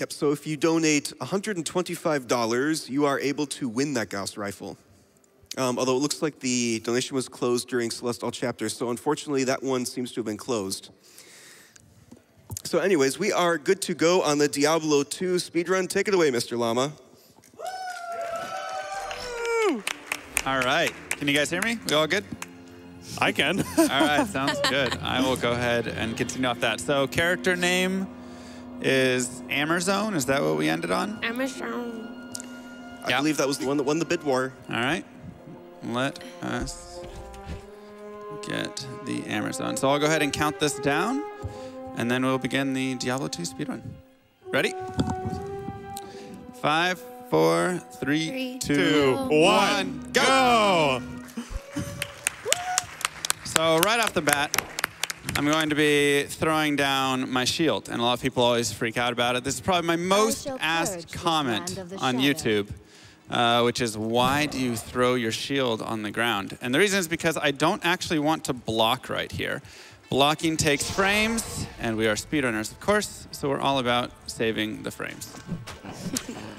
Yep, so if you donate $125, you are able to win that Gauss rifle. Um, although it looks like the donation was closed during Celestial Chapter, so unfortunately that one seems to have been closed. So anyways, we are good to go on the Diablo 2 speedrun. Take it away, Mr. Llama. All right. Can you guys hear me? We all good? I can. All right, sounds good. I will go ahead and continue off that. So character name is Amerzone. Is that what we ended on? Amazon. I Yeah. believe that was the one that won the bid war. All right. Let us get the Amazon. So I'll go ahead and count this down, and then we'll begin the Diablo 2 speedrun. Ready? Five, four, three, Three, two, Two, one, go! So right off the bat, I'm going to be throwing down my shield, and a lot of people always freak out about it. This is probably my most asked comment land of the on. YouTube, uh, which is why do you throw your shield on the ground? And the reason is because I don't actually want to block right here. Blocking takes frames, and we are speedrunners, of course, so we're all about saving the frames.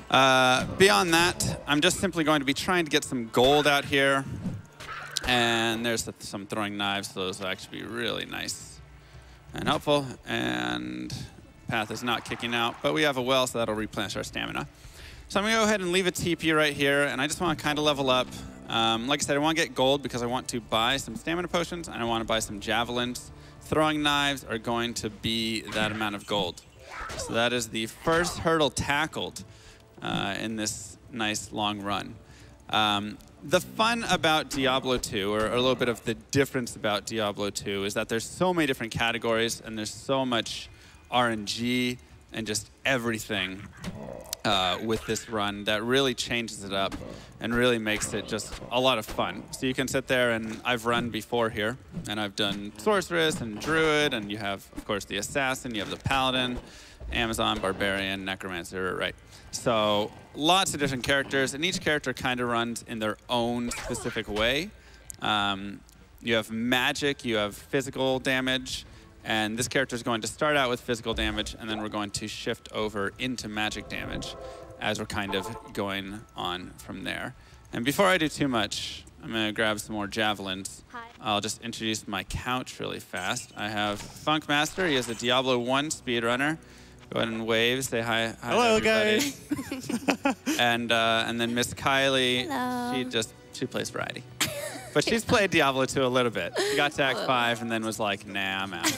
Uh, beyond that, I'm just simply going to be trying to get some gold out here. And there's the, some throwing knives. Those will actually be really nice and helpful. And path is not kicking out, but we have a well, so that'll replenish our stamina. So I'm gonna go ahead and leave a TP right here, and I just wanna kind of level up. Um, like I said, I wanna get gold because I want to buy some stamina potions, and I wanna buy some javelins. Throwing knives are going to be that amount of gold. So that is the first hurdle tackled uh, in this nice long run. Um, the fun about Diablo 2, or, a little bit of the difference about Diablo 2, is that there's so many different categories and there's so much RNG and just everything uh, with this run that really changes it up and really makes it just a lot of fun. So you can sit there and I've run before here and I've done Sorceress and Druid and you have, of course, the Assassin, you have the Paladin, Amazon, Barbarian, Necromancer, right? So lots of different characters and each character kind of runs in their own specific way. Um, you have magic, you have physical damage, and this character is going to start out with physical damage, and then we're going to shift over into magic damage as we're kind of going on from there. And before I do too much, I'm going to grab some more javelins. Hi. I'll just introduce my couch really fast. I have Funkmaster. He is a Diablo 1 speedrunner. Go ahead and wave. Say hi. hi Hello, everybody. guys. and uh, and then Miss Kylie, Hello. she just she plays variety. But she's played Diablo 2 a little bit. She got to Act 5 and then was like, nah, I'm out.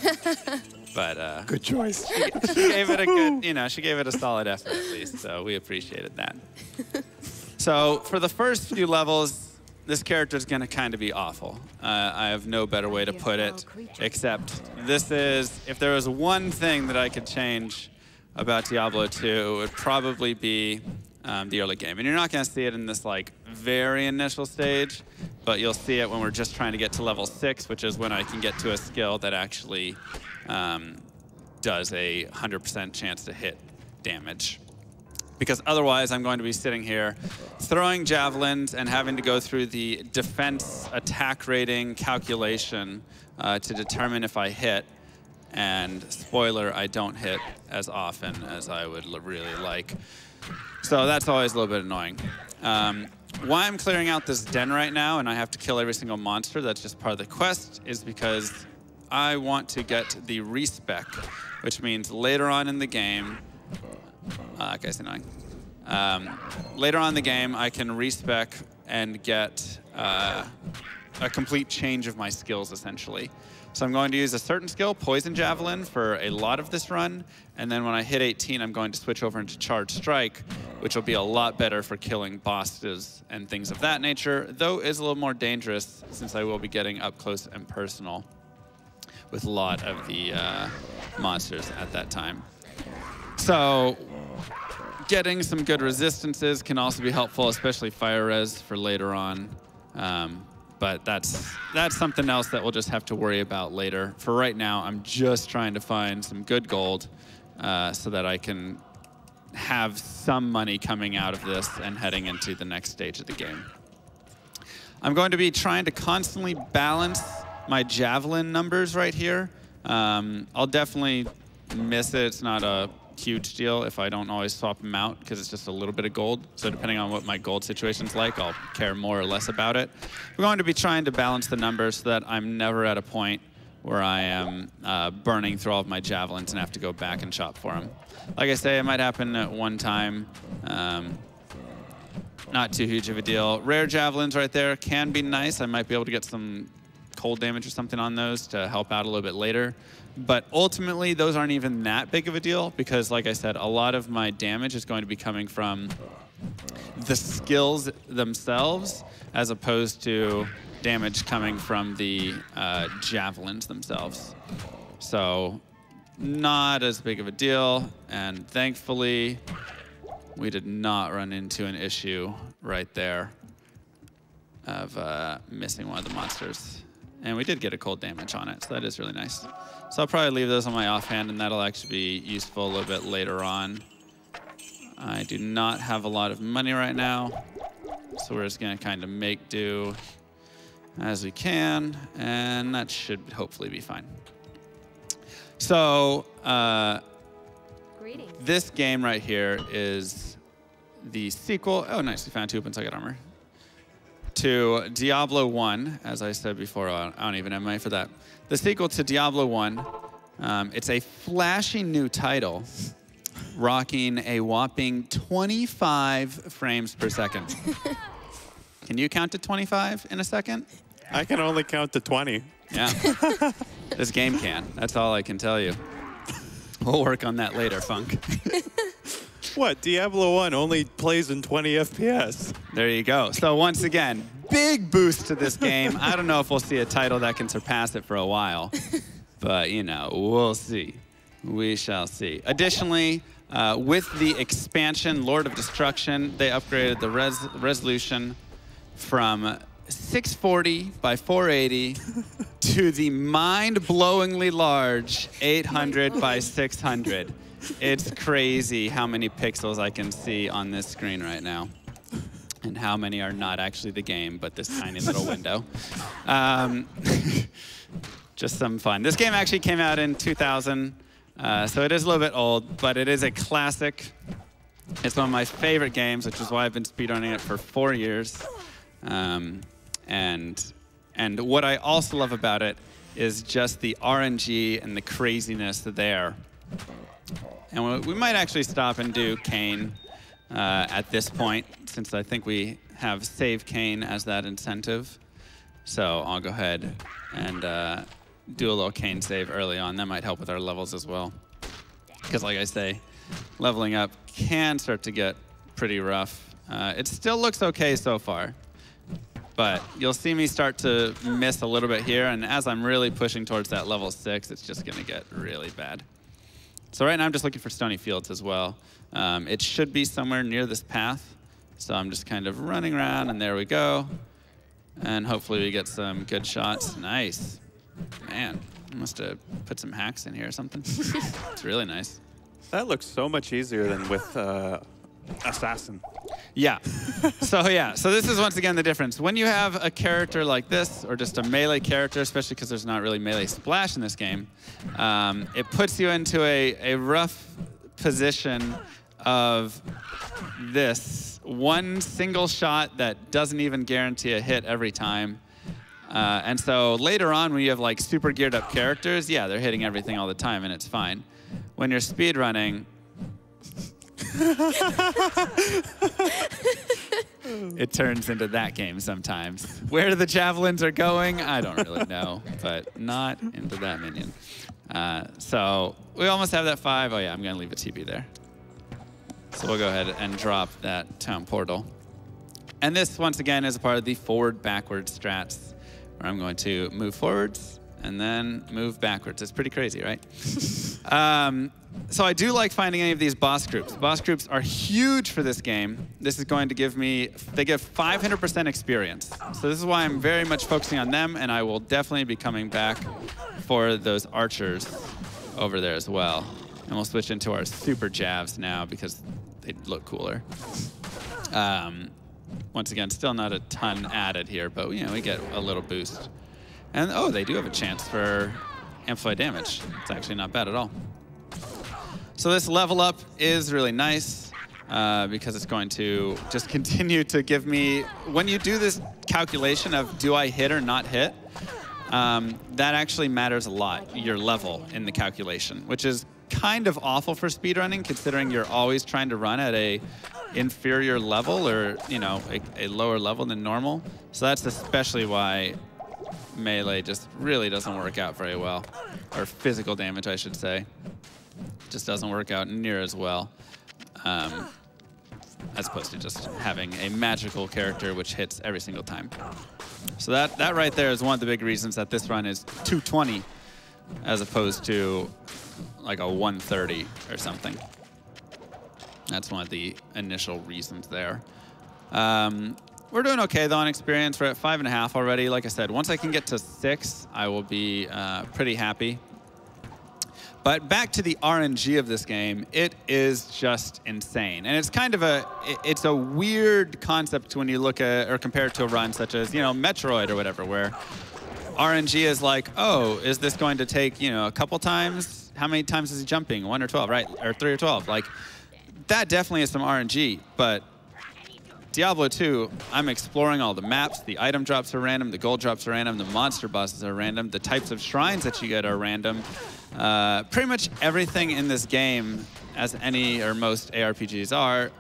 But uh, Good choice. she gave it a good, you know, she gave it a solid effort at least, so we appreciated that. So for the first few levels, this character is going to kind of be awful. Uh, I have no better way to put it, except this is, if there was one thing that I could change about Diablo 2, would probably be um, the early game. And you're not going to see it in this like very initial stage, but you'll see it when we're just trying to get to level six, which is when I can get to a skill that actually um, does a 100% chance to hit damage because otherwise I'm going to be sitting here throwing javelins and having to go through the defense attack rating calculation uh, to determine if I hit. And spoiler, I don't hit as often as I would really like. So that's always a little bit annoying. Um, why I'm clearing out this den right now and I have to kill every single monster, that's just part of the quest, is because I want to get the respec, which means later on in the game, uh, that guy's annoying. Um, later on in the game, I can respec and get uh, a complete change of my skills, essentially. So I'm going to use a certain skill, Poison Javelin, for a lot of this run. And then when I hit 18, I'm going to switch over into Charge Strike, which will be a lot better for killing bosses and things of that nature, though is a little more dangerous since I will be getting up close and personal with a lot of the uh, monsters at that time. So getting some good resistances can also be helpful, especially fire res for later on. Um, but that's that's something else that we'll just have to worry about later. For right now, I'm just trying to find some good gold uh, so that I can have some money coming out of this and heading into the next stage of the game. I'm going to be trying to constantly balance my javelin numbers right here. Um, I'll definitely miss it. It's not a huge deal if I don't always swap them out because it's just a little bit of gold. So depending on what my gold situation's like, I'll care more or less about it. We're going to be trying to balance the numbers so that I'm never at a point where I am uh, burning through all of my javelins and have to go back and shop for them. Like I say, it might happen at one time. Um, not too huge of a deal. Rare javelins right there can be nice. I might be able to get some cold damage or something on those to help out a little bit later. But ultimately, those aren't even that big of a deal because, like I said, a lot of my damage is going to be coming from the skills themselves as opposed to damage coming from the uh, javelins themselves. So not as big of a deal. And thankfully, we did not run into an issue right there of uh, missing one of the monsters. And we did get a cold damage on it, so that is really nice. So I'll probably leave those on my offhand, and that'll actually be useful a little bit later on. I do not have a lot of money right now, so we're just going to kind of make do as we can, and that should hopefully be fine. So uh, this game right here is the sequel. Oh, nice. We found two open socket armor. To Diablo 1, as I said before. I don't even have money for that. The sequel to Diablo 1. Um, it's a flashy new title, rocking a whopping 25 frames per second. Can you count to 25 in a second? I can only count to 20. Yeah. this game can. That's all I can tell you. We'll work on that later, Funk. What? Diablo 1 only plays in 20 FPS. There you go. So once again, big boost to this game. I don't know if we'll see a title that can surpass it for a while, but you know, we'll see. We shall see. Additionally, uh, with the expansion, Lord of Destruction, they upgraded the res resolution from 640 by 480 to the mind-blowingly large 800 by 600. It's crazy how many pixels I can see on this screen right now. And how many are not actually the game, but this tiny little window. Um, just some fun. This game actually came out in 2000, uh, so it is a little bit old, but it is a classic. It's one of my favorite games, which is why I've been speedrunning it for four years. Um, and and what I also love about it is just the RNG and the craziness there. And we, might actually stop and do Cain uh, at this point, since I think we have Save Cain as that incentive. So I'll go ahead and uh, do a little Cain save early on. That might help with our levels as well. Because like I say, leveling up can start to get pretty rough. Uh, it still looks okay so far. But you'll see me start to miss a little bit here, and as I'm really pushing towards that level six, it's just gonna get really bad. So right now I'm just looking for Stony Fields as well. Um, it should be somewhere near this path. So I'm just kind of running around, and there we go. And hopefully we get some good shots. Nice. Man, I must have put some hacks in here or something. it's really nice. That looks so much easier than with uh, Assassin. Yeah. so yeah, so this is once again the difference. When you have a character like this, or just a melee character, especially because there's not really melee splash in this game, um, it puts you into a, a rough position of this one single shot that doesn't even guarantee a hit every time. Uh, and so later on, when you have like super geared up characters, yeah, they're hitting everything all the time, and it's fine. When you're speedrunning, it turns into that game sometimes. Where the javelins are going, I don't really know, but not into that minion. Uh, so we almost have that five. Oh yeah, I'm gonna leave a TP there. So we'll go ahead and drop that town portal. And this, once again, is a part of the forward-backward strats, where I'm going to move forwards and then move backwards. It's pretty crazy, right? um, so I do like finding any of these boss groups. Boss groups are huge for this game. This is going to give me, they give 500% experience. So this is why I'm very much focusing on them, and I will definitely be coming back for those archers over there as well. And we'll switch into our super javs now because they look cooler. Um, once again, still not a ton added here, but you know we get a little boost. And oh, they do have a chance for amplify damage. It's actually not bad at all. So this level up is really nice uh, because it's going to just continue to give me, when you do this calculation of do I hit or not hit, um, that actually matters a lot, your level in the calculation, which is kind of awful for speedrunning considering you're always trying to run at a inferior level or, you know, a, a lower level than normal. So that's especially why melee just really doesn't work out very well. Or physical damage, I should say. Just doesn't work out near as well. Um, as opposed to just having a magical character which hits every single time. So that, that right there is one of the big reasons that this run is 220 as opposed to like a 130 or something. That's one of the initial reasons there. Um, we're doing okay though on experience. We're at five and a half already. Like I said, once I can get to six, I will be uh, pretty happy. But back to the RNG of this game, it is just insane. And it's kind of a, it's a weird concept when you look at or compare it to a run such as, you know, Metroid or whatever, where RNG is like, oh, is this going to take, you know, a couple times? How many times is he jumping? One or 12, right? Or three or 12. Like, that definitely is some RNG, but Diablo 2, I'm exploring all the maps. The item drops are random, the gold drops are random, the monster bosses are random, the types of shrines that you get are random. Uh, pretty much everything in this game, as any or most ARPGs are,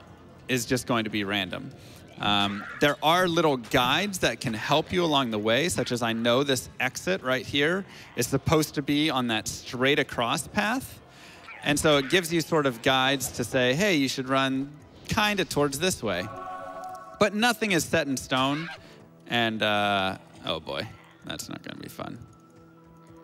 is just going to be random. Um, there are little guides that can help you along the way, such as I know this exit right here is supposed to be on that straight across path. And so it gives you sort of guides to say, hey, you should run kind of towards this way. But nothing is set in stone. And, uh, oh boy, that's not going to be fun.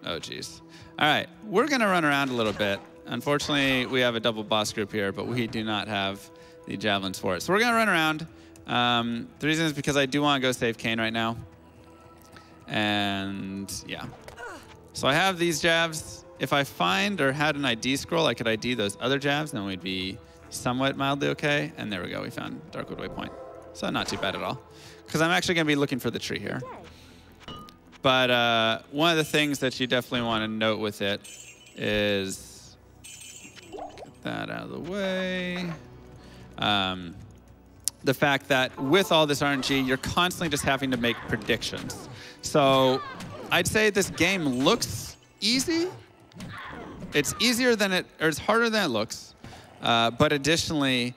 Oh, geez. All right, we're to run around a little bit. Unfortunately, we have a double boss group here, but we do not have the javelins for it. So we're to run around. Um, the reason is because I do want to go save Cain right now. And yeah. So I have these jabs. If I find or had an ID scroll, I could ID those other jabs, and then we'd be somewhat mildly okay. And there we go, we found Darkwood Waypoint. So not too bad at all. Because I'm actually to be looking for the tree here. But uh, one of the things that you definitely want to note with it is get that out of the way. Um, the fact that with all this RNG, you're constantly just having to make predictions. So I'd say this game looks easy. It's easier than it, or it's harder than it looks. Uh, but additionally,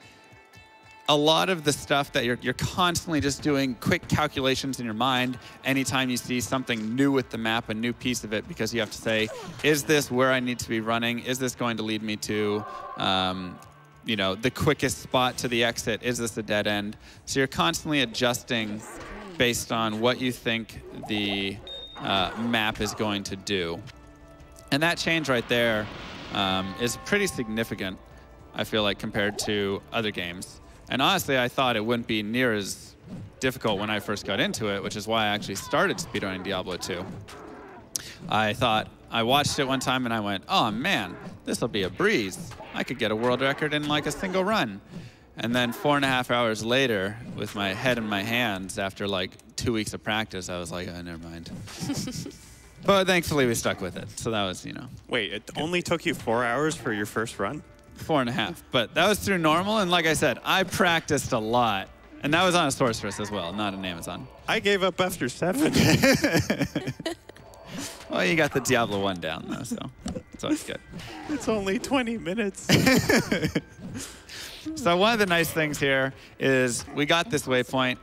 a lot of the stuff that you're, you're constantly just doing quick calculations in your mind anytime you see something new with the map, a new piece of it, because you have to say, is this where I need to be running? Is this going to lead me to, um, you know, the quickest spot to the exit? Is this a dead end? So you're constantly adjusting based on what you think the uh, map is going to do. And that change right there um, is pretty significant, I feel like, compared to other games. And honestly, I thought it wouldn't be near as difficult when I first got into it, which is why I actually started speedrunning Diablo 2. I thought, I watched it one time and I went, oh man, this will be a breeze. I could get a world record in like a single run. And then four and a half hours later, with my head in my hands, after like two weeks of practice, I was like, oh, never mind. but thankfully, we stuck with it. So that was, you know. Wait, it only took you four hours for your first run? Four and a half. But that was through normal. And like I said, I practiced a lot. And that was on a Sorceress as well, not an Amazon. I gave up after seven. well, you got the Diablo 1 down, though, so it's always good. it's only 20 minutes. so one of the nice things here is we got this waypoint.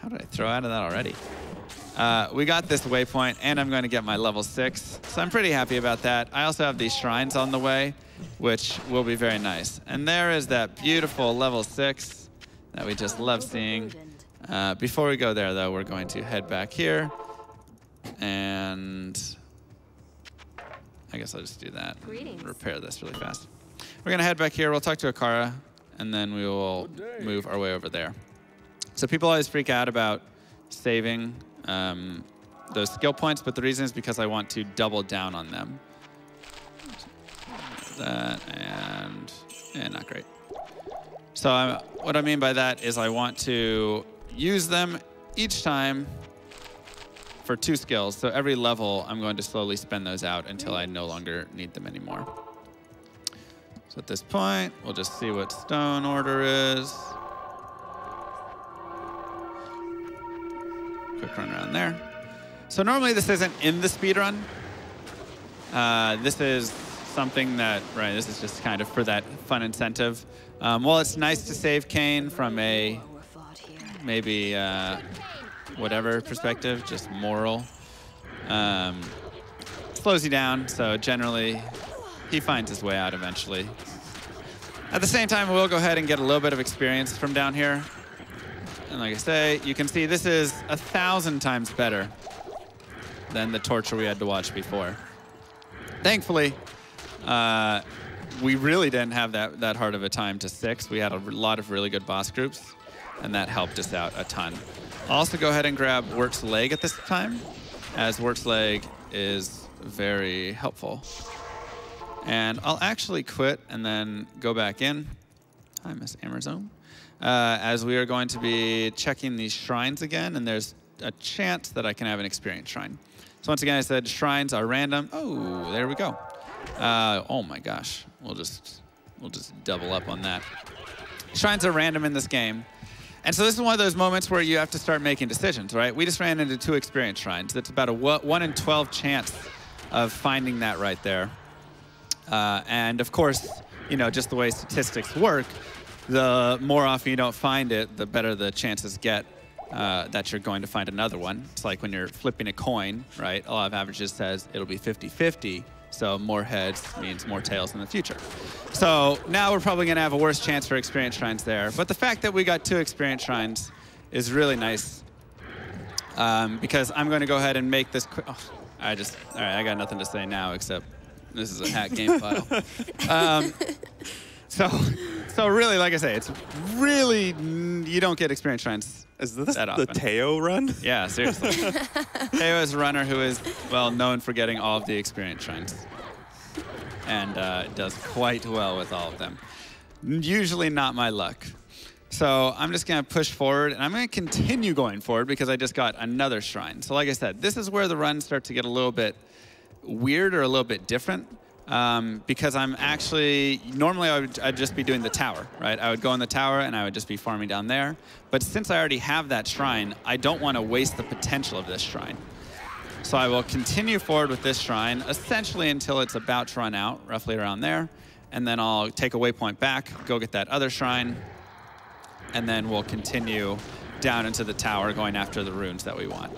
How did I throw out of that already? Uh, we got this waypoint, and I'm going to get my level 6. So I'm pretty happy about that. I also have these shrines on the way, which will be very nice. And there is that beautiful level 6 that we just love seeing. Uh, before we go there, though, we're going to head back here. And I guess I'll just do that. Greetings. Repair this really fast. We're going to head back here. We'll talk to Akara, and then we will move our way over there. So people always freak out about saving um, those skill points, but the reason is because I want to double down on them. That and, and not great. So I'm, what I mean by that is I want to use them each time for two skills. So every level, I'm going to slowly spend those out until I no longer need them anymore. So at this point, we'll just see what stone order is. Quick run around there. So normally this isn't in the speed run. Uh, this is something that, right, this is just kind of for that fun incentive. Um, well, it's nice to save Cain from a maybe uh, whatever perspective, just moral. Um, slows you down, so generally he finds his way out eventually. At the same time, we'll go ahead and get a little bit of experience from down here. And like I say, you can see this is a thousand times better than the torture we had to watch before. Thankfully, uh, we really didn't have that, that hard of a time to six. We had a lot of really good boss groups, and that helped us out a ton. I'll also go ahead and grab Wirt's leg at this time, as Wirt's leg is very helpful. And I'll actually quit and then go back in. Hi, Miss Amazon. Uh, as we are going to be checking these shrines again, and there's a chance that I can have an experience shrine. So once again, I said shrines are random. Oh, there we go. Uh, oh my gosh, we'll just we'll just double up on that. Shrines are random in this game. And so this is one of those moments where you have to start making decisions, right? We just ran into two experience shrines. That's about a 1 in 12 chance of finding that right there. Uh, and of course, you know, just the way statistics work, the more often you don't find it, the better the chances get uh, that you're going to find another one. It's like when you're flipping a coin, right? A lot of averages says it'll be 50-50. So more heads means more tails in the future. So now we're probably going to have a worse chance for experience shrines there. But the fact that we got two experience shrines is really nice um, because I'm going to go ahead and make this. Oh, I just all right. I got nothing to say now except this is a hack game file. Um, so, so really, like I say, it's really you don't get experience shrines Is this that the often. Teo run? yeah, seriously. Teo is a runner who is, well, known for getting all of the experience shrines. And uh, does quite well with all of them. Usually not my luck. So I'm just going to push forward, and I'm going to continue going forward because I just got another shrine. So like I said, this is where the runs start to get a little bit weird or a little bit different. Um, because I'm actually normally I would I'd just be doing the tower, right? I would go in the tower and I would just be farming down there. But since I already have that shrine, I don't want to waste the potential of this shrine. So I will continue forward with this shrine essentially until it's about to run out, roughly around there, and then I'll take a waypoint back, go get that other shrine, and then we'll continue down into the tower going after the runes that we want.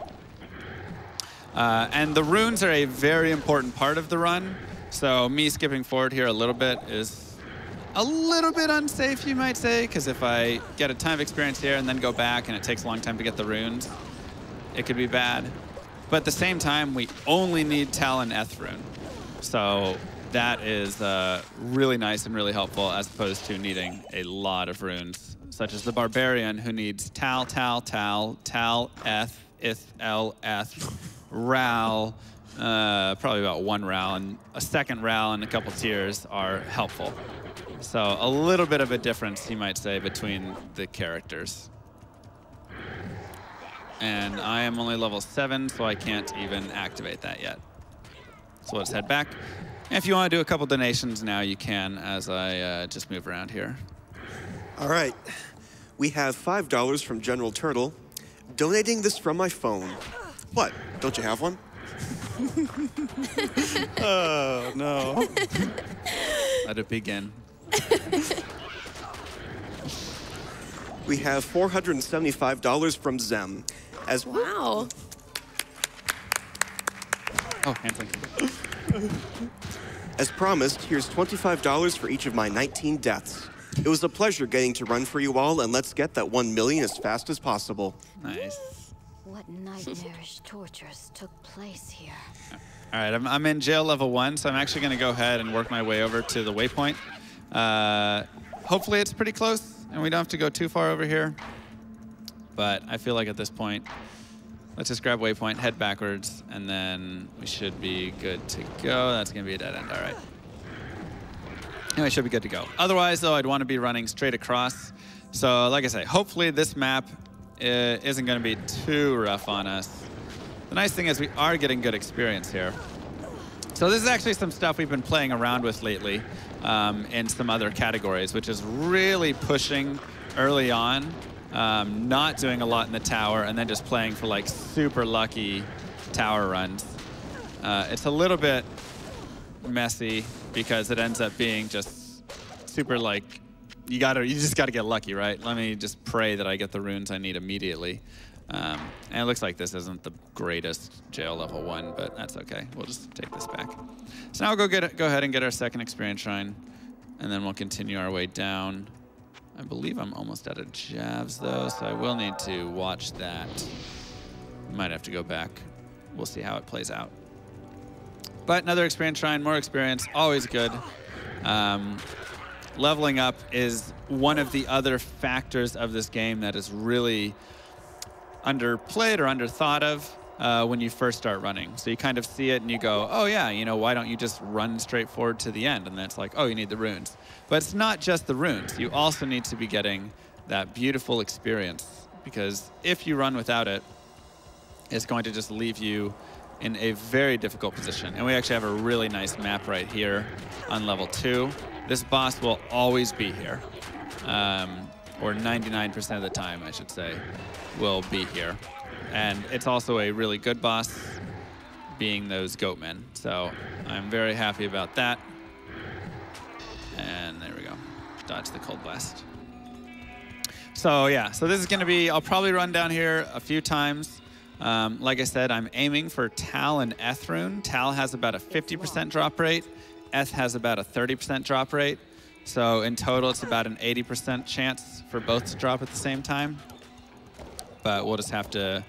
Uh, and the runes are a very important part of the run. So me skipping forward here a little bit is a little bit unsafe, you might say, because if I get a ton of experience here and then go back and it takes a long time to get the runes, it could be bad. But at the same time, we only need Tal and Eth rune. So that is uh, really nice and really helpful as opposed to needing a lot of runes, such as the Barbarian who needs Tal, Tal, Tal, Tal, Eth, Ith, El, Eth, Ral, uh, probably about one Ral, and a second Ral and a couple tiers are helpful. So a little bit of a difference, you might say, between the characters. And I am only level 7, so I can't even activate that yet. So let's head back. If you want to do a couple donations now, you can as I uh, just move around here. All right. We have $5 from General Turtle. Donating this from my phone. What? Don't you have one? Oh, no. Let it begin. We have $475 from Zem. As Wow. Oh, handling. As promised, here's $25 for each of my 19 deaths. It was a pleasure getting to run for you all, and let's get that 1 million as fast as possible. Nice. Nightmarish tortures took place here? All right, I'm, I'm in jail level one, so I'm actually going to go ahead and work my way over to the waypoint. Uh, hopefully it's pretty close, and we don't have to go too far over here. But I feel like at this point, let's just grab waypoint, head backwards, and then we should be good to go. That's going to be a dead end, all right. Anyway, should be good to go. Otherwise, though, I'd want to be running straight across. So, like I say, hopefully this map isn't going to be too rough on us. The nice thing is we are getting good experience here. So this is actually some stuff we've been playing around with lately um, in some other categories, which is really pushing early on, um, not doing a lot in the tower, and then just playing for like super lucky tower runs. Uh, it's a little bit messy because it ends up being just super like you gotta you just gotta get lucky, right? Let me just pray that I get the runes I need immediately. Um, and it looks like this isn't the greatest jail level one, but that's okay. We'll just take this back. So now we'll go get go ahead and get our second experience shrine, and then we'll continue our way down. I believe I'm almost out of jabs though, so I will need to watch that. Might have to go back. We'll see how it plays out. But another experience shrine, more experience, always good. Um, leveling up is one of the other factors of this game that is really underplayed or underthought of uh, when you first start running. So you kind of see it and you go, oh yeah, you know, why don't you just run straight forward to the end? And then it's like, oh, you need the runes. But it's not just the runes. You also need to be getting that beautiful experience because if you run without it, it's going to just leave you in a very difficult position. And we actually have a really nice map right here on level two. This boss will always be here, um, or 99% of the time, I should say, will be here. And it's also a really good boss, being those goatmen. So I'm very happy about that. And there we go. Dodge the cold blast. So yeah, so this is gonna be, I'll probably run down here a few times. Um, like I said, I'm aiming for Tal and Eth rune. Tal has about a 50% drop rate. Eth has about a 30% drop rate. So in total, it's about an 80% chance for both to drop at the same time. But we'll just have to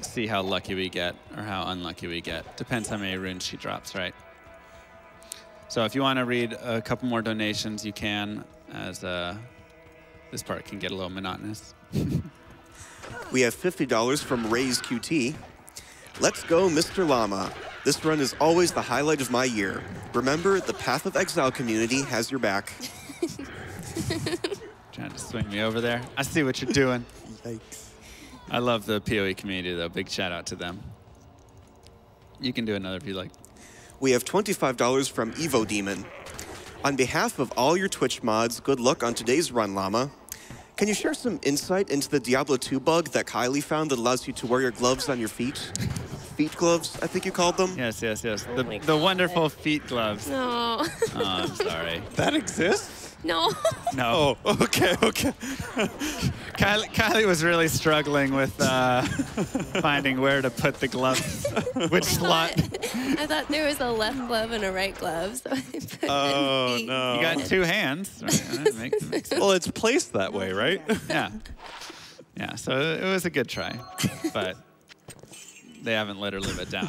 see how lucky we get or how unlucky we get. Depends how many runes she drops, right? So if you want to read a couple more donations, you can, as uh, this part can get a little monotonous. We have $50 from Raise QT. Let's go, Mr. Llama. This run is always the highlight of my year. Remember, the Path of Exile community has your back. Trying to swing me over there. I see what you're doing. Yikes. I love the PoE community, though. Big shout out to them. You can do another if you like. We have $25 from Evo Demon. On behalf of all your Twitch mods, good luck on today's run, Llama. Can you share some insight into the Diablo 2 bug that Kylie found that allows you to wear your gloves on your feet? Feet gloves, I think you called them? Yes, yes, yes. Oh the, my the wonderful feet gloves. No. Oh, I'm sorry. That exists? No. No. Oh, okay, okay. Kylie, Kylie was really struggling with uh, finding where to put the gloves, which slot. I thought there was a left glove and a right glove, so I put it in Oh, feet. no. You got two hands. Right? Makes- makes. Well, it's placed that way, right? Yeah. Yeah, so it was a good try, but they haven't let her live it down.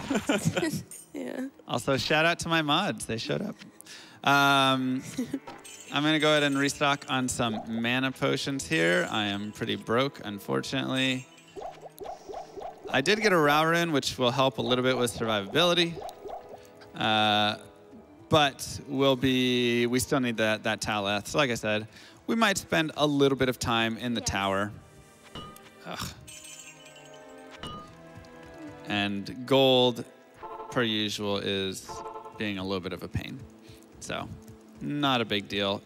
Yeah. Also, shout out to my mods. They showed up. Um, I'm to go ahead and restock on some mana potions here. I am pretty broke, unfortunately. I did get a Ral rune, which will help a little bit with survivability. Uh, but we'll be, we still need that, that Tal Eth. So like I said, we might spend a little bit of time in the tower. Ugh. And gold, per usual, is being a little bit of a pain. So, not a big deal.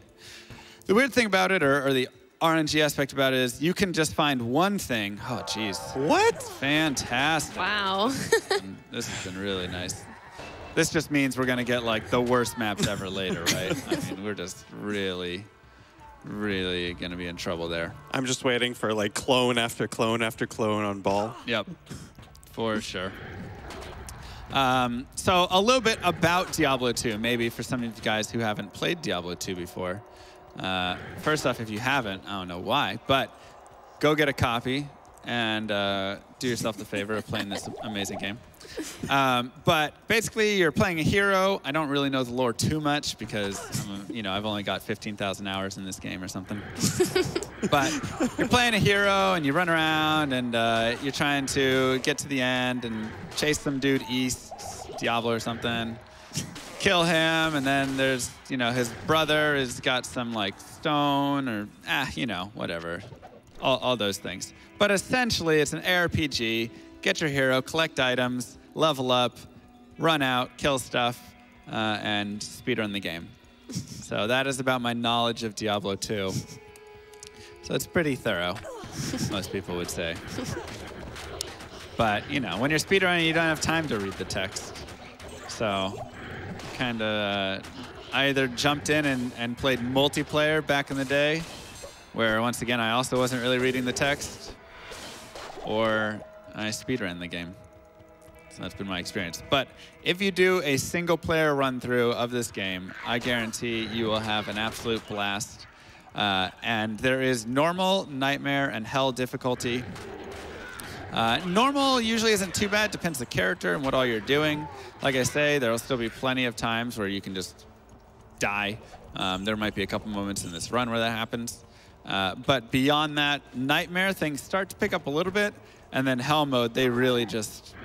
The weird thing about it, or, or the RNG aspect about it, is you can just find one thing. Oh, jeez. What? Fantastic. Wow. Mm, this has been really nice. This just means we're gonna get like the worst maps ever later, right? I mean, we're just really, really gonna be in trouble there. I'm just waiting for like clone after clone after clone on ball. Yep, for sure. Um, so a little bit about Diablo 2, maybe for some of you guys who haven't played Diablo 2 before. Uh, first off, if you haven't, I don't know why, but go get a copy and uh, do yourself the favor of playing this amazing game. Um, but basically, you're playing a hero. I don't really know the lore too much because I'm a, you know I've only got 15,000 hours in this game or something. but you're playing a hero and you run around and uh, you're trying to get to the end and chase some dude east, Diablo or something. Kill him, and then there's you know his brother has got some like stone or ah you know whatever, all, all those things. But essentially, it's an ARPG. Get your hero, collect items, level up, run out, kill stuff, uh, and speedrun the game. so that is about my knowledge of Diablo 2. So it's pretty thorough, most people would say. But, you know, when you're speedrunning, you don't have time to read the text. So kind of, I either jumped in and, and played multiplayer back in the day, where once again, I also wasn't really reading the text, or I speedrun the game. That's been my experience. But if you do a single player run through of this game, I guarantee you will have an absolute blast. Uh, and there is normal, nightmare, and hell difficulty. Uh, normal usually isn't too bad, depends the character and what all you're doing. Like I say, there will still be plenty of times where you can just die. Um, there might be a couple moments in this run where that happens. Uh, but beyond that, Nightmare, things start to pick up a little bit. And then Hell mode, they really just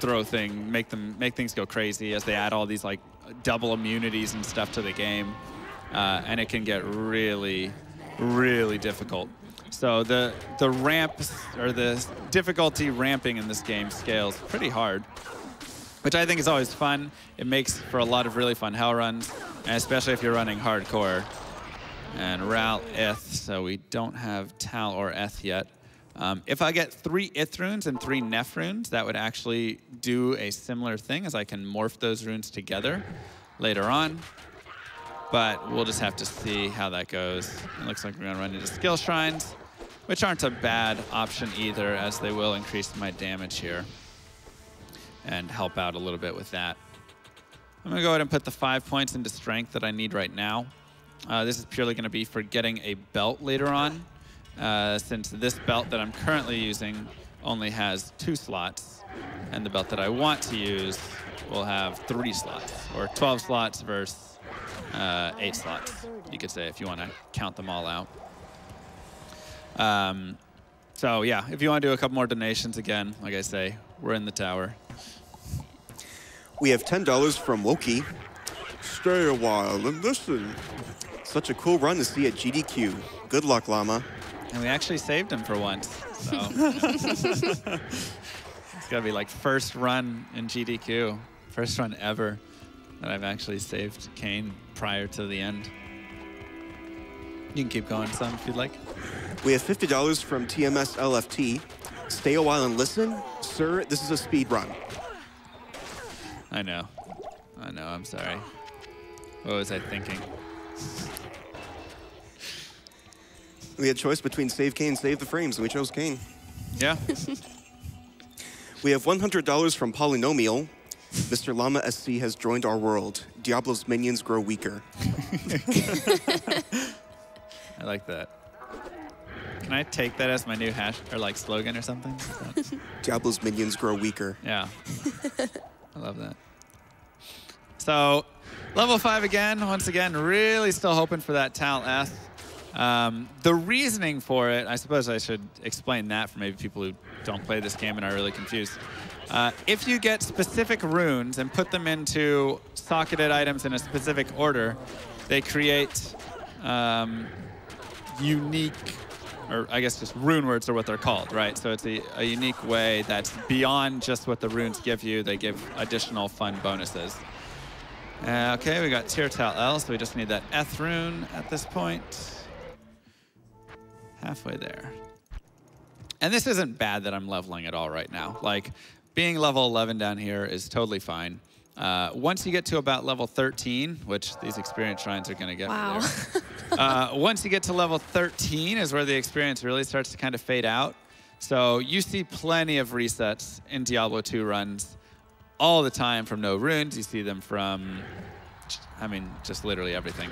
throw thing, make them make things go crazy as they add all these like double immunities and stuff to the game, uh, and it can get really, really difficult. So the the ramps or the difficulty ramping in this game scales pretty hard, which I think is always fun. It makes for a lot of really fun hell runs, and especially if you're running hardcore. And Ral Ith, so we don't have Tal or Eth yet. Um, if I get three Ith runes and three Nef runes, that would actually do a similar thing as I can morph those runes together later on. But we'll just have to see how that goes. It looks like we're gonna run into skill shrines, which aren't a bad option either, as they will increase my damage here and help out a little bit with that. I'm gonna go ahead and put the five points into strength that I need right now. Uh, this is purely gonna be for getting a belt later on uh, since this belt that I'm currently using only has two slots, and the belt that I want to use will have three slots, or 12 slots versus uh, eight slots, you could say, if you want to count them all out. Um, so yeah, if you want to do a couple more donations, again, like I say, we're in the tower. We have $10 from Woki. Stay a while and listen. Such a cool run to see at GDQ. Good luck, Llama. And we actually saved him for once. So it's gotta be like first run in GDQ, first run ever that I've actually saved Cain prior to the end. You can keep going son, if you'd like. We have $50 from TMS LFT. Stay a while and listen. Sir, this is a speed run. I know. I know, I'm sorry. What was I thinking? We had choice between save Cain, save the frames, and we chose Cain. Yeah? We have $100 from Polynomial. Mr. Llama SC has joined our world. Diablo's minions grow weaker. I like that. Can I take that as my new hash or like slogan or something? Diablo's minions grow weaker. Yeah. I love that. So, level five again. Once again, really still hoping for that Tal S. Um, the reasoning for it, I suppose I should explain that for maybe people who don't play this game and are really confused. Uh, if you get specific runes and put them into socketed items in a specific order, they create um, unique, or I guess just rune words are what they're called, right? So it's a, a unique way that's beyond just what the runes give you. They give additional fun bonuses. Uh, okay, we got Tirtal L, so we just need that Eth rune at this point. Halfway there. And this isn't bad that I'm leveling at all right now. Like, being level 11 down here is totally fine. Uh, once you get to about level 13, which these experience shrines are going to get Wow. uh, once you get to level 13 is where the experience really starts to kind of fade out. So you see plenty of resets in Diablo 2 runs all the time from no runes. You see them from, I mean, just literally everything.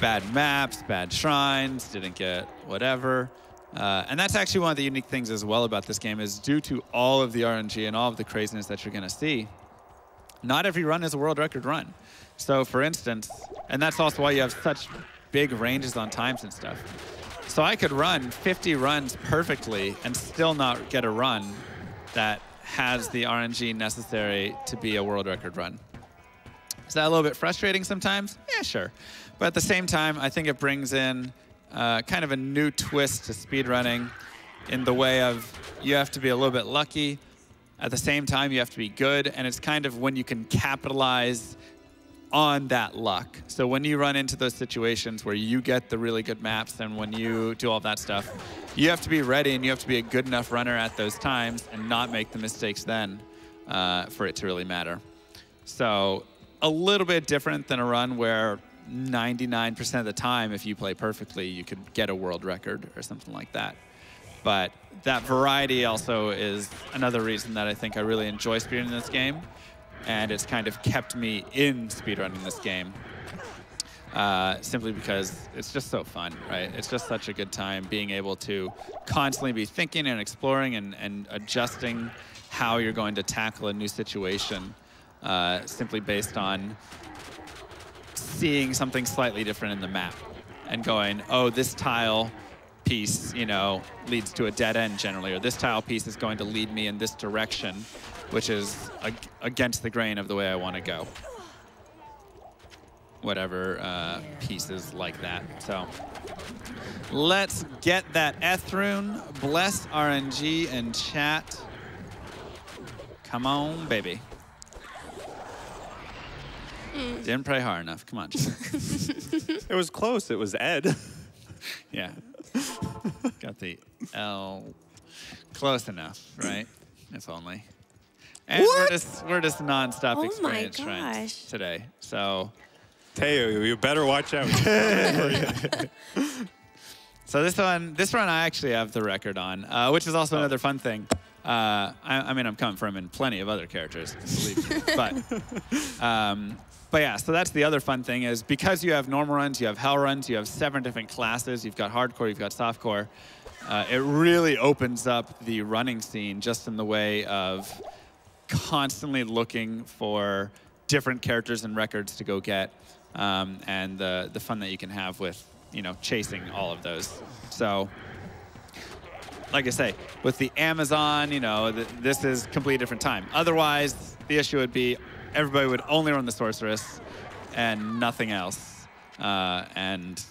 Bad maps, bad shrines, didn't get whatever. Uh, and that's actually one of the unique things as well about this game is due to all of the RNG and all of the craziness that you're going to see, not every run is a world record run. So for instance, and that's also why you have such big ranges on times and stuff. So I could run 50 runs perfectly and still not get a run that has the RNG necessary to be a world record run. Is that a little bit frustrating sometimes? Yeah, sure. But at the same time, I think it brings in uh, kind of a new twist to speedrunning in the way of you have to be a little bit lucky. At the same time, you have to be good. And it's kind of when you can capitalize on that luck. So when you run into those situations where you get the really good maps and when you do all that stuff, you have to be ready and you have to be a good enough runner at those times and not make the mistakes then uh, for it to really matter. So a little bit different than a run where 99% of the time, if you play perfectly, you could get a world record or something like that. But that variety also is another reason that I think I really enjoy speedrunning this game. And it's kind of kept me in speedrunning this game. Uh, simply because it's just so fun, right? It's just such a good time being able to constantly be thinking and exploring and, and adjusting how you're going to tackle a new situation uh, simply based on seeing something slightly different in the map and going, oh, this tile piece, you know, leads to a dead end generally, or this tile piece is going to lead me in this direction, which is ag against the grain of the way I want to go. Whatever uh, pieces like that. So let's get that Eth rune. Bless RNG and chat. Come on, baby. Didn't pray hard enough. Come on. It was close. It was Ed. yeah. Got the El. Close enough, right? If only. And we're What? just we're just nonstop Oh experience shrines gosh. today. So Teo, you better watch out. so this one this run I actually have the record on, uh, which is also Oh. another fun thing. Uh, I, I mean, I'm coming from in plenty of other characters, believe me. but um, but yeah, so that's the other fun thing is because you have normal runs, you have hell runs, you have seven different classes, you've got hardcore, you've got softcore. Uh, it really opens up the running scene just in the way of constantly looking for different characters and records to go get, um, and the the fun that you can have with you know chasing all of those. So like I say, with the Amazon, you know, th this is completely different time. Otherwise, the issue would be everybody would only run the sorceress and nothing else. Uh, and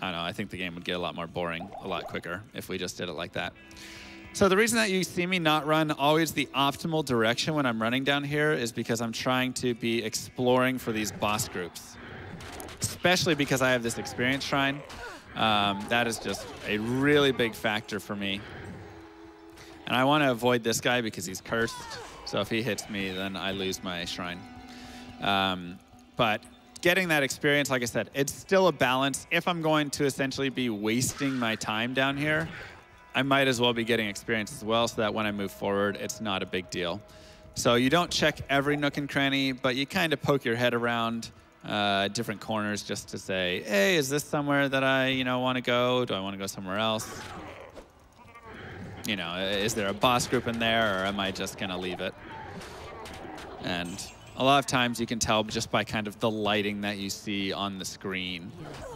I don't know, I think the game would get a lot more boring a lot quicker if we just did it like that. So the reason that you see me not run always the optimal direction when I'm running down here is because I'm trying to be exploring for these boss groups especially because I have this experience shrine. Um, that is just a really big factor for me. And I want to avoid this guy because he's cursed. So if he hits me, then I lose my shrine. Um, but getting that experience, like I said, it's still a balance. If I'm going to essentially be wasting my time down here, I might as well be getting experience as well so that when I move forward, it's not a big deal. So you don't check every nook and cranny, but you kind of poke your head around uh, different corners just to say, hey, is this somewhere that I, you know, want to go? Do I want to go somewhere else? You know, is there a boss group in there, or am I just gonna leave it? And a lot of times you can tell just by kind of the lighting that you see on the screen.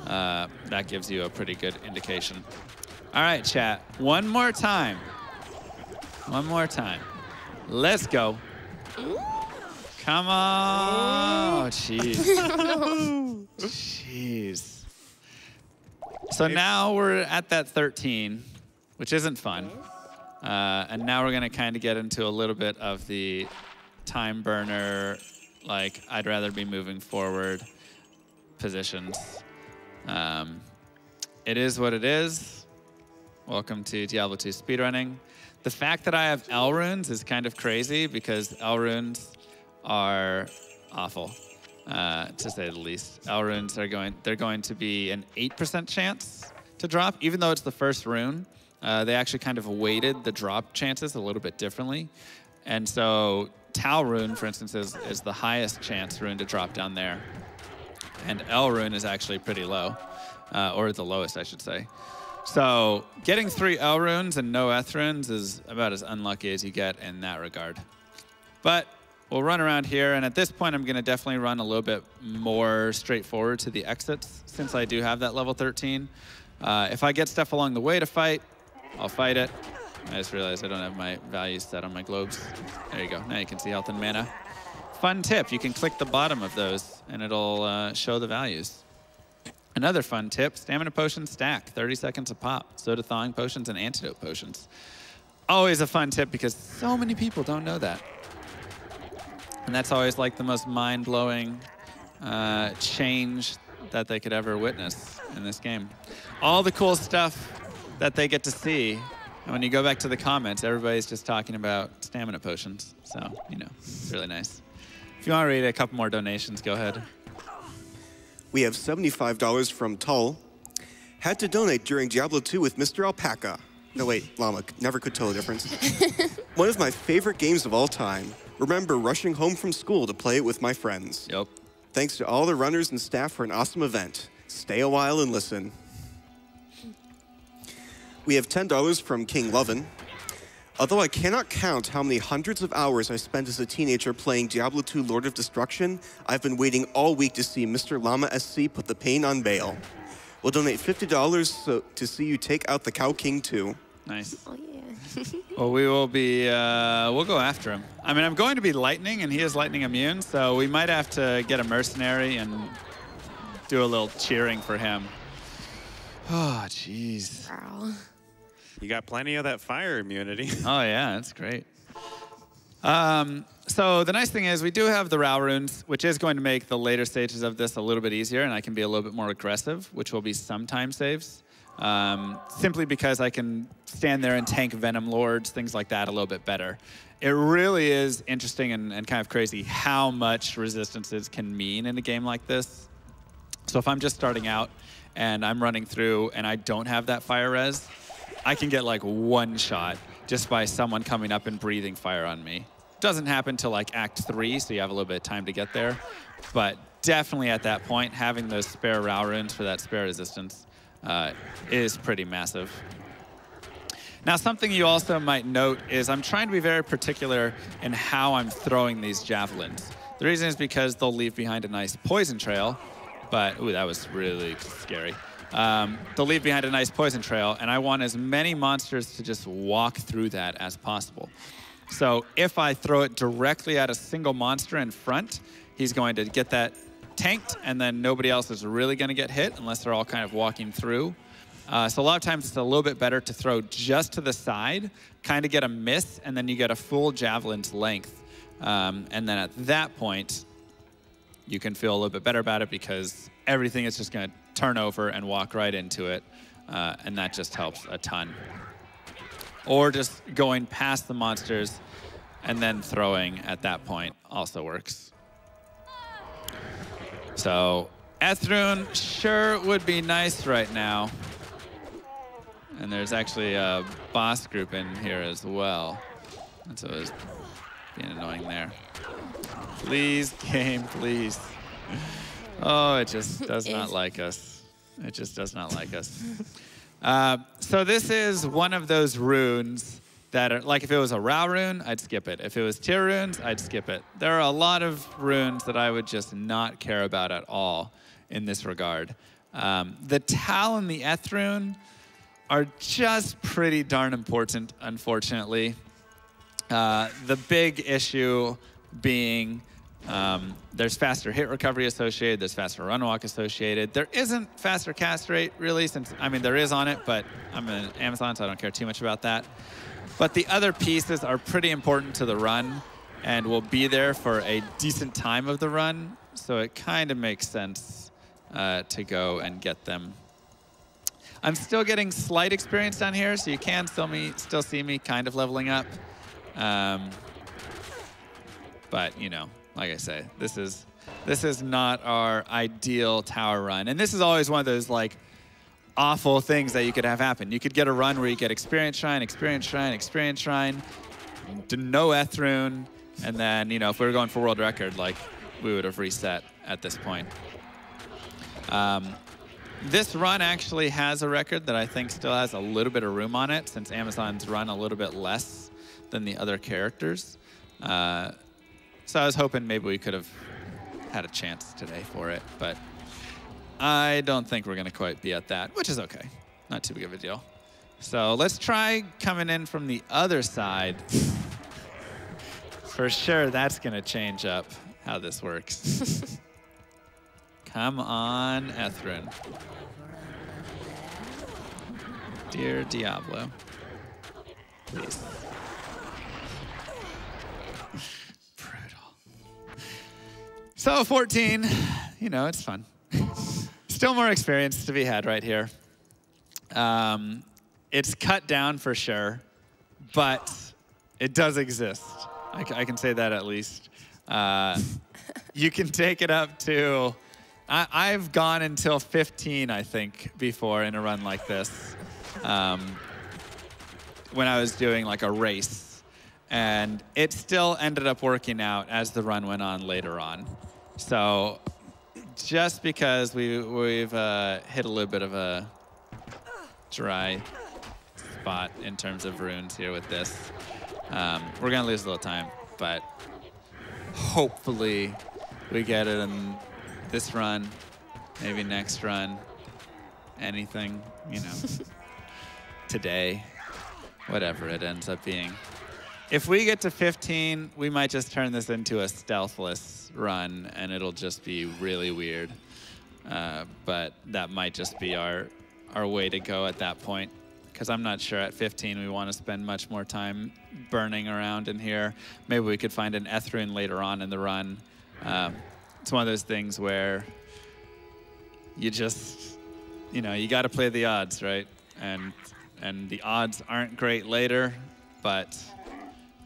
Uh, that gives you a pretty good indication. All right, chat. One more time. One more time. Let's go. Come on. Oh, jeez. Jeez. So now we're at that 13, which isn't fun. Uh, and now we're going to kind of get into a little bit of the time burner, like I'd rather be moving forward positions. Um, it is what it is. Welcome to Diablo 2 speedrunning. The fact that I have El runes is kind of crazy because El runes are awful, uh, to say the least. El runes are going, they're going to be an 8% chance to drop, even though it's the first rune. Uh, they actually kind of weighted the drop chances a little bit differently. And so Tal rune, for instance, is, is the highest chance rune to drop down there. And El rune is actually pretty low, uh, or the lowest, I should say. So getting three El runes and no Eth runes is about as unlucky as you get in that regard. But we'll run around here, and at this point, I'm going to definitely run a little bit more straightforward to the exits, since I do have that level 13. Uh, if I get stuff along the way to fight, I'll fight it. I just realized I don't have my values set on my globes. There you go. Now you can see health and mana. Fun tip, you can click the bottom of those, and it'll uh, show the values. Another fun tip, stamina potions stack, 30 seconds a pop. So do thawing potions and antidote potions. Always a fun tip because so many people don't know that. And that's always like the most mind-blowing uh, change that they could ever witness in this game. All the cool stuff that they get to see. And when you go back to the comments, everybody's just talking about stamina potions. So, you know, it's really nice. If you want to read a couple more donations, go ahead. We have $75 from Tull. Had to donate during Diablo 2 with Mr. Alpaca. No, wait, Llama. Never could tell the difference. One of my favorite games of all time. Remember rushing home from school to play it with my friends. Yep. Thanks to all the runners and staff for an awesome event. Stay a while and listen. We have $10 from King Lovin. Although I cannot count how many hundreds of hours I spent as a teenager playing Diablo II Lord of Destruction, I've been waiting all week to see Mr. Llama SC put the pain on Baal. We'll donate $50 so, to see you take out the Cow King too. Nice. Oh, yeah. Well, we will be, uh, we'll go after him. I mean, I'm going to be lightning, and he is lightning immune, so we might have to get a mercenary and do a little cheering for him. Oh, jeez. wow. You got plenty of that fire immunity. Oh, yeah, that's great. Um, so the nice thing is we do have the Ral runes, which is going to make the later stages of this a little bit easier, and I can be a little bit more aggressive, which will be some time saves. Um, simply because I can stand there and tank Venom Lords, things like that, a little bit better. It really is interesting and, and kind of crazy how much resistances can mean in a game like this. So if I'm just starting out and I'm running through and I don't have that fire res, I can get like one shot just by someone coming up and breathing fire on me. Doesn't happen till like Act 3, so you have a little bit of time to get there. But definitely at that point, having those spare Ral runes for that spare resistance uh, is pretty massive. Now, something you also might note is I'm trying to be very particular in how I'm throwing these javelins. The reason is because they'll leave behind a nice poison trail, but, ooh, that was really scary. Um, they'll leave behind a nice poison trail, and I want as many monsters to just walk through that as possible. So if I throw it directly at a single monster in front, he's going to get that tanked, and then nobody else is really going to get hit unless they're all kind of walking through. Uh, so a lot of times it's a little bit better to throw just to the side, kind of get a miss, and then you get a full javelin's length. Um, and then at that point, you can feel a little bit better about it because everything is just going to turn over and walk right into it. Uh, and that just helps a ton. Or just going past the monsters and then throwing at that point also works. So Eth rune sure would be nice right now. And there's actually a boss group in here as well. And so it's being annoying there. Please, game, please. Oh, it just does not like us. It just does not like us. Uh, so this is one of those runes that are, like if it was a Ral rune, I'd skip it. If it was Tir runes, I'd skip it. There are a lot of runes that I would just not care about at all in this regard. Um, the Tal and the Eth rune are just pretty darn important, unfortunately. Uh, the big issue being um, there's faster hit recovery associated, there's faster run walk associated. There isn't faster cast rate really, since I mean there is on it, but I'm an Amazon, so I don't care too much about that. But the other pieces are pretty important to the run and will be there for a decent time of the run, so it kind of makes sense uh, to go and get them. I'm still getting slight experience down here, so you can still me still see me kind of leveling up. Um, but you know, like I say, this is this is not our ideal tower run, and this is always one of those like awful things that you could have happen. You could get a run where you get experience shrine, experience shrine, experience shrine, no Eth rune, and then you know if we were going for world record, like we would have reset at this point. Um, this run actually has a record that I think still has a little bit of room on it, since Amazon's run a little bit less than the other characters. Uh, so I was hoping maybe we could have had a chance today for it, but I don't think we're going to quite be at that, which is okay. Not too big of a deal. So let's try coming in from the other side. For sure, that's going to change up how this works. Come on, Eth rune. Dear Diablo. Please. So 14, you know, it's fun. Still more experience to be had right here. Um, it's cut down for sure, but it does exist. I, I can say that at least. Uh, you can take it up to. I, I've gone until 15, I think, before in a run like this. Um, when I was doing like a race, and it still ended up working out as the run went on later on. So just because we we've uh, hit a little bit of a dry spot in terms of runes here with this, um, we're gonna lose a little time, but hopefully we get it in this run, maybe next run, anything, you know, today, whatever it ends up being. If we get to 15, we might just turn this into a stealthless run, and it'll just be really weird. Uh, but that might just be our our way to go at that point, because I'm not sure at 15 we want to spend much more time burning around in here. Maybe we could find an Eth rune later on in the run. Um, it's one of those things where you just, you know, you got to play the odds, right? And and the odds aren't great later, but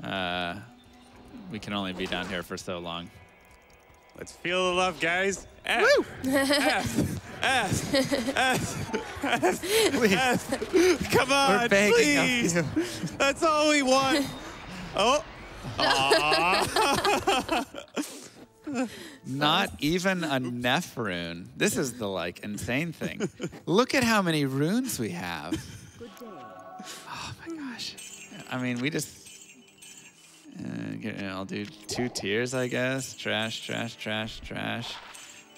uh, we can only be down here for so long. Let's feel the love, guys. F, F, F, F, F, F. Come on, begging please. you. That's all we want. Oh. Not even a Nef rune. This is the like insane thing. Look at how many runes we have. Oh my gosh. I mean, we just. Uh, I'll do two Tirs, I guess. Trash, trash, trash, trash.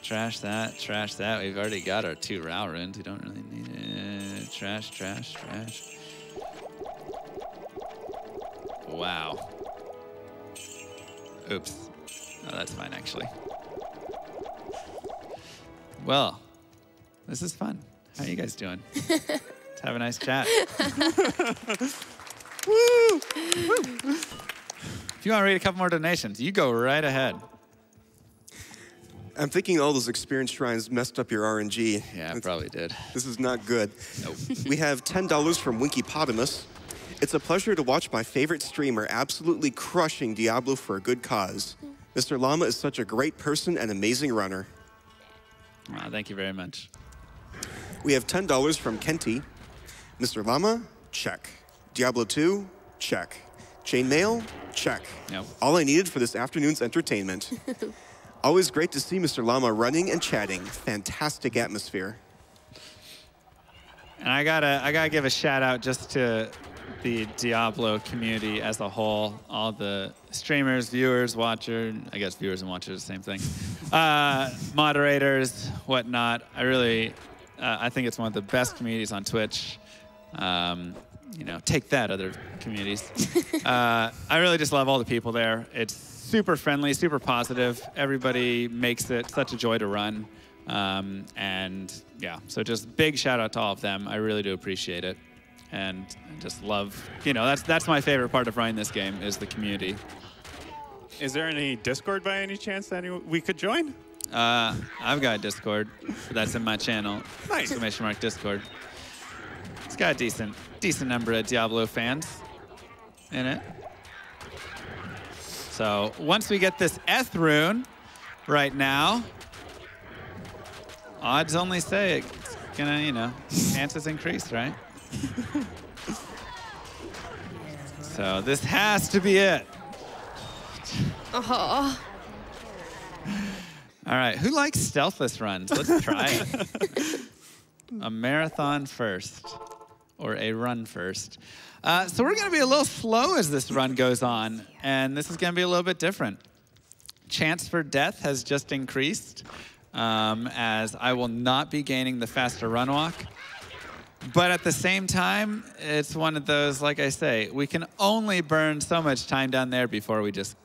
Trash that, trash that. We've already got our two Ral runes. We don't really need it. Trash, trash, trash. Wow. Oops. Oh, that's fine, actually. Well, this is fun. How are you guys doing? Let's have a nice chat. Woo! If you want to read a couple more donations, you go right ahead. I'm thinking all those experience shrines messed up your RNG. Yeah, I It's- probably did. This is not good. Nope. We have $10 from Winkypotamus. It's a pleasure to watch my favorite streamer absolutely crushing Diablo for a good cause. Mr. Llama is such a great person and amazing runner. Wow, thank you very much. We have $10 from Kenti. Mr. Llama, check. Diablo 2, check. Chainmail, check. Nope. All I needed for this afternoon's entertainment. Always great to see Mr. Llama running and chatting. Fantastic atmosphere. And I gotta, I gotta give a shout out just to the Diablo community as a whole, all the streamers, viewers, watchers, I guess viewers and watchers, same thing, uh, moderators, whatnot. I really, uh, I think it's one of the best communities on Twitch. Um, you know, take that, other communities. uh, I really just love all the people there. It's super friendly, super positive. Everybody makes it such a joy to run. Um, and yeah, so just big shout out to all of them. I really do appreciate it. And I just love, you know, that's that's my favorite part of running this game is the community. Is there any Discord by any chance that any- we could join? Uh, I've got a Discord. That's in my channel. Nice. Exclamation mark Discord. It's got a decent, decent number of Diablo fans in it. So once we get this Eth rune right now, odds only say it's gonna, you know, chances increase, right? so this has to be it. Oh, All right, who likes stealthless runs? Let's try it. a marathon first, or a run first. Uh, so we're going to be a little slow as this run goes on, and this is going to be a little bit different. Chance for death has just increased, um, as I will not be gaining the faster run walk. But at the same time, it's one of those, like I say, we can only burn so much time down there before we just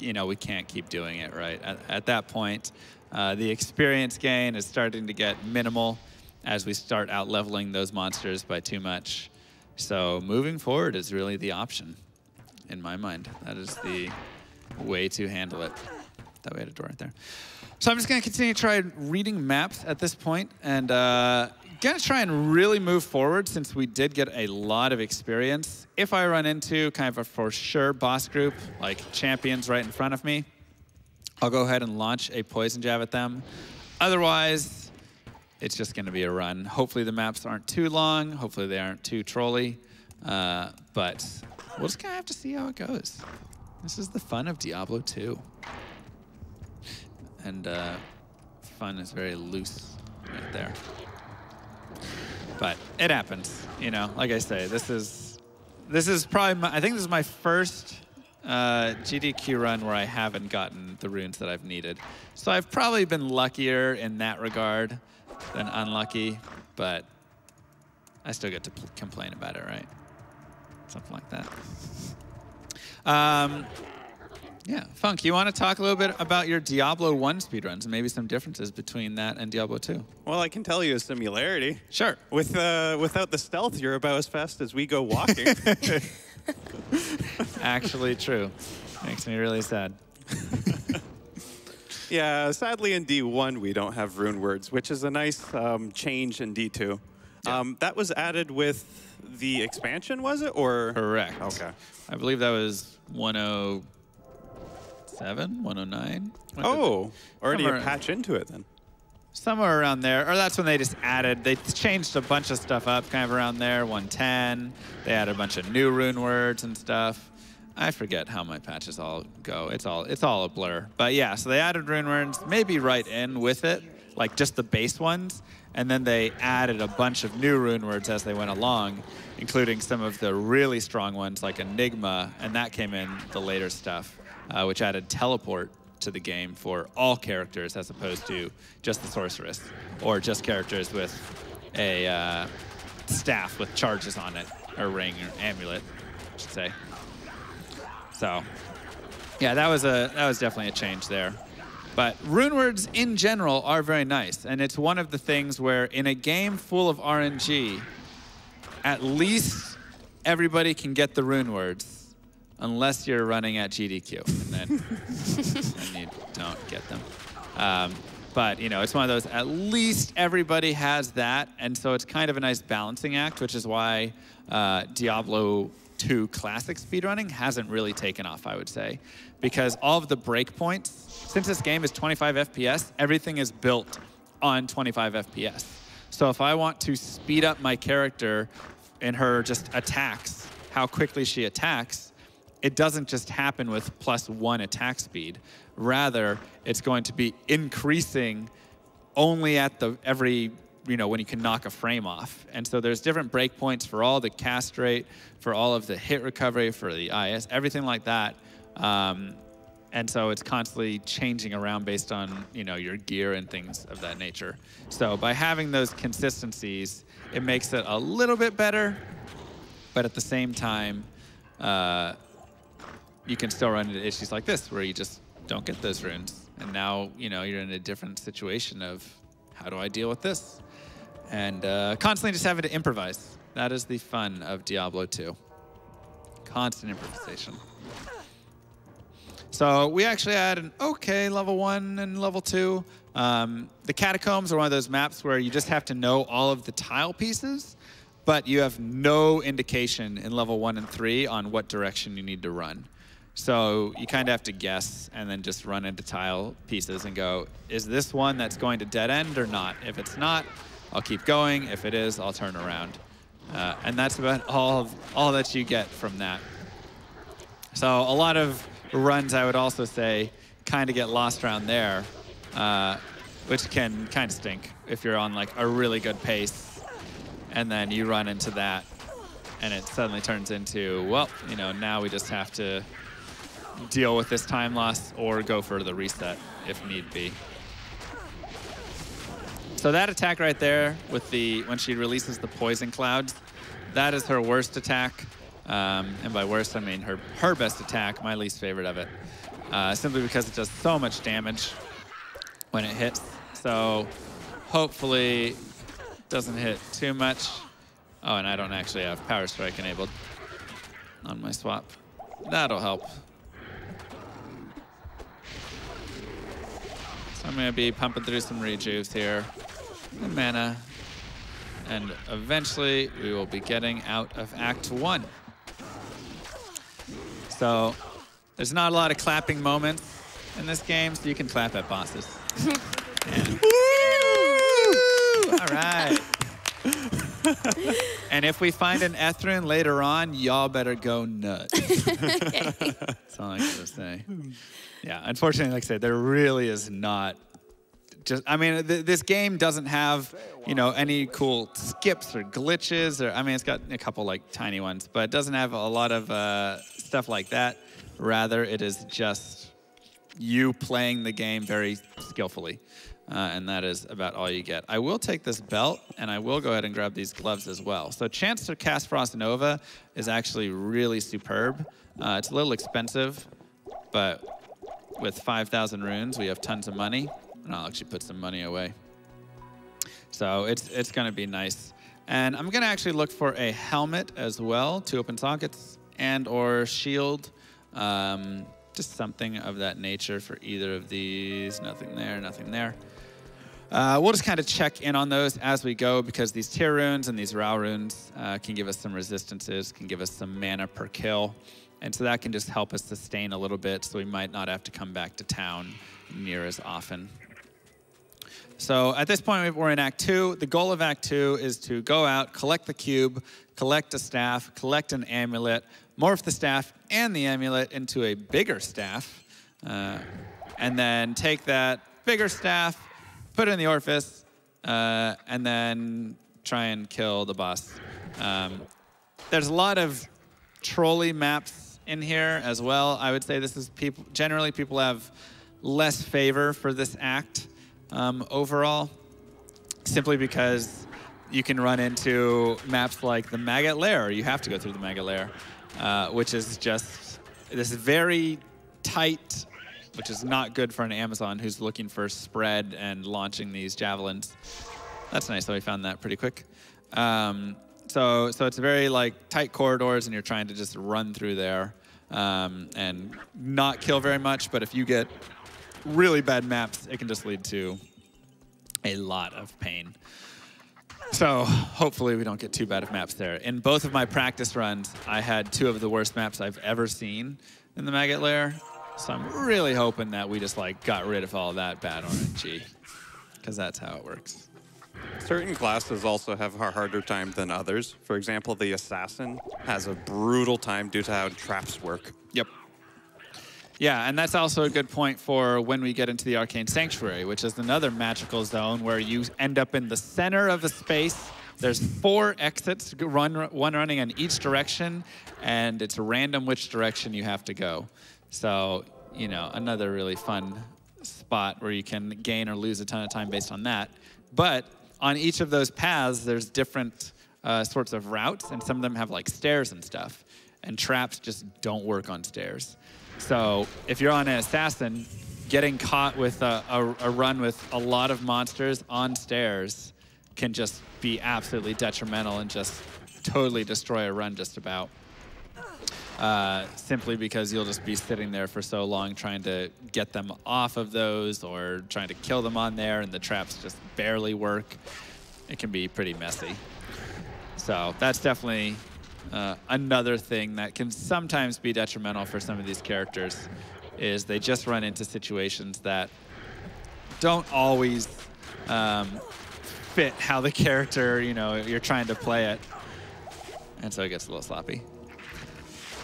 you know, we can't keep doing it, right? At, at that point, uh, the experience gain is starting to get minimal as we start out leveling those monsters by too much. So moving forward is really the option, in my mind. That is the way to handle it. That we had a door right there. So I'm just going to continue to try reading maps at this point and uh, to try and really move forward since we did get a lot of experience. If I run into kind of a for sure boss group, like champions right in front of me, I'll go ahead and launch a poison jab at them. Otherwise, it's just going to be a run. Hopefully the maps aren't too long. Hopefully they aren't too trolly. Uh, but we'll just kind of have to see how it goes. This is the fun of Diablo 2. And uh, fun is very loose right there. But it happens, you know. Like I say, this is this is probably my, I think this is my first uh, GDQ run where I haven't gotten the runes that I've needed. So I've probably been luckier in that regard than unlucky, but I still get to complain about it, right? Something like that. Um, yeah, Funk, you want to talk a little bit about your Diablo 1 speedruns and maybe some differences between that and Diablo 2? Well, I can tell you a similarity. Sure. With uh, without the stealth, you're about as fast as we go walking. Actually, true. Makes me really sad. yeah, sadly in D1 we don't have rune words, which is a nice um, change in D2. Yeah. Um, that was added with the expansion, was it? Or Correct. Okay. I believe that was 107, 109. When Oh, already a patch into it then. Somewhere around there, or that's when they just added, they changed a bunch of stuff up kind of around there, 110. They added a bunch of new rune words and stuff. I forget how my patches all go. It's all it's all a blur. But yeah, so they added rune words, maybe right in with it, like just the base ones, and then they added a bunch of new rune words as they went along, including some of the really strong ones like Enigma, and that came in the later stuff, uh, which added teleport to the game for all characters as opposed to just the sorceress or just characters with a uh, staff with charges on it or ring or amulet, I should say. So, yeah, that was a that was definitely a change there. But rune words in general are very nice, and it's one of the things where in a game full of RNG, at least everybody can get the rune words, unless you're running at GDQ, and then, then you don't get them. Um, but you know, it's one of those. At least everybody has that, and so it's kind of a nice balancing act, which is why uh, Diablo 2 classic speedrunning hasn't really taken off, I would say, because all of the breakpoints, since this game is 25 FPS, everything is built on 25 FPS. So if I want to speed up my character in her just attacks, how quickly she attacks, it doesn't just happen with plus one attack speed. Rather, it's going to be increasing only at the every you know when you can knock a frame off. And so there's different breakpoints for all the cast rate, for all of the hit recovery, for the IS, everything like that. Um, and so it's constantly changing around based on you know your gear and things of that nature. So by having those consistencies, it makes it a little bit better, but at the same time, uh, you can still run into issues like this where you just don't get those runes, and now you know you're in a different situation of how do I deal with this, and uh, constantly just having to improvise. That is the fun of Diablo 2. Constant improvisation. So we actually had an okay level one and level two. Um, the catacombs are one of those maps where you just have to know all of the tile pieces, but you have no indication in level one and three on what direction you need to run. So you kind of have to guess and then just run into tile pieces and go, is this one that's going to dead end or not? If it's not, I'll keep going. If it is, I'll turn around. Uh, and that's about all, of, all that you get from that. So a lot of runs, I would also say, kind of get lost around there, uh, which can kind of stink if you're on like a really good pace, and then you run into that, and it suddenly turns into, well, you know, now we just have to deal with this time loss or go for the reset if need be. So that attack right there with the when she releases the poison clouds, that is her worst attack. Um, and by worst, I mean her, her best attack, my least favorite of it. Uh, simply because it does so much damage when it hits. So hopefully doesn't hit too much. Oh, and I don't actually have Power Strike enabled on my swap. That'll help. So I'm going to be pumping through some rejuves here. And mana. And eventually we will be getting out of Act 1. So there's not a lot of clapping moments in this game, so you can clap at bosses. And- All right. and if we find an Eth rune later on, y'all better go nuts. That's all I gotta say. Yeah, unfortunately, like I said, there really is not just. I mean, th- this game doesn't have you know any cool skips or glitches, or I mean, it's got a couple like tiny ones, but it doesn't have a lot of uh, stuff like that. Rather, it is just you playing the game very skillfully. Uh, and that is about all you get. I will take this belt, and I will go ahead and grab these gloves as well. So chance to cast Frost Nova is actually really superb. Uh, it's a little expensive, but with 5,000 runes, we have tons of money, and I'll actually put some money away. So it's it's going to be nice. And I'm going to actually look for a helmet as well, two open sockets and or shield. Um, just something of that nature for either of these. Nothing there, nothing there. Uh, we'll just kind of check in on those as we go because these Tir runes and these Ral runes uh, can give us some resistances, can give us some mana per kill. And so that can just help us sustain a little bit so we might not have to come back to town near as often. So at this point, we're in Act Two. The goal of Act Two is to go out, collect the cube, collect a staff, collect an amulet, morph the staff and the amulet into a bigger staff, uh, and then take that bigger staff, put it in the orifice, uh, and then try and kill the boss. Um, there's a lot of trolley maps in here as well. I would say this is people generally people have less favor for this act um, overall, simply because you can run into maps like the Maggot Lair. You have to go through the Maggot Lair, uh, which is just this very tight, which is not good for an Amazon who's looking for spread and launching these javelins. That's nice that we found that pretty quick. Um, so, so it's very like tight corridors, and you're trying to just run through there um, and not kill very much. But if you get really bad maps, it can just lead to a lot of pain. So hopefully we don't get too bad of maps there. In both of my practice runs, I had two of the worst maps I've ever seen in the Maggot Lair. So I'm really hoping that we just like got rid of all that bad RNG, because that's how it works. Certain classes also have a harder time than others. For example, the assassin has a brutal time due to how traps work. Yep. Yeah, and that's also a good point for when we get into the Arcane Sanctuary, which is another magical zone where you end up in the center of a space. There's four exits, run, one running in each direction, and it's random which direction you have to go. So, you know, another really fun spot where you can gain or lose a ton of time based on that. But on each of those paths, there's different uh, sorts of routes, and some of them have like stairs and stuff. And traps just don't work on stairs. So if you're on an assassin, getting caught with a, a, a run with a lot of monsters on stairs can just be absolutely detrimental and just totally destroy a run just about. Uh, simply because you'll just be sitting there for so long trying to get them off of those or trying to kill them on there and the traps just barely work. It can be pretty messy. So that's definitely uh, another thing that can sometimes be detrimental for some of these characters is they just run into situations that don't always um, fit how the character, you know, you're trying to play it. And so it gets a little sloppy.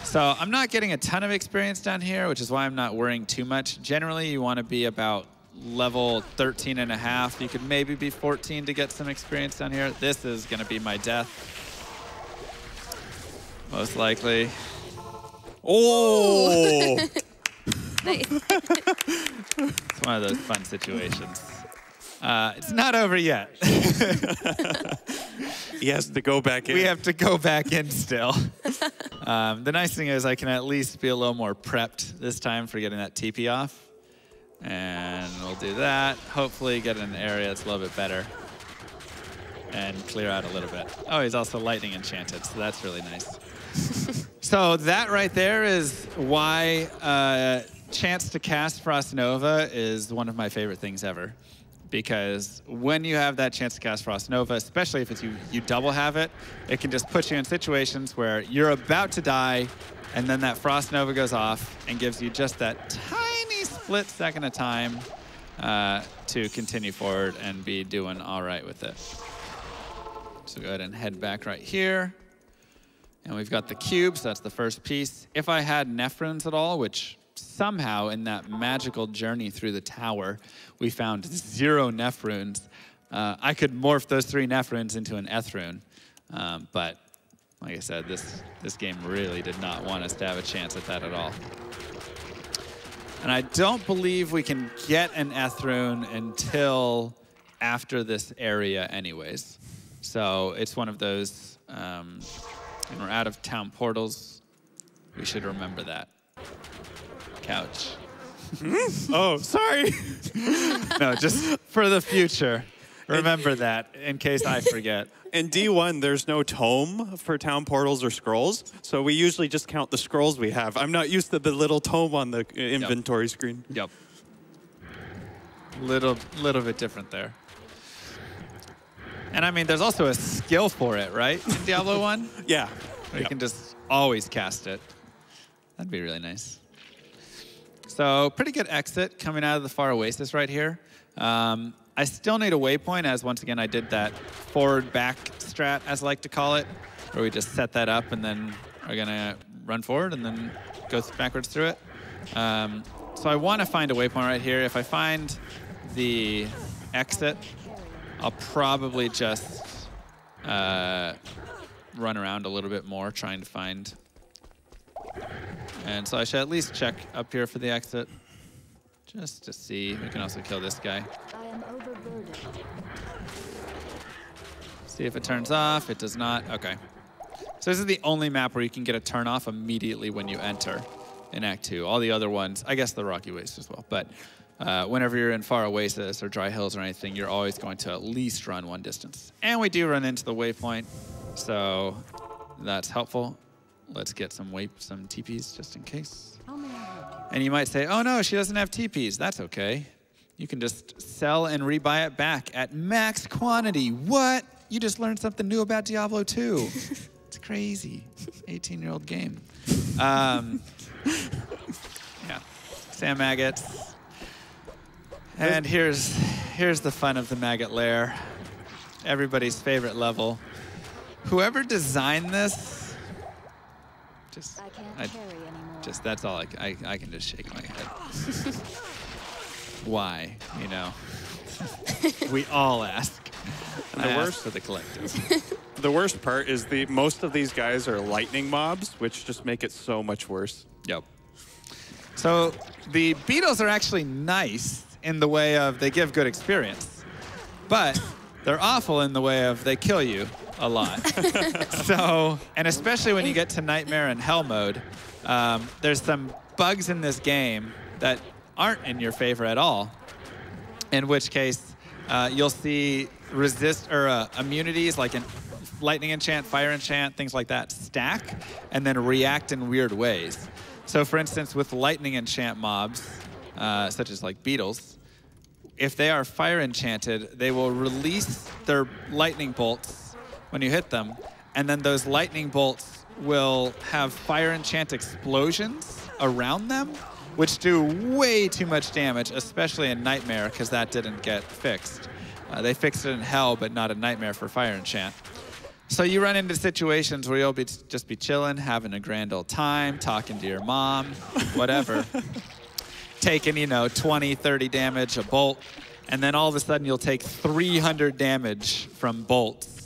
So I'm not getting a ton of experience down here, which is why I'm not worrying too much. Generally, you want to be about level 13 and a half. You could maybe be 14 to get some experience down here. This is going to be my death. Most likely. Oh! Nice. Oh! It's one of those fun situations. Uh, it's not over yet. he has to go back in. we have to go back in still. Um, the nice thing is I can at least be a little more prepped this time for getting that TP off. And we'll do that. Hopefully get an area that's a little bit better. And clear out a little bit. Oh, he's also lightning enchanted, so that's really nice. so that right there is why uh, chance to cast Frost Nova is one of my favorite things ever. Because when you have that chance to cast Frost Nova, especially if it's you, you double have it, it can just put you in situations where you're about to die, and then that Frost Nova goes off and gives you just that tiny split second of time uh, to continue forward and be doing all right with it. So go ahead and head back right here. And we've got the cubes, that's the first piece. If I had Nef runes at all, which somehow in that magical journey through the tower, we found zero Nef runes, uh, I could morph those three Nef runes into an Eth rune. Um, but like I said, this, this game really did not want us to have a chance at that at all. And I don't believe we can get an Eth rune until after this area anyways. So it's one of those, um, when we're out of town portals, we should remember that. Couch. Oh, sorry. No, just for the future. Remember that in case I forget. In D1, there's no tome for town portals or scrolls, so we usually just count the scrolls we have. I'm not used to the little tome on the uh, inventory screen. Yep. Little, little bit different there. And I mean, there's also a skill for it, right? In Diablo 1? Yeah. Where you can just always cast it. That'd be really nice. So pretty good exit coming out of the far oasis right here. Um, I still need a waypoint as once again I did that forward back strat as I like to call it, where we just set that up and then are gonna run forward and then go backwards through it. Um, so I want to find a waypoint right here. If I find the exit, I'll probably just uh, run around a little bit more trying to find. And so I should at least check up here for the exit, just to see. We can also kill this guy. I am overburdened. See if it turns off. It does not. Okay. So this is the only map where you can get a turn off immediately when you enter in Act 2. All the other ones, I guess the Rocky Waste as well, but uh, whenever you're in Far Oasis or Dry Hills or anything, you're always going to at least run one distance. And we do run into the waypoint, so that's helpful. Let's get some way some TPs just in case. How may I help you? And you might say, oh no, she doesn't have TPs. That's okay. You can just sell and rebuy it back at max quantity. What? You just learned something new about Diablo 2. it's crazy. 18 year old game. Um, yeah. Sand maggots. And here's, here's the fun of the maggot lair. Everybody's favorite level. Whoever designed this, just, I can't I- carry anymore. just that's all I can just shake my head. Why? You know, we all ask. And I the ask worst- for the collective. The worst part is the most of these guys are lightning mobs, which just make it so much worse. Yep. So the beetles are actually nice in the way of they give good experience, but they're awful in the way of they kill you a lot. so, and especially when you get to nightmare and hell mode, um, there's some bugs in this game that aren't in your favor at all. In which case, uh, you'll see resist or uh, immunities like in lightning enchant, fire enchant, things like that stack and then react in weird ways. So, for instance, with lightning enchant mobs, uh, such as like beetles, if they are fire enchanted, they will release their lightning bolts when you hit them, and then those lightning bolts will have fire enchant explosions around them, which do way too much damage, especially in Nightmare, because that didn't get fixed. Uh, they fixed it in Hell, but not in Nightmare for fire enchant. So you run into situations where you'll be just be chilling, having a grand old time, talking to your mom, whatever taking, you know, 20, 30 damage a bolt, and then all of a sudden you'll take 300 damage from bolts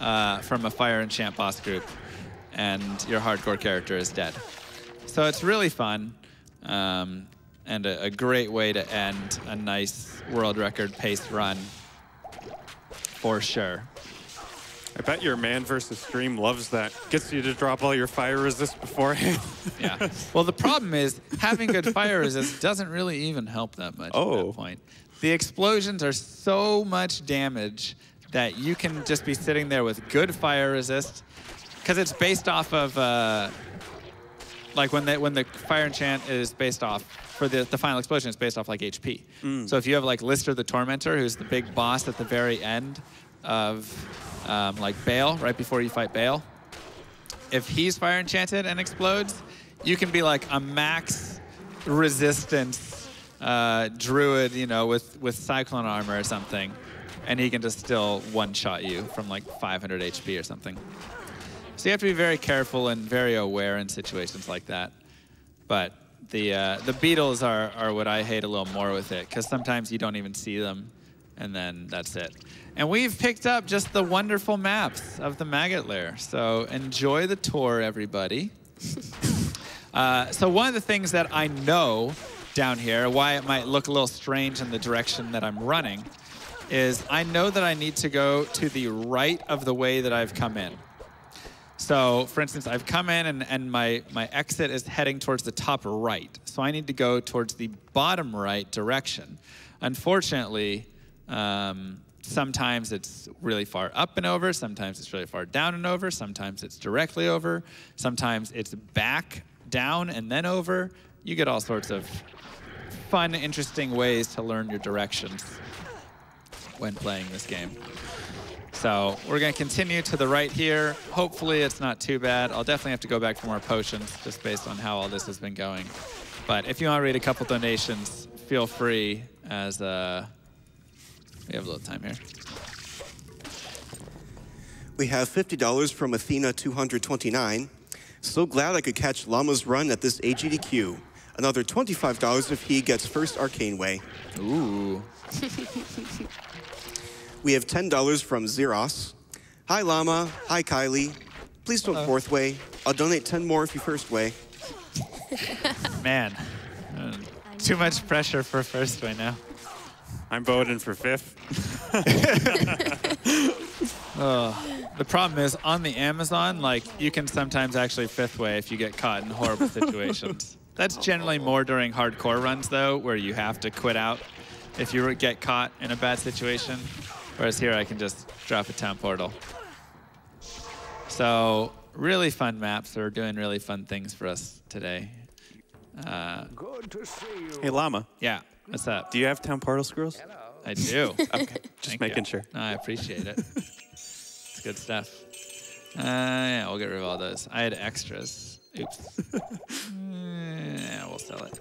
uh, from a fire enchant boss group, and your hardcore character is dead. So it's really fun, um, and a, a great way to end a nice world record pace run, for sure. I bet your man versus stream loves that. Gets you to drop all your fire resist beforehand. Yeah. Well, the problem is having good fire resist doesn't really even help that much at Oh. that point. The explosions are so much damage that you can just be sitting there with good fire resist because it's based off of uh, like when the when the fire enchant is based off for the the final explosion it's based off like HP. So if you have like Lister the Tormentor, who's the big boss at the very end of um, like Baal, right before you fight Baal, if he's fire enchanted and explodes, you can be like a max resistance uh, druid, you know, with with cyclone armor or something, and he can just still one shot you from like 500 HP or something. So you have to be very careful and very aware in situations like that. But the uh, the beetles are, are what I hate a little more with it because sometimes you don't even see them, and then that's it. And we've picked up just the wonderful maps of the maggot lair. So enjoy the tour, everybody. Uh, so one of the things that I know down here, why it might look a little strange in the direction that I'm running, is I know that I need to go to the right of the way that I've come in. So, for instance, I've come in and, and my, my exit is heading towards the top right. So I need to go towards the bottom right direction. Unfortunately, um, sometimes it's really far up and over, sometimes it's really far down and over, sometimes it's directly over, sometimes it's back, down, and then over. You get all sorts of fun, interesting ways to learn your directions when playing this game. So we're going to continue to the right here. Hopefully it's not too bad. I'll definitely have to go back for more potions just based on how all this has been going. But if you want to read a couple donations, feel free as uh, we have a little time here. We have $50 from Athena229. So glad I could catch Llama's run at this AGDQ. Another $25 if he gets first Arcane Way. Ooh. We have $10 from Zeros. Hi, Llama. Hi, Kylie. Please don't fourth way. I'll donate 10 more if you first way. Man. Uh, Too much pressure for first way now. I'm voting for fifth. The problem is on the Amazon, like you can sometimes actually fifth way if you get caught in horrible situations. That's generally more during hardcore runs though, where you have to quit out if you get caught in a bad situation. Whereas here I can just drop a town portal. So really fun maps are doing really fun things for us today. Uh, Hey, Llama, yeah, what's up? do you have town portal scrolls? I do. Okay, just Thank making you. sure. No, I appreciate it. it's good stuff. Uh, yeah, we'll get rid of all those. I had extras. Oops. Uh, yeah, we'll sell it.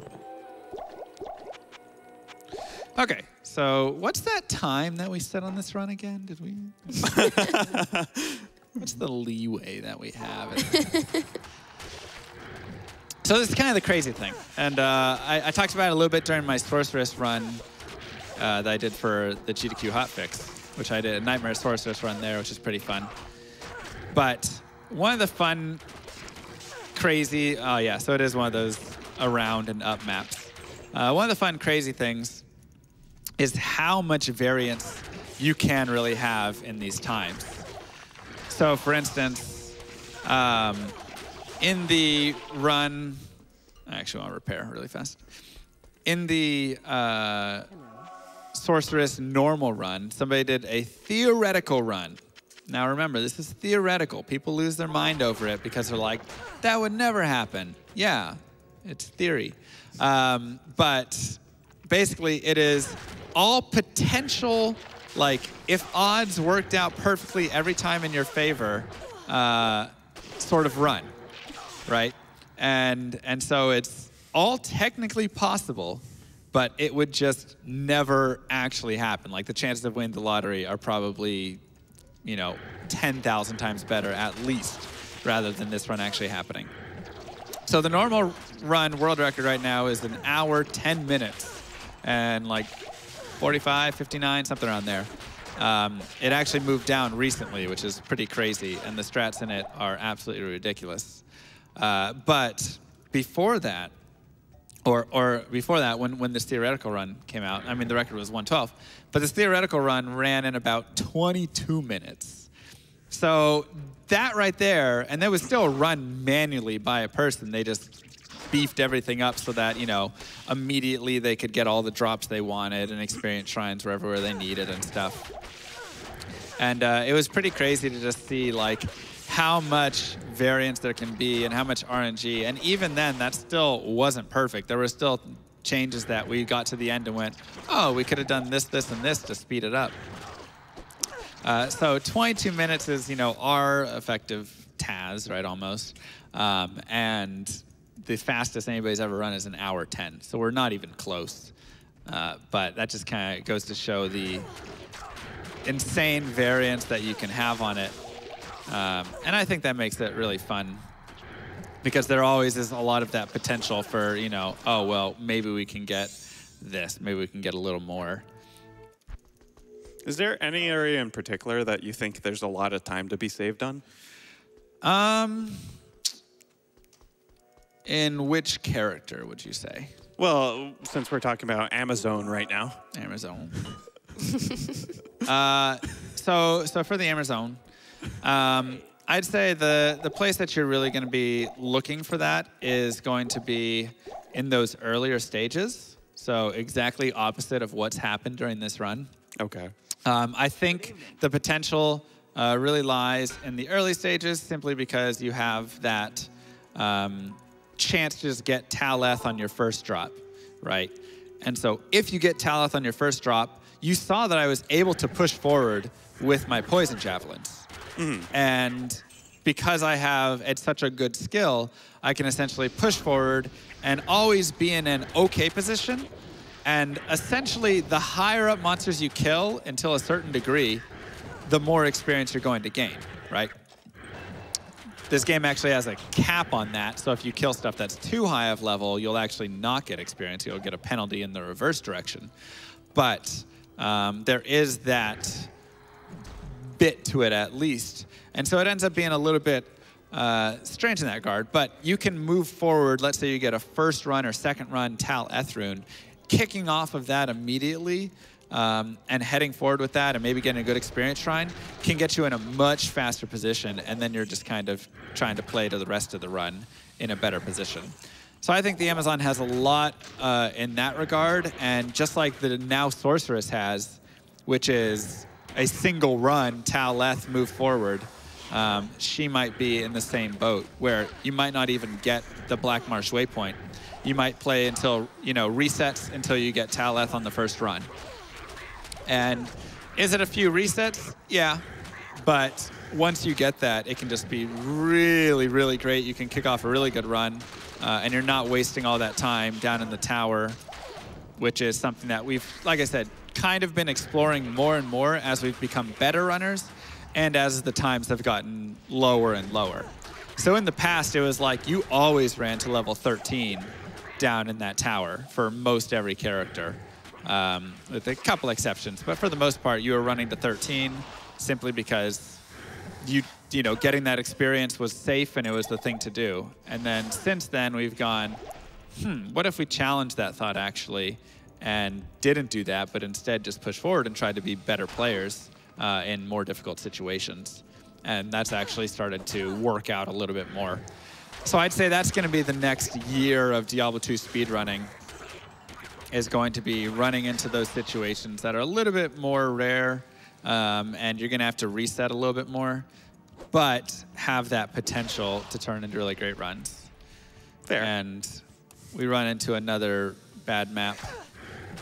Okay, so what's that time that we set on this run again? Did we? what's the leeway that we have? so this is kind of the crazy thing, and uh, I, I talked about it a little bit during my sorceress run uh, that I did for the GDQ hotfix, which I did a Nightmare Sorceress run there, which is pretty fun. But one of the fun, crazy, oh yeah, so it is one of those around and up maps. Uh, one of the fun, crazy things is how much variance you can really have in these times. So, for instance, um, in the run, I actually want to repair really fast. In the uh, sorceress normal run, somebody did a theoretical run. Now remember, this is theoretical. People lose their mind over it because they're like, that would never happen. Yeah, it's theory. Um, but basically, it is all potential, like, if odds worked out perfectly every time in your favor, uh, sort of run, right? And, and so it's all technically possible, but it would just never actually happen. Like the chances of winning the lottery are probably, you know, 10,000 times better at least, rather than this run actually happening. So the normal run world record right now is an hour, 10 minutes, and like 45, 59, something around there. Um, it actually moved down recently, which is pretty crazy, and the strats in it are absolutely ridiculous. Uh, but before that, or, or before that, when, when this theoretical run came out, I mean, the record was 112, but this theoretical run ran in about 22 minutes. So that right there, and that was still run manually by a person. They just beefed everything up so that, you know, immediately they could get all the drops they wanted and experience shrines wherever they needed and stuff. And uh, it was pretty crazy to just see like how much variance there can be and how much RNG. And even then, that still wasn't perfect. There were still changes that we got to the end and went, oh, we could have done this, this, and this to speed it up. Uh, so 22 minutes is, you know, our effective TAS, right, almost. Um, and the fastest anybody's ever run is an hour 10. So we're not even close. Uh, but that just kind of goes to show the insane variance that you can have on it. Um, and I think that makes it really fun because there always is a lot of that potential for, you know, oh, well, maybe we can get this, maybe we can get a little more. Is there any area in particular that you think there's a lot of time to be saved on? Um, in which character would you say? Well, since we're talking about Amazon right now. Amazon. uh, so, so for the Amazon, um, I'd say the the place that you're really going to be looking for that is going to be in those earlier stages. So exactly opposite of what's happened during this run. Okay. Um, I think the potential uh, really lies in the early stages simply because you have that um, chance to just get Tal Eth on your first drop, right? And so if you get Tal Eth on your first drop, you saw that I was able to push forward with my poison javelins. Mm-hmm. And because I have it's such a good skill, I can essentially push forward and always be in an okay position. And essentially, the higher up monsters you kill until a certain degree, the more experience you're going to gain, right? This game actually has a cap on that, so if you kill stuff that's too high of level, you'll actually not get experience. You'll get a penalty in the reverse direction. But um, there is that bit to it at least. And so it ends up being a little bit uh, strange in that regard. But you can move forward. Let's say you get a first run or second run Tal Eth rune. Kicking off of that immediately um, and heading forward with that and maybe getting a good experience shrine can get you in a much faster position. And then you're just kind of trying to play to the rest of the run in a better position. So I think the Amazon has a lot uh, in that regard. And just like the now Sorceress has, which is a single run, Tal Eth move forward, um, she might be in the same boat where you might not even get the Black Marsh waypoint. You might play until, you know, resets until you get Tal Eth on the first run. And is it a few resets? Yeah. But once you get that, it can just be really, really great. You can kick off a really good run, uh, and you're not wasting all that time down in the tower, which is something that we've, like I said, kind of been exploring more and more as we've become better runners and as the times have gotten lower and lower. So in the past, it was like you always ran to level 13 down in that tower for most every character, um, with a couple exceptions. But for the most part, you were running to 13 simply because you you know getting that experience was safe and it was the thing to do. And then since then, we've gone, hmm, what if we challenged that thought actually and didn't do that, but instead just pushed forward and tried to be better players uh, in more difficult situations. And that's actually started to work out a little bit more. So I'd say that's going to be the next year of Diablo 2 speedrunning is going to be running into those situations that are a little bit more rare um, and you're going to have to reset a little bit more, but have that potential to turn into really great runs. Fair. And we run into another bad map.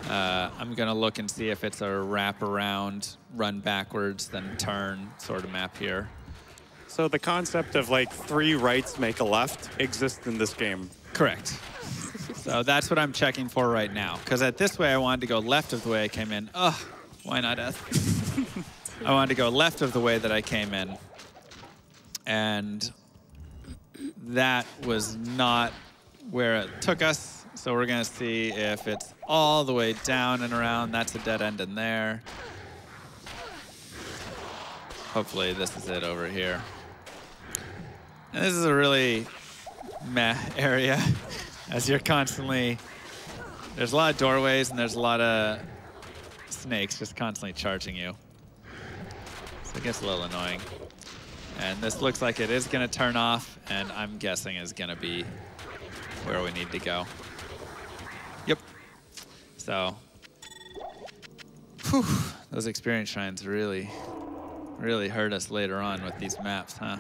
Uh, I'm going to look and see if it's a wrap around, run backwards, then turn sort of map here. So the concept of like three rights make a left exists in this game. Correct. So that's what I'm checking for right now. Because at this way, I wanted to go left of the way I came in. Ugh, why not i wanted to go left of the way that I came in. And that was not where it took us. So we're going to see if it's all the way down and around. That's a dead end in there. Hopefully this is it over here. And this is a really meh area as you're constantly, there's a lot of doorways and there's a lot of snakes just constantly charging you. So it gets a little annoying. And this looks like it is going to turn off, and I'm guessing is going to be where we need to go. Yep. So, whew, those experience shrines really really hurt us later on with these maps, huh?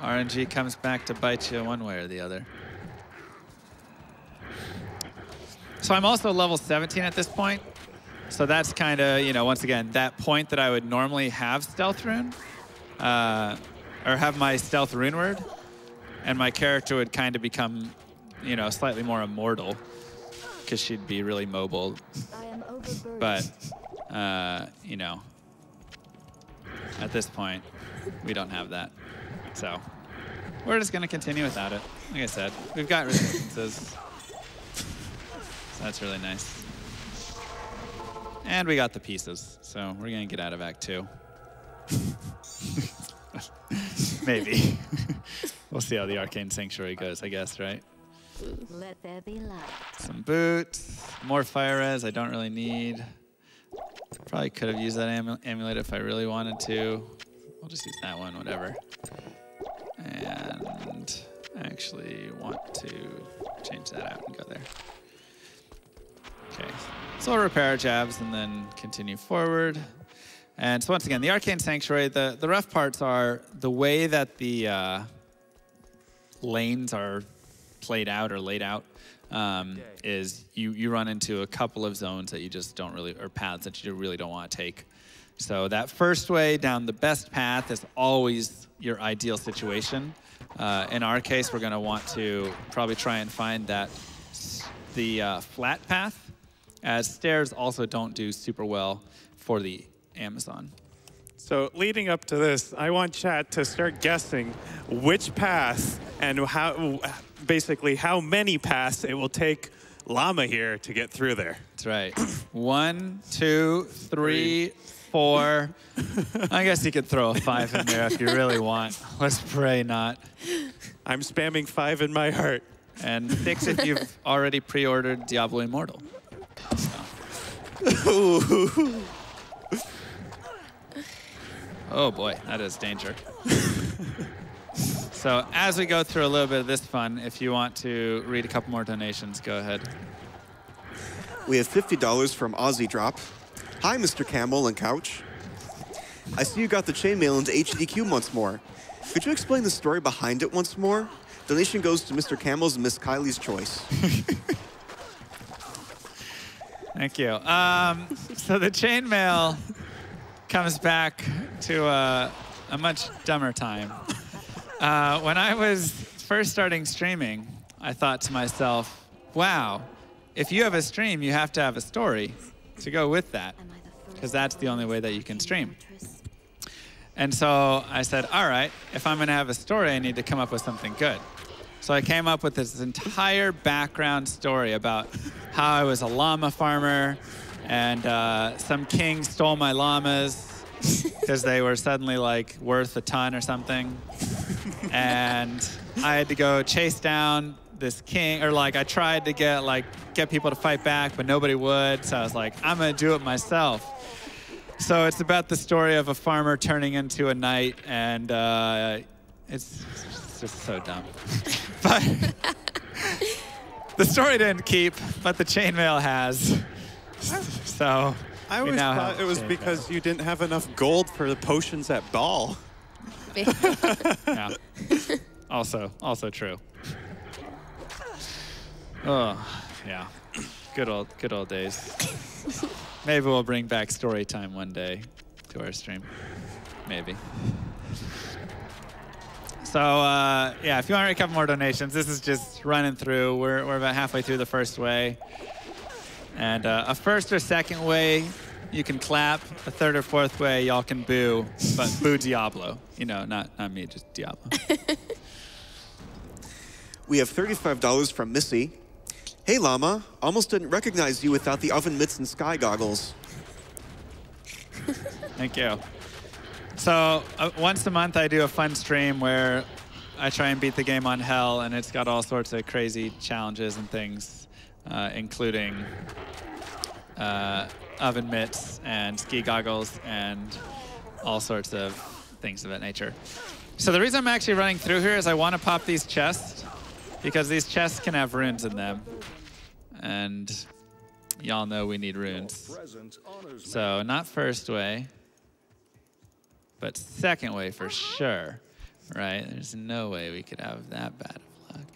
RNG comes back to bite you one way or the other. So I'm also level 17 at this point. So that's kind of, you know, once again, that point that I would normally have Stealth Rune, uh, or have my Stealth Rune Word, and my character would kind of become, you know, slightly more immortal, because she'd be really mobile. I am. But, uh, you know, at this point, we don't have that. So we're just going to continue without it. Like I said, we've got resistances. So that's really nice. And we got the pieces, so we're going to get out of Act 2. Maybe. we'll see how the Arcane Sanctuary goes, I guess, right? Let there be light. Some boots, more fire res I don't really need. Probably could have used that amu- amulet if I really wanted to. I'll just use that one, whatever. And I actually want to change that out and go there. Okay, so we'll repair our jabs and then continue forward. And so once again, the Arcane Sanctuary, the, the rough parts are the way that the uh, lanes are played out or laid out um, is you, you run into a couple of zones that you just don't really, or paths that you really don't want to take. So that first way down the best path is always your ideal situation. Uh, in our case, we're going to want to probably try and find that the uh, flat path, as stairs also don't do super well for the Amazon. So leading up to this, I want chat to start guessing which path and how, basically how many paths it will take Llama here to get through there. That's right. One, two, three, four. I guess you could throw a five in there if you really want. Let's pray not. I'm spamming five in my heart. And six if you've already pre-ordered Diablo Immortal. Oh boy, that is danger. so as we go through a little bit of this fun, if you want to read a couple more donations, go ahead. We have $50 from Aussie Drop. Hi, Mr. Camel and Couch. I see you got the chainmail into HDQ once more. Could you explain the story behind it once more? Donation goes to Mr. Camel's and Miss Kylie's choice. Thank you. Um, so the chainmail comes back to a, a much dumber time. Uh, when I was first starting streaming, I thought to myself, wow, if you have a stream, you have to have a story to go with that, because that's the only way that you can stream. And so I said, all right, if I'm going to have a story, I need to come up with something good. So I came up with this entire background story about how I was a llama farmer and uh, some king stole my llamas because they were suddenly like worth a ton or something. and I had to go chase down this king, or like I tried to get like get people to fight back, but nobody would. So I was like, I'm gonna do it myself. So it's about the story of a farmer turning into a knight, and uh, it's, it's just so dumb. but the story didn't keep, but the chainmail has. So I always thought have it was chainmail. because you didn't have enough gold for the potions at Baal. yeah. Also, also true. Oh, yeah. Good old, good old days. Maybe we'll bring back story time one day to our stream. Maybe. So uh, yeah, if you want a couple more donations, this is just running through. We're we're about halfway through the first way, and uh, a first or second way, you can clap. A third or fourth way, y'all can boo, but boo Diablo. You know, not not me, just Diablo. We have $35 from Missy. Hey, Llama. Almost didn't recognize you without the oven mitts and sky goggles. Thank you. So uh, once a month, I do a fun stream where I try and beat the game on hell, and it's got all sorts of crazy challenges and things, uh, including uh, oven mitts and ski goggles and all sorts of things of that nature. So the reason I'm actually running through here is I want to pop these chests because these chests can have runes in them, and y'all know we need runes. So not first way. But second way for sure, right? There's no way we could have that bad of luck.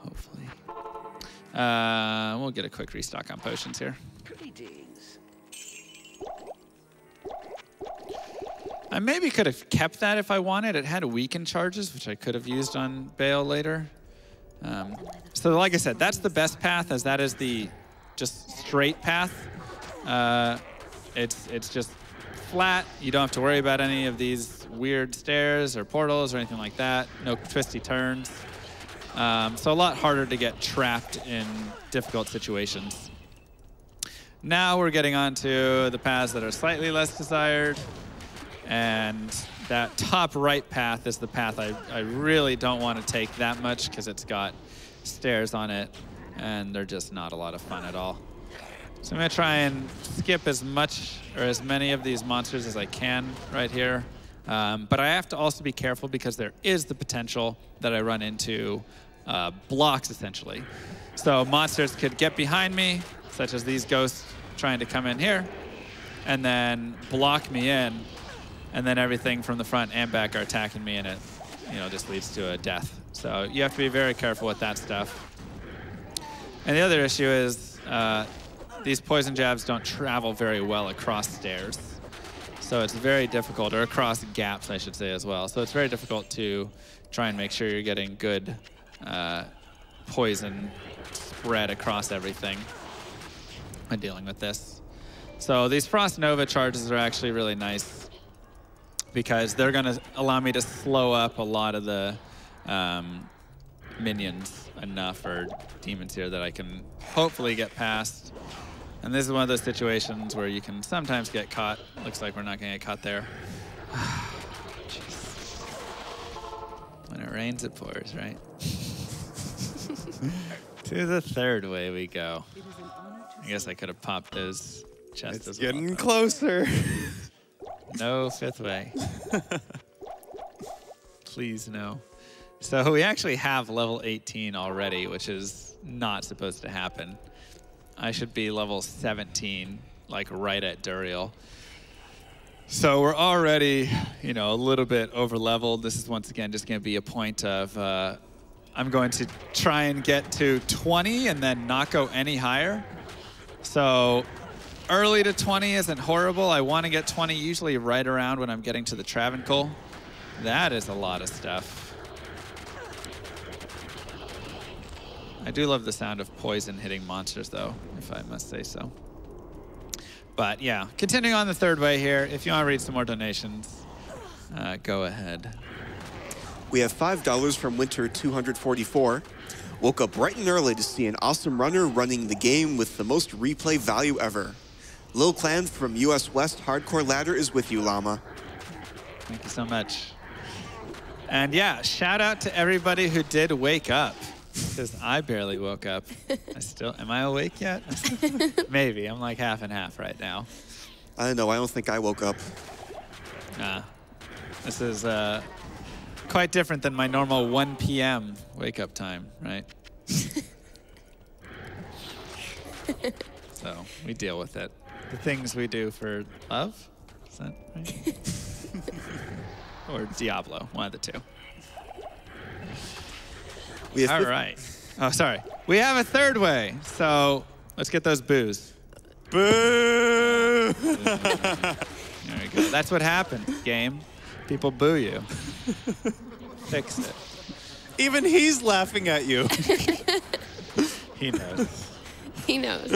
Hopefully. Uh, we'll get a quick restock on potions here. Greetings. I maybe could have kept that if I wanted. It had a weakened charges, which I could have used on Baal later. Um, so like I said, that's the best path, as that is the just straight path. Uh, it's it's just flat. You don't have to worry about any of these weird stairs or portals or anything like that. No twisty turns. Um, so a lot harder to get trapped in difficult situations. Now we're getting onto the paths that are slightly less desired. And that top right path is the path I, I really don't want to take that much because it's got stairs on it and they're just not a lot of fun at all. So I'm to try and skip as much or as many of these monsters as I can right here. Um, but I have to also be careful because there is the potential that I run into uh, blocks essentially. So monsters could get behind me, such as these ghosts trying to come in here, and then block me in, and then everything from the front and back are attacking me, and it, you know, just leads to a death. So you have to be very careful with that stuff. And the other issue is uh, these poison jabs don't travel very well across stairs. So it's very difficult, or across gaps, I should say, as well. So it's very difficult to try and make sure you're getting good uh, poison spread across everything when dealing with this. So these Frost Nova charges are actually really nice because they're going to allow me to slow up a lot of the um, minions enough or demons here that I can hopefully get past. And this is one of those situations where you can sometimes get caught. Looks like we're not going to get caught there. When it rains, it pours, right? to the third way we go. I guess I could have popped those chests It's as well. getting closer. No fifth way. Please no. So we actually have level 18 already, which is not supposed to happen. I should be level 17, like right at Duriel. So we're already, you know, a little bit over leveled. This is once again just going to be a point of uh, I'm going to try and get to 20 and then not go any higher. So early to 20 isn't horrible. I want to get 20 usually right around when I'm getting to the Travincal. That is a lot of stuff. I do love the sound of poison hitting monsters, though, if I must say so. But yeah, continuing on the third way here. If you want to read some more donations, uh, go ahead. We have $5 from Winter 244. Woke up bright and early to see an awesome runner running the game with the most replay value ever. Lil Clan from US West Hardcore Ladder is with you, Llama. Thank you so much. And yeah, shout out to everybody who did wake up. Because I barely woke up. I still, am I awake yet? Maybe. I'm like half and half right now. I don't know, I don't think I woke up. Nah. This is uh, quite different than my normal 1 p.m. wake up time, right? so we deal with it. The things we do for love? Is that right? or Diablo, one of the two. We have All. Oh, sorry. We have a third way. So let's get those boos. Boo! There we go. That's what happens, game. People boo you. Fix it. Even he's laughing at you. He knows. He knows.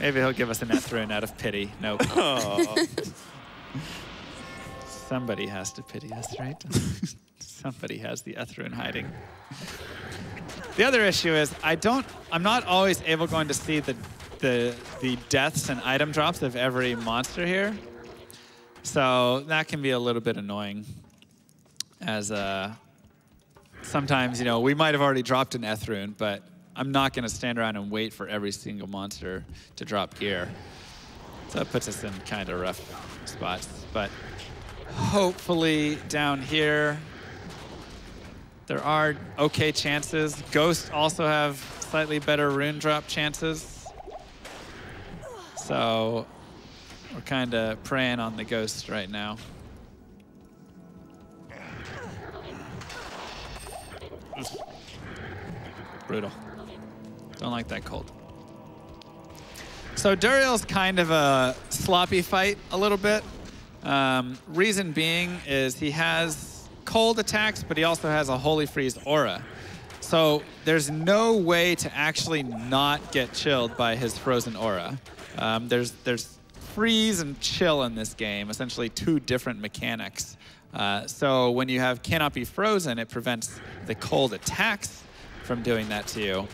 Maybe he'll give us an Eth rune out of pity. Nope. Oh. Somebody has to pity us, right? Somebody has the Eth rune hiding. The other issue is I don't I'm not always able going to see the the the deaths and item drops of every monster here. So that can be a little bit annoying. As uh sometimes, you know, we might have already dropped an Eth rune, but I'm not gonna stand around and wait for every single monster to drop gear. So that puts us in kind of rough spots. But hopefully down here, there are okay chances. Ghosts also have slightly better rune drop chances. So we're kind of preying on the ghosts right now. Brutal. Don't like that cold. So Duriel's kind of a sloppy fight a little bit. Um, reason being is he has cold attacks, but he also has a Holy Freeze aura. So there's no way to actually not get chilled by his frozen aura. Um, there's there's freeze and chill in this game, essentially two different mechanics. Uh, so when you have cannot be frozen, it prevents the cold attacks from doing that to you,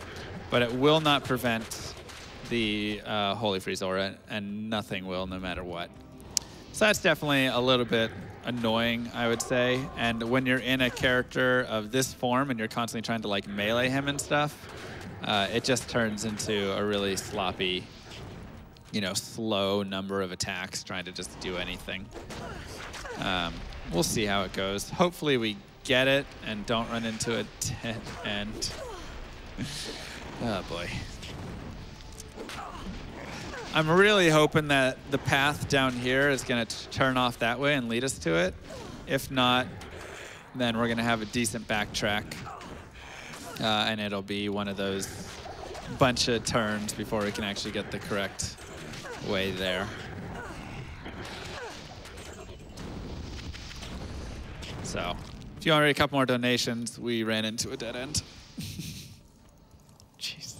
but it will not prevent the uh, Holy Freeze aura, and nothing will, no matter what. So that's definitely a little bit annoying, I would say. And when you're in a character of this form and you're constantly trying to like melee him and stuff, uh, it just turns into a really sloppy, you know, slow number of attacks trying to just do anything. Um, we'll see how it goes. Hopefully we get it and don't run into a dead end. oh boy. I'm really hoping that the path down here is going to turn off that way and lead us to it. If not, then we're going to have a decent backtrack. Uh, and it'll be one of those bunch of turns before we can actually get the correct way there. So, if you want to read a couple more donations, we ran into a dead end. Jeez.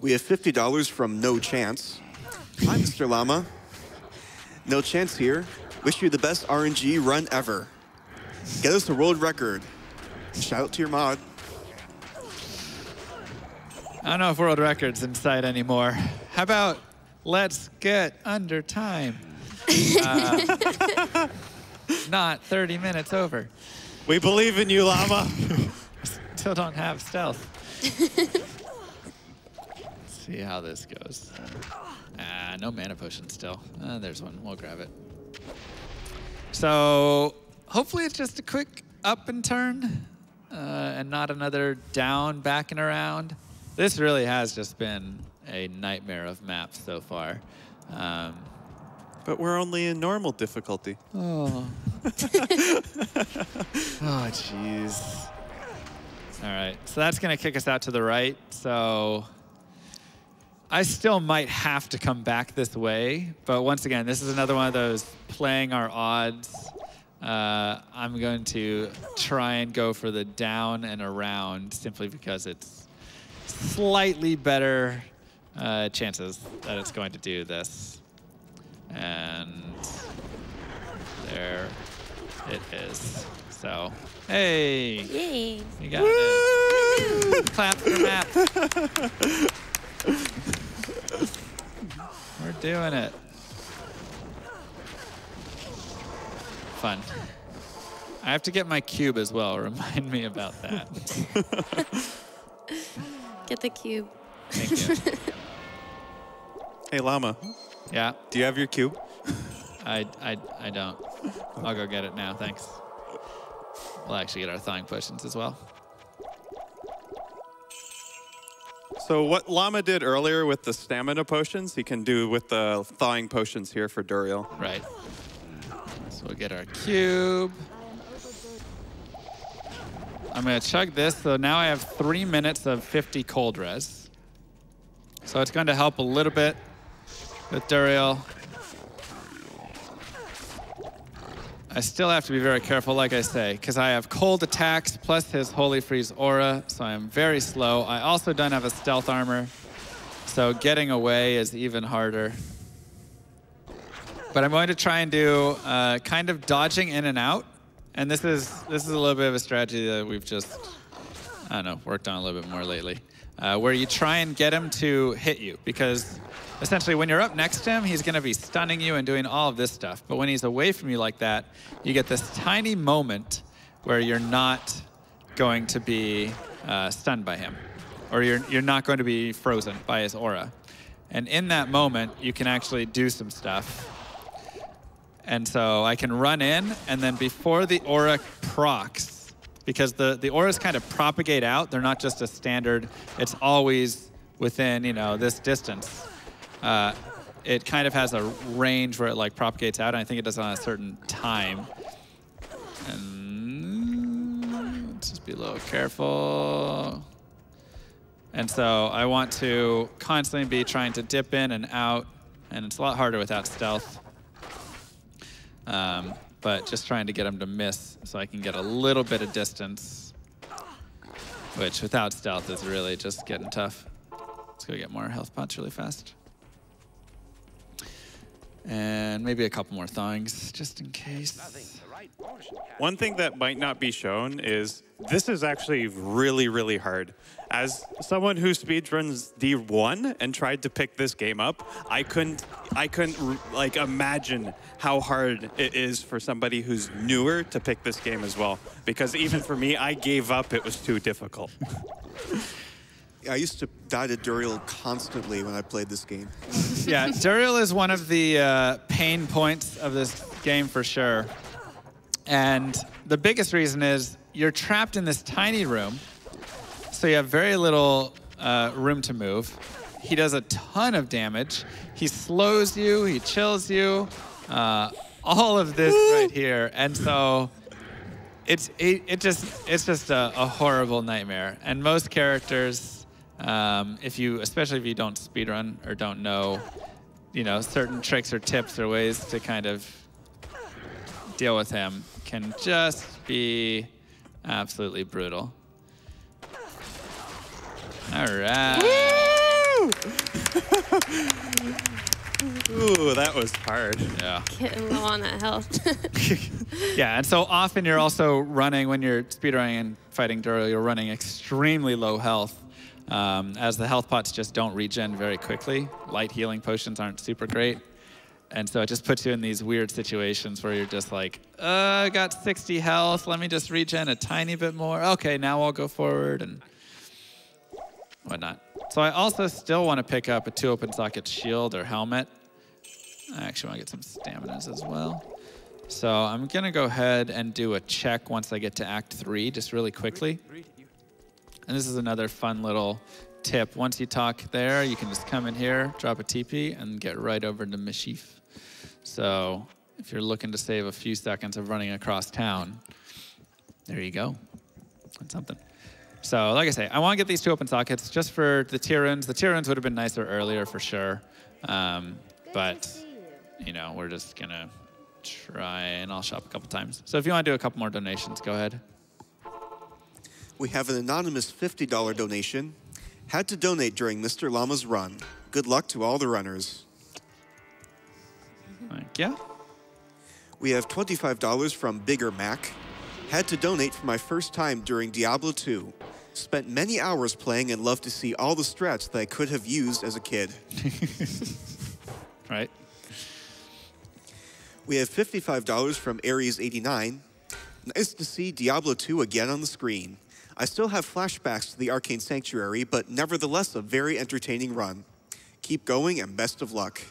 We have $50 from No Chance. Hi, Mr. Llama. No Chance here. Wish you the best RNG run ever. Get us a world record. Shout out to your mod. I don't know if world record's in sight anymore. How about let's get under time? Uh, not 30 minutes over. We believe in you, Llama. Still don't have stealth. see how this goes. Ah, no mana potion still. Uh, there's one. We'll grab it. So hopefully it's just a quick up and turn uh, and not another down, back and around. This really has just been a nightmare of maps so far. Um, but we're only in normal difficulty. oh. oh, jeez. All right, so that's going to kick us out to the right. So I still might have to come back this way, but once again, this is another one of those playing our odds. Uh, I'm going to try and go for the down and around simply because it's slightly better uh, chances that it's going to do this. And there it is. So, hey, Yay. you got it. Clap for map. We're doing it. Fun. I have to get my cube as well. Remind me about that. Get the cube. Thank you. Hey, Llama, Yeah, do you have your cube? I, I, I don't. I'll go get it now. Thanks. We'll actually get our thawing potions as well. So what Llama did earlier with the stamina potions, he can do with the thawing potions here for Duriel. Right. So we'll get our cube. I'm gonna chug this, so now I have three minutes of 50 cold res. So it's going to help a little bit with Duriel. I still have to be very careful, like I say, because I have cold attacks plus his Holy Freeze aura, so I'm very slow. I also don't have a stealth armor, so getting away is even harder. But I'm going to try and do uh, kind of dodging in and out, and this is this is a little bit of a strategy that we've just I don't know worked on a little bit more lately, uh, where you try and get him to hit you because essentially when you're up next to him, he's going to be stunning you and doing all of this stuff. But when he's away from you like that, you get this tiny moment where you're not going to be uh, stunned by him, or you're you're not going to be frozen by his aura. And in that moment, you can actually do some stuff and so I can run in, and then before the aura procs, because the, the auras kind of propagate out, they're not just a standard, it's always within, you know, this distance. Uh, it kind of has a range where it like propagates out, and I think it does it on a certain time. And let's just be a little careful. And so I want to constantly be trying to dip in and out, and it's a lot harder without stealth. Um, but just trying to get him to miss so I can get a little bit of distance, which without stealth is really just getting tough. Let's go get more health pots really fast. And maybe a couple more thongs, just in case. One thing that might not be shown is this is actually really, really hard. As someone who speedruns D1 and tried to pick this game up, I couldn't, I couldn't like imagine how hard it is for somebody who's newer to pick this game as well. Because even for me, I gave up. It was too difficult. I used to die to Duriel constantly when I played this game. yeah, Duriel is one of the uh, pain points of this game for sure. And the biggest reason is you're trapped in this tiny room, so you have very little uh, room to move. He does a ton of damage. He slows you, he chills you, uh, all of this right here. And so it's it, it just it's just a, a horrible nightmare. And most characters, um, if you especially if you don't speedrun or don't know, you know certain tricks or tips or ways to kind of deal with him, can just be absolutely brutal. All right. Ooh, that was hard. Yeah. Getting low on that health. Yeah, and so often you're also running when you're speedrunning and fighting Duro, you're running extremely low health. Um, as the health pots just don't regen very quickly. Light healing potions aren't super great. And so it just puts you in these weird situations where you're just like, uh, I got 60 health. Let me just regen a tiny bit more. Okay, now I'll go forward and whatnot. So I also still want to pick up a two open socket shield or helmet. I actually want to get some staminas as well. So I'm going to go ahead and do a check once I get to Act 3, just really quickly. And this is another fun little tip. Once you talk there, you can just come in here, drop a TP, and get right over to Meshif. So if you're looking to save a few seconds of running across town, there you go. That's something. So like I say, I want to get these two open sockets just for the Tir runes. The Tir runes would have been nicer earlier for sure. Um, but, you know, we're just going to try and I'll shop a couple times. So if you want to do a couple more donations, go ahead. We have an anonymous $50 donation. Had to donate during Mr. Llama's run. Good luck to all the runners. Thank you. We have $25 from Bigger Mac. Had to donate for my first time during Diablo 2. Spent many hours playing and loved to see all the strats that I could have used as a kid. Right. We have $55 from Aries89. Nice to see Diablo 2 again on the screen. I still have flashbacks to the Arcane Sanctuary, but nevertheless a very entertaining run. Keep going and best of luck.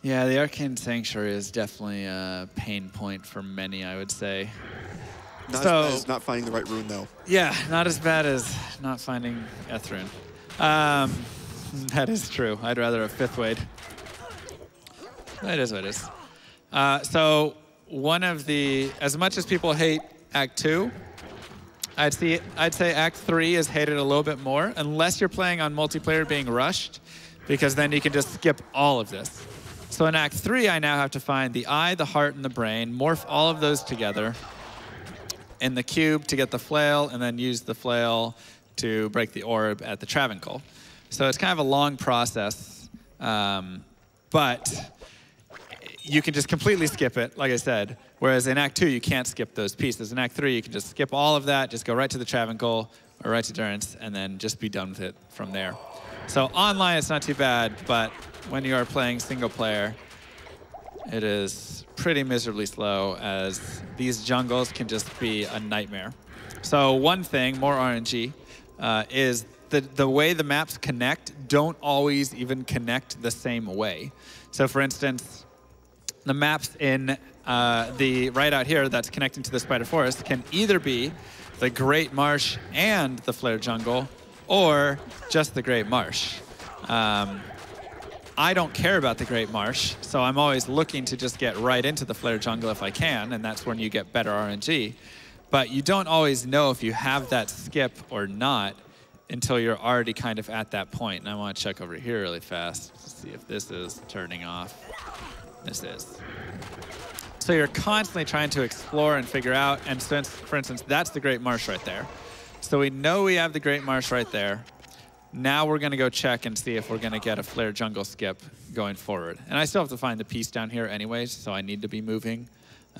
Yeah, the Arcane Sanctuary is definitely a pain point for many, I would say. Not So- as bad as not finding the right rune, though. Yeah, not as bad as not finding Eth rune. Um, that is true. I'd rather a fifth wade. That is what it is. Uh, so one of the, as much as people hate Act Two, I'd see, I'd say Act Three is hated a little bit more, unless you're playing on multiplayer being rushed, because then you can just skip all of this. So in Act Three, I now have to find the eye, the heart, and the brain, morph all of those together in the cube to get the flail, and then use the flail to break the orb at the Travincal. So it's kind of a long process, um, but you can just completely skip it, like I said. Whereas in Act Two, you can't skip those pieces. In Act Three, you can just skip all of that, just go right to the Travincal or right to Durance, and then just be done with it from there. So online, it's not too bad, but when you are playing single player, it is pretty miserably slow as these jungles can just be a nightmare. So one thing, more RNG, uh, is the, the way the maps connect don't always even connect the same way. So for instance, the maps in uh, the right out here that's connecting to the Spider Forest can either be the Great Marsh and the Flayer Jungle, or just the Great Marsh. Um, I don't care about the Great Marsh, so I'm always looking to just get right into the Flayer Jungle if I can, and that's when you get better RNG. But you don't always know if you have that skip or not until you're already kind of at that point. And I want to check over here really fast to see if this is turning off. This is. So you're constantly trying to explore and figure out. And since, for instance, that's the Great Marsh right there. So we know we have the Great Marsh right there. Now we're going to go check and see if we're going to get a Flayer Jungle skip going forward. And I still have to find the piece down here anyways, so I need to be moving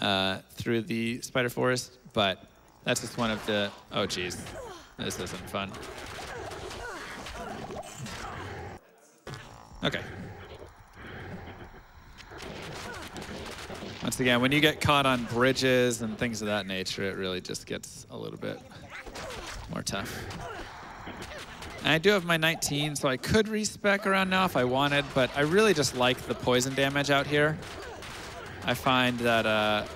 uh, through the Spider Forest. But that's just one of the... Oh, geez. This isn't fun. Okay. Once again, when you get caught on bridges and things of that nature, it really just gets a little bit more tough. And I do have my 19, so I could respec around now if I wanted, but I really just like the poison damage out here. I find that uh,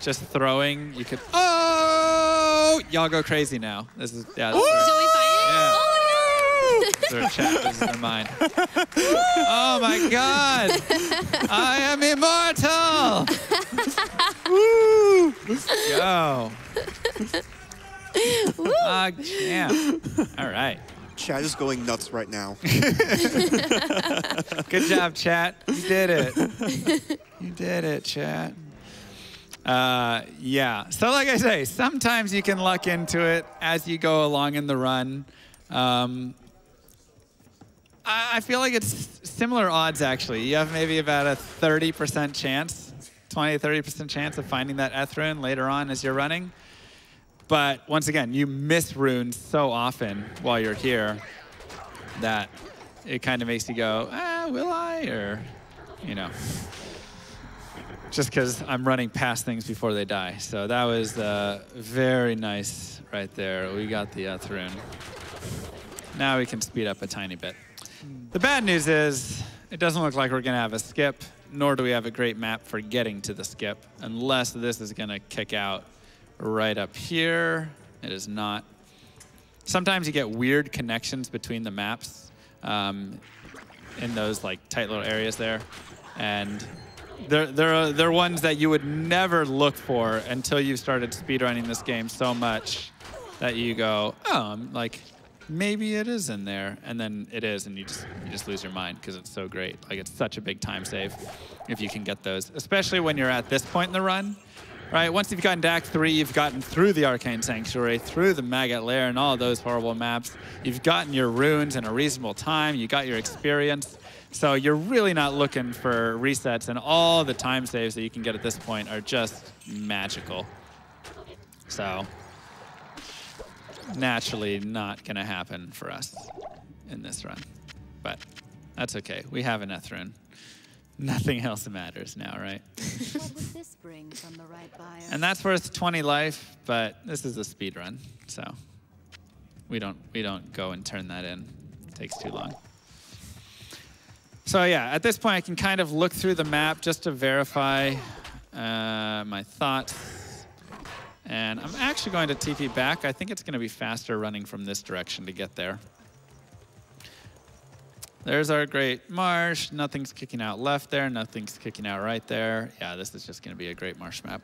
just throwing, you could... Oh! Y'all go crazy now. This is... Yeah, this is- Did we find it? Yeah. Oh, their chat loses their mind. Oh my god! I am immortal! Woo! Go. Ah, champ. All right. Chad is going nuts right now. Good job, chat. You did it. You did it, chat. Uh, yeah. So, like I say, sometimes you can luck into it as you go along in the run. Um, I feel like it's similar odds, actually. You have maybe about a 30% chance, 20 30% chance of finding that Eth rune later on as you're running. But once again, you miss runes so often while you're here that it kind of makes you go, ah, will I? Or, you know, just because I'm running past things before they die. So that was uh, very nice right there. We got the Eth rune. Now we can speed up a tiny bit. The bad news is it doesn't look like we're going to have a skip, nor do we have a great map for getting to the skip, unless this is going to kick out right up here. It is not. Sometimes you get weird connections between the maps um, in those like tight little areas there, and they're, they're, they're ones that you would never look for until you started speedrunning this game so much that you go, oh, I'm like, maybe it is in there, and then it is, and you just you just lose your mind because it's so great. Like it's such a big time save if you can get those, especially when you're at this point in the run. Right, once you've gotten to Act 3, you've gotten through the Arcane Sanctuary, through the Maggot Lair and all those horrible maps. You've gotten your runes in a reasonable time, you got your experience. So you're really not looking for resets, and all the time saves that you can get at this point are just magical. So naturally not going to happen for us in this run. But that's okay. We have an Eth rune. Nothing else matters now, right? What would this bring from the right? And that's worth 20 life, but this is a speed run, so we don't we don't go and turn that in. It takes too long. So yeah, at this point I can kind of look through the map just to verify uh, my thoughts. And I'm actually going to TP back. I think it's going to be faster running from this direction to get there. There's our great marsh. Nothing's kicking out left there. Nothing's kicking out right there. Yeah, this is just going to be a great marsh map.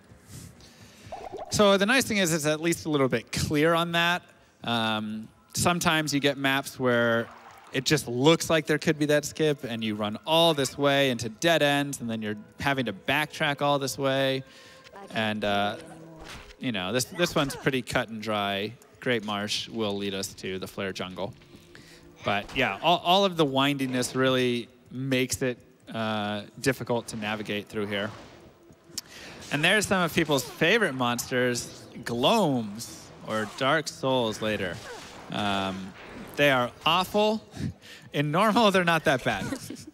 So the nice thing is it's at least a little bit clear on that. Um, sometimes you get maps where it just looks like there could be that skip and you run all this way into dead ends and then you're having to backtrack all this way. And, uh, you know, this, this one's pretty cut and dry. Great Marsh will lead us to the Flayer Jungle. But yeah, all, all of the windiness really makes it uh, difficult to navigate through here. And there's some of people's favorite monsters, Gloams, or Dark Souls later. Um, they are awful. In normal, they're not that bad.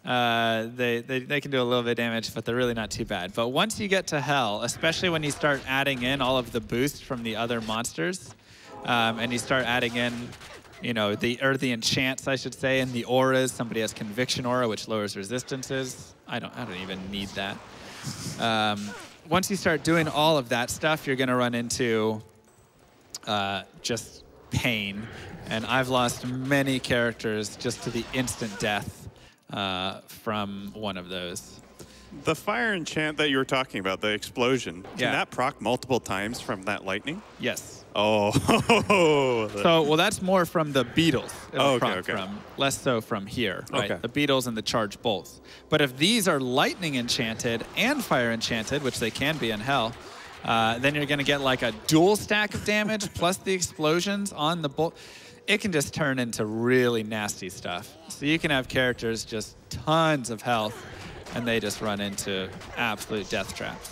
Uh, they, they, they can do a little bit of damage, but they're really not too bad. But once you get to Hell, especially when you start adding in all of the boosts from the other monsters, um, and you start adding in, you know, the or the enchants, I should say, and the auras. Somebody has Conviction Aura, which lowers resistances. I don't, I don't even need that. Um, once you start doing all of that stuff, you're going to run into uh, just pain. And I've lost many characters just to the instant death uh, from one of those. The fire enchant that you were talking about, the explosion, can Yeah. that proc multiple times from that lightning? Yes. Oh. So, well, that's more from the beetles. Oh, okay, proc okay. From, less so from here, right? Okay. The beetles and the charge bolts. But if these are lightning enchanted and fire enchanted, which they can be in hell, uh, then you're going to get like a dual stack of damage plus the explosions on the bolt. It can just turn into really nasty stuff. So you can have characters just tons of health, and they just run into absolute death traps.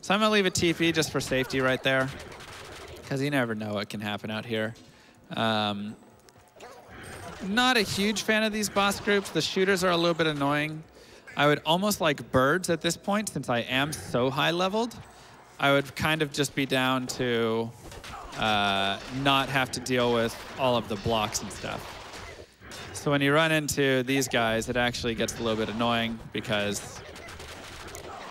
So I'm going to leave a TP just for safety right there because you never know what can happen out here. Um, not a huge fan of these boss groups. The shooters are a little bit annoying. I would almost like birds at this point since I am so high leveled. I would kind of just be down to uh, not have to deal with all of the blocks and stuff. So when you run into these guys, it actually gets a little bit annoying because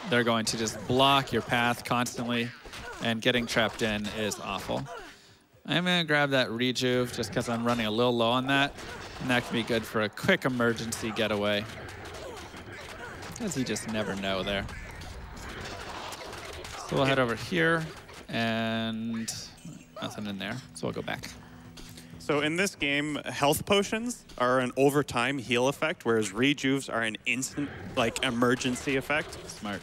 they're going to just block your path constantly, and getting trapped in is awful. I'm gonna grab that rejuve just because I'm running a little low on that, and that can be good for a quick emergency getaway. Because you just never know there. So we'll head over here, and nothing in there, so I'll go back. So in this game, health potions are an overtime heal effect, whereas rejuves are an instant, like, emergency effect. Smart.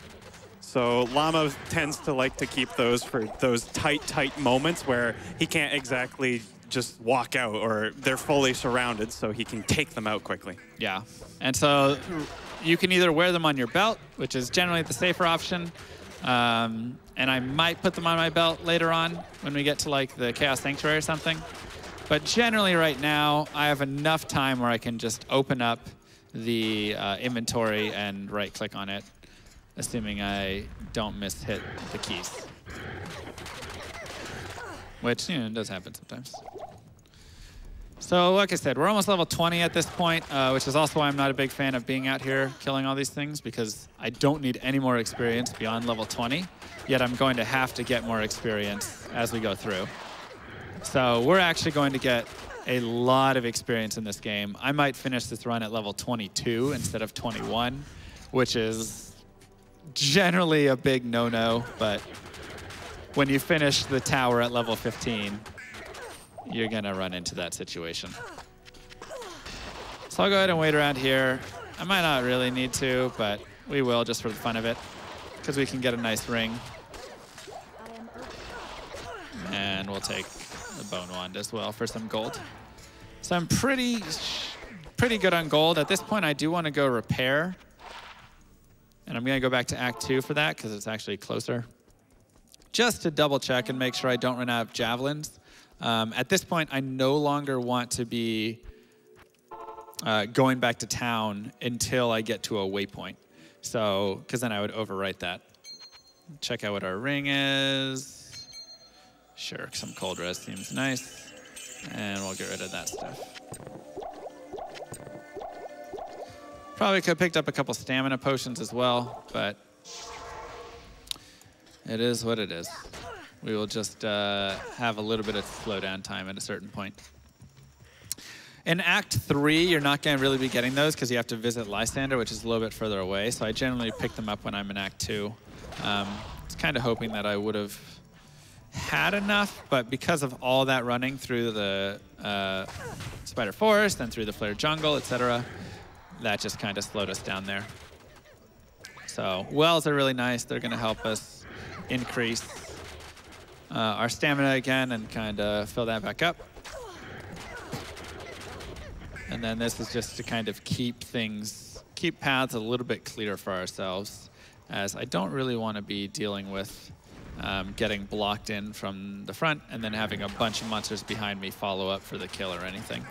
So Llama tends to like to keep those for those tight, tight moments where he can't exactly just walk out or they're fully surrounded so he can take them out quickly. Yeah. And so you can either wear them on your belt, which is generally the safer option. Um, and I might put them on my belt later on when we get to like the Chaos Sanctuary or something. But generally right now, I have enough time where I can just open up the uh, inventory and right click on it, assuming I don't miss hit the keys. Which, you know, does happen sometimes. So, like I said, we're almost level 20 at this point, uh, which is also why I'm not a big fan of being out here killing all these things because I don't need any more experience beyond level 20. Yet I'm going to have to get more experience as we go through. So we're actually going to get a lot of experience in this game. I might finish this run at level 22 instead of 21, which is generally a big no-no, but when you finish the tower at level 15, you're gonna run into that situation. So I'll go ahead and wait around here. I might not really need to, but we will just for the fun of it, because we can get a nice ring. And we'll take the bone wand as well for some gold. So I'm pretty, pretty good on gold. At this point, I do want to go repair. And I'm gonna go back to Act Two for that, because it's actually closer. Just to double check and make sure I don't run out of javelins. Um, at this point, I no longer want to be uh, going back to town until I get to a waypoint. So, because then I would overwrite that. Check out what our ring is. Sure, some cold res seems nice. And we'll get rid of that stuff. Probably could have picked up a couple stamina potions as well, but it is what it is. We will just uh, have a little bit of slowdown time at a certain point. In Act 3, you're not going to really be getting those because you have to visit Lysander, which is a little bit further away. So I generally pick them up when I'm in Act 2. Um, kind of hoping that I would have had enough, but because of all that running through the uh, Spider Forest and through the Flayer Jungle, etc., that just kind of slowed us down there. So wells are really nice. They're going to help us increase uh, our stamina again and kind of fill that back up. And then this is just to kind of keep things, keep paths a little bit clearer for ourselves, as I don't really want to be dealing with um, getting blocked in from the front and then having a bunch of monsters behind me follow up for the kill or anything.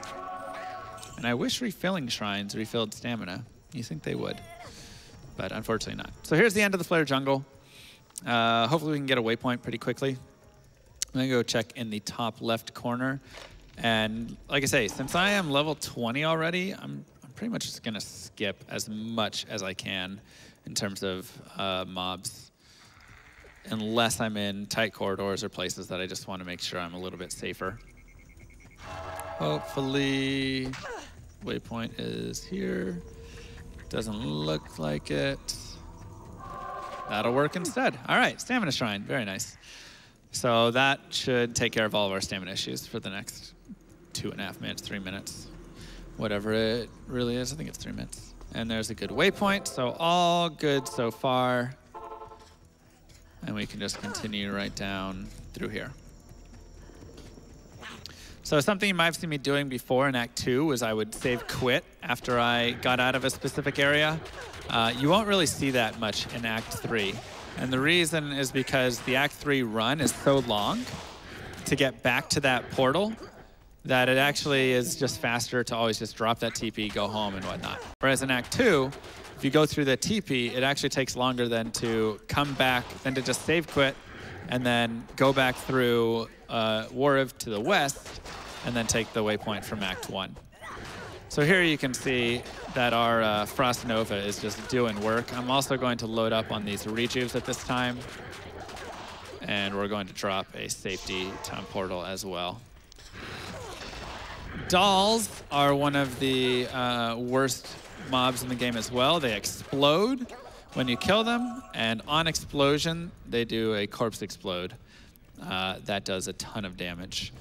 And I wish refilling shrines refilled stamina. You think they would, but unfortunately not. So here's the end of the Flayer Jungle. Uh, hopefully we can get a waypoint pretty quickly. I'm gonna go check in the top left corner. And like I say, since I am level 20 already, I'm, I'm pretty much just gonna skip as much as I can in terms of uh, mobs. Unless I'm in tight corridors or places that I just wanna make sure I'm a little bit safer. Hopefully, waypoint is here. Doesn't look like it. That'll work instead. All right, Stamina Shrine. Very nice. So that should take care of all of our stamina issues for the next two and a half minutes, three minutes, whatever it really is. I think it's three minutes. And there's a good waypoint, so all good so far. And we can just continue right down through here. So something you might have seen me doing before in Act 2 was I would save quit after I got out of a specific area. Uh, you won't really see that much in Act 3. And the reason is because the Act 3 run is so long to get back to that portal that it actually is just faster to always just drop that TP, go home and whatnot. Whereas in Act 2, if you go through the TP, it actually takes longer than to come back, than to just save quit, and then go back through uh, Warriv to the west, and then take the waypoint from Act 1. So here you can see that our uh, Frost Nova is just doing work. I'm also going to load up on these rejuves at this time, and we're going to drop a safety time portal as well. Dolls are one of the uh, worst mobs in the game as well. They explode when you kill them, and on explosion, they do a corpse explode. Uh, that does a ton of damage.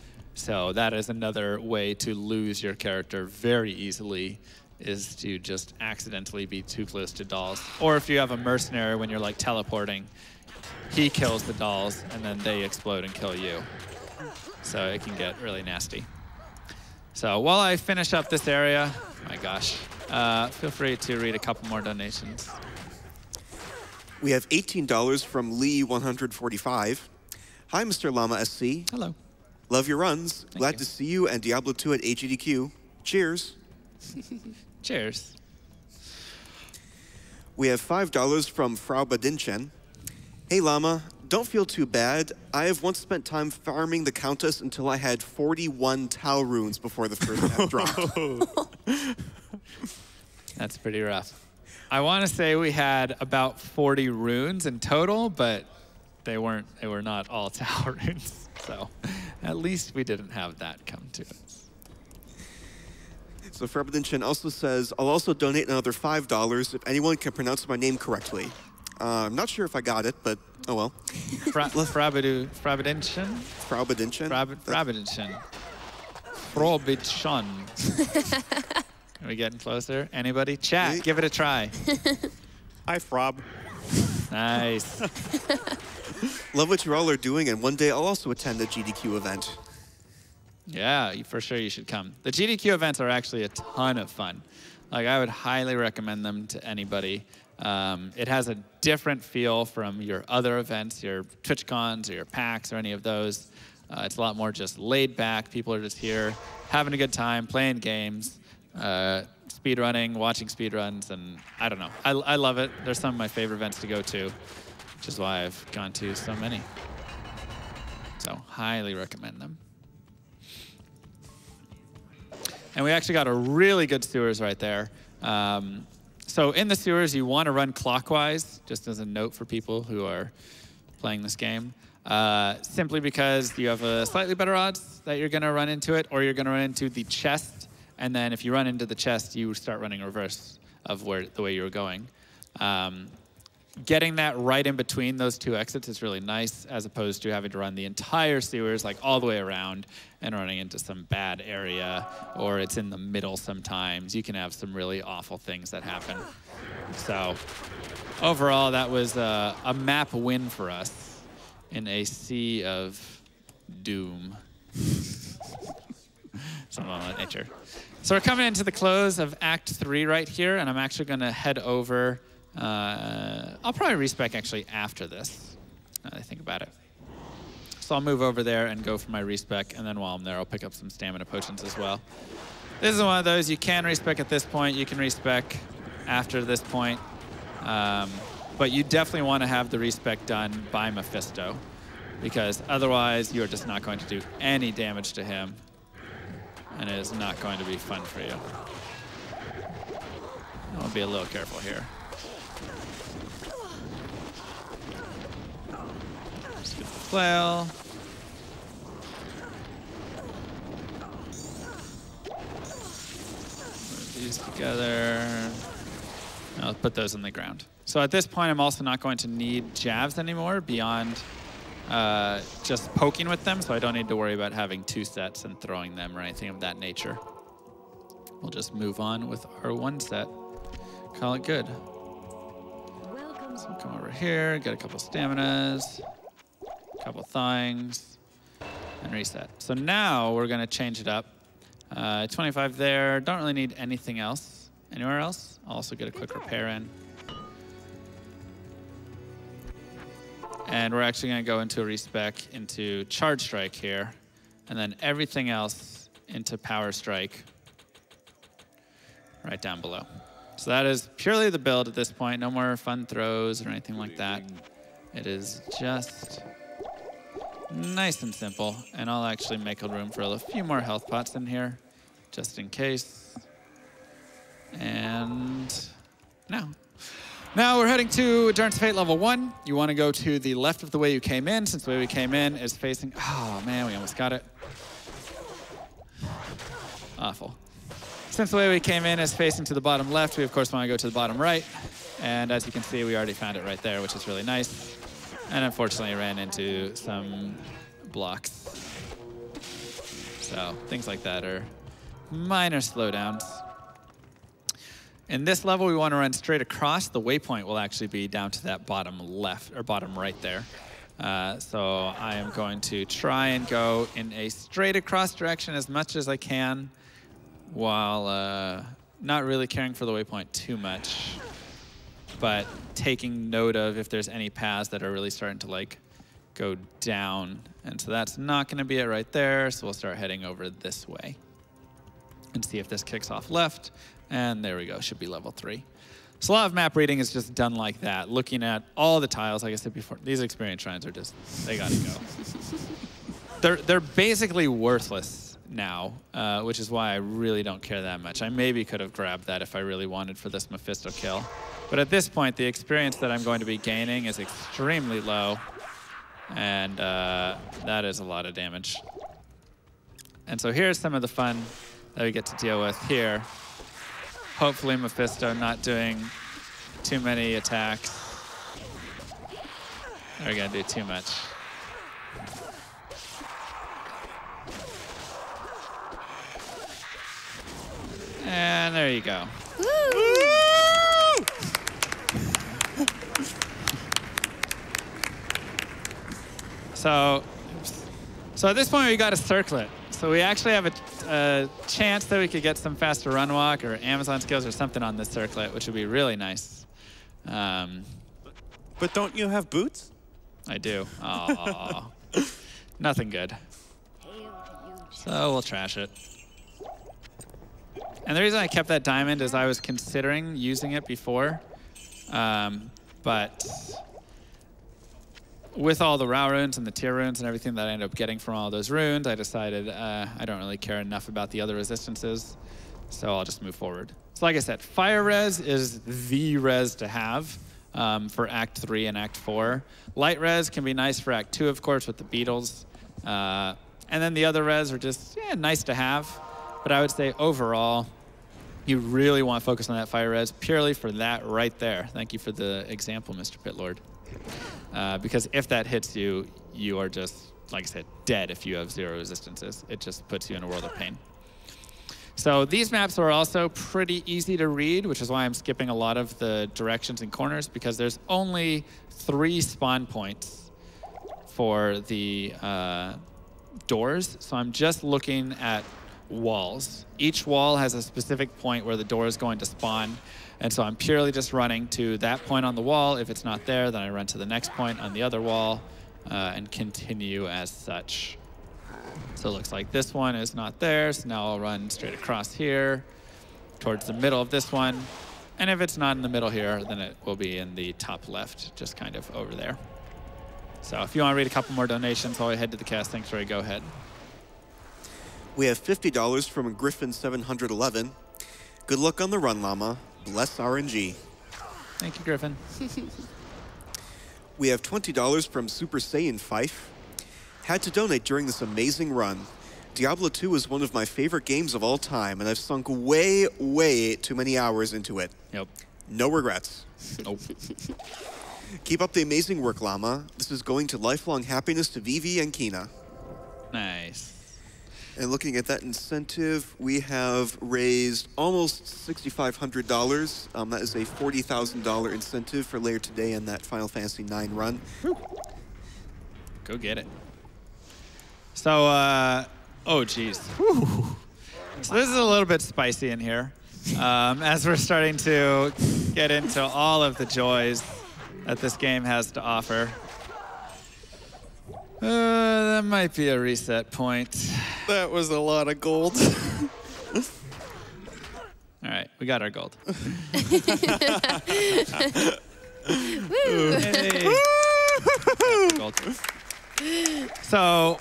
So that is another way to lose your character very easily is to just accidentally be too close to dolls. Or if you have a mercenary when you're like teleporting, he kills the dolls and then they explode and kill you. So it can get really nasty. So while I finish up this area, my gosh, uh, feel free to read a couple more donations. We have $18 from Lee145. Hi, Mr. Llama SC. Hello. Love your runs. Glad you. to see you and Diablo 2 at AGDQ. Cheers. Cheers. We have $5 from Frau Badinchen. Hey, Llama, don't feel too bad. I have once spent time farming the Countess until I had 41 Tal runes before the first map dropped. That's pretty rough. I want to say we had about 40 runes in total, but they weren't. They were not all tower runes. So at least we didn't have that come to us. So Frau Badinchen also says, I'll also donate another $5 if anyone can pronounce my name correctly. Uh, I'm not sure if I got it, but oh well. Fra- Frabidu, Frabidenshin? Frau Badinchen. Frab- Are we getting closer? Anybody? Chat, Me? give it a try. Hi, Frob. Nice. Love what you all are doing, and one day I'll also attend a GDQ event. Yeah, for sure you should come. The GDQ events are actually a ton of fun. Like I would highly recommend them to anybody. Um, it has a different feel from your other events, your TwitchCons or your PAX or any of those. Uh, it's a lot more just laid back. People are just here having a good time, playing games, uh, speed running, watching speed runs, and I don't know. I, I love it. They're some of my favorite events to go to, which is why I've gone to so many. So highly recommend them. And we actually got a really good sewers right there. Um, so in the sewers, you want to run clockwise, just as a note for people who are playing this game. Uh, simply because you have a slightly better odds that you're going to run into it, or you're going to run into the chest, and then if you run into the chest, you start running reverse of where the way you were going. Um, getting that right in between those two exits is really nice as opposed to having to run the entire sewers like all the way around and running into some bad area or it's in the middle sometimes. You can have some really awful things that happen. So overall that was a, a map win for us in a sea of doom. Something of that nature. So we're coming into the close of act three right here and i'm actually going to head over uh, I'll probably respec actually after this. Now I think about it. So I'll move over there and go for my respec, and then while I'm there, I'll pick up some stamina potions as well. This is one of those you can respec at this point. You can respec after this point, um, but you definitely want to have the respec done by Mephisto, because otherwise you're just not going to do any damage to him, and it is not going to be fun for you. I'll be a little careful here. Just get the flail. Put these together. I'll put those in the ground. So at this point, I'm also not going to need jabs anymore beyond uh, just poking with them, so I don't need to worry about having two sets and throwing them or anything of that nature. We'll just move on with our one set. Call it good. So come over here, get a couple staminas, couple things, and reset. So now we're going to change it up. Uh, 25 there. Don't really need anything else. Anywhere else? I'll also get a quick repair in. And we're actually going to go into a respec into Charge Strike here, and then everything else into Power Strike right down below. So that is purely the build at this point. No more fun throws or anything like that. It is just nice and simple. And I'll actually make a room for a few more health pots in here, just in case. And now. Now we're heading to Durance of Hate level one. You want to go to the left of the way you came in, since the way we came in is facing, oh man, we almost got it. Awful. Since the way we came in is facing to the bottom left, we of course want to go to the bottom right. And as you can see, we already found it right there, which is really nice. And unfortunately, ran into some blocks. So things like that are minor slowdowns. In this level, we want to run straight across. The waypoint will actually be down to that bottom left, or bottom right there. Uh, so I am going to try and go in a straight across direction as much as I can while uh, not really caring for the waypoint too much, but taking note of if there's any paths that are really starting to like go down. And so that's not going to be it right there. So we'll start heading over this way and see if this kicks off left. And there we go, should be level three. So a lot of map reading is just done like that, looking at all the tiles. Like I said before, these experience shrines are just, they gotta go. they're, they're basically worthless now, uh, which is why I really don't care that much. I maybe could have grabbed that if I really wanted for this Mephisto kill. But at this point, the experience that I'm going to be gaining is extremely low. And uh, that is a lot of damage. And so here's some of the fun that we get to deal with here. Hopefully Mephisto not doing too many attacks. They're gonna do too much. And there you go. So, so at this point we got a circlet. So we actually have a, a, chance that we could get some faster run walk or Amazon skills or something on this circlet, which would be really nice. Um, but don't you have boots? I do. Oh, nothing good. So we'll trash it. And the reason I kept that diamond is I was considering using it before, um, but with all the Ral runes and the Tir runes and everything that I ended up getting from all those runes, I decided uh, I don't really care enough about the other resistances, so I'll just move forward. So like I said, Fire Res is the res to have um, for Act 3 and Act 4. Light Res can be nice for Act 2, of course, with the beetles. Uh, and then the other res are just yeah, nice to have. But I would say overall, you really want to focus on that Fire Res purely for that right there. Thank you for the example, Mr. Pitlord. Uh, because if that hits you, you are just, like I said, dead if you have zero resistances. It just puts you in a world of pain. So these maps are also pretty easy to read, which is why I'm skipping a lot of the directions and corners, because there's only three spawn points for the uh, doors. So I'm just looking at walls. Each wall has a specific point where the door is going to spawn. And so I'm purely just running to that point on the wall. If it's not there, then I run to the next point on the other wall uh, and continue as such. So it looks like this one is not there, so now I'll run straight across here towards the middle of this one. And if it's not in the middle here, then it will be in the top left, just kind of over there. So if you want to read a couple more donations while I head to the Chaos Sanctuary, go ahead. We have $50 from Griffin711. Good luck on the run, Llama. Bless RNG. Thank you, Griffin. we have $20 from Super Saiyan Fife. Had to donate during this amazing run. Diablo 2 is one of my favorite games of all time, and I've sunk way, way too many hours into it. Yep. No regrets. Nope. Keep up the amazing work, Llama. This is going to lifelong happiness to Vivi and Quina. nice. And looking at that incentive, we have raised almost $6,500. Um, that is a $40,000 incentive for later today in that Final Fantasy IX run. Go get it. So, uh, oh geez. Whew. So this is a little bit spicy in here, um, as we're starting to get into all of the joys that this game has to offer. Uh, that might be a reset point. That was a lot of gold. All right, we got our gold. Woo! Hey. Gold. So,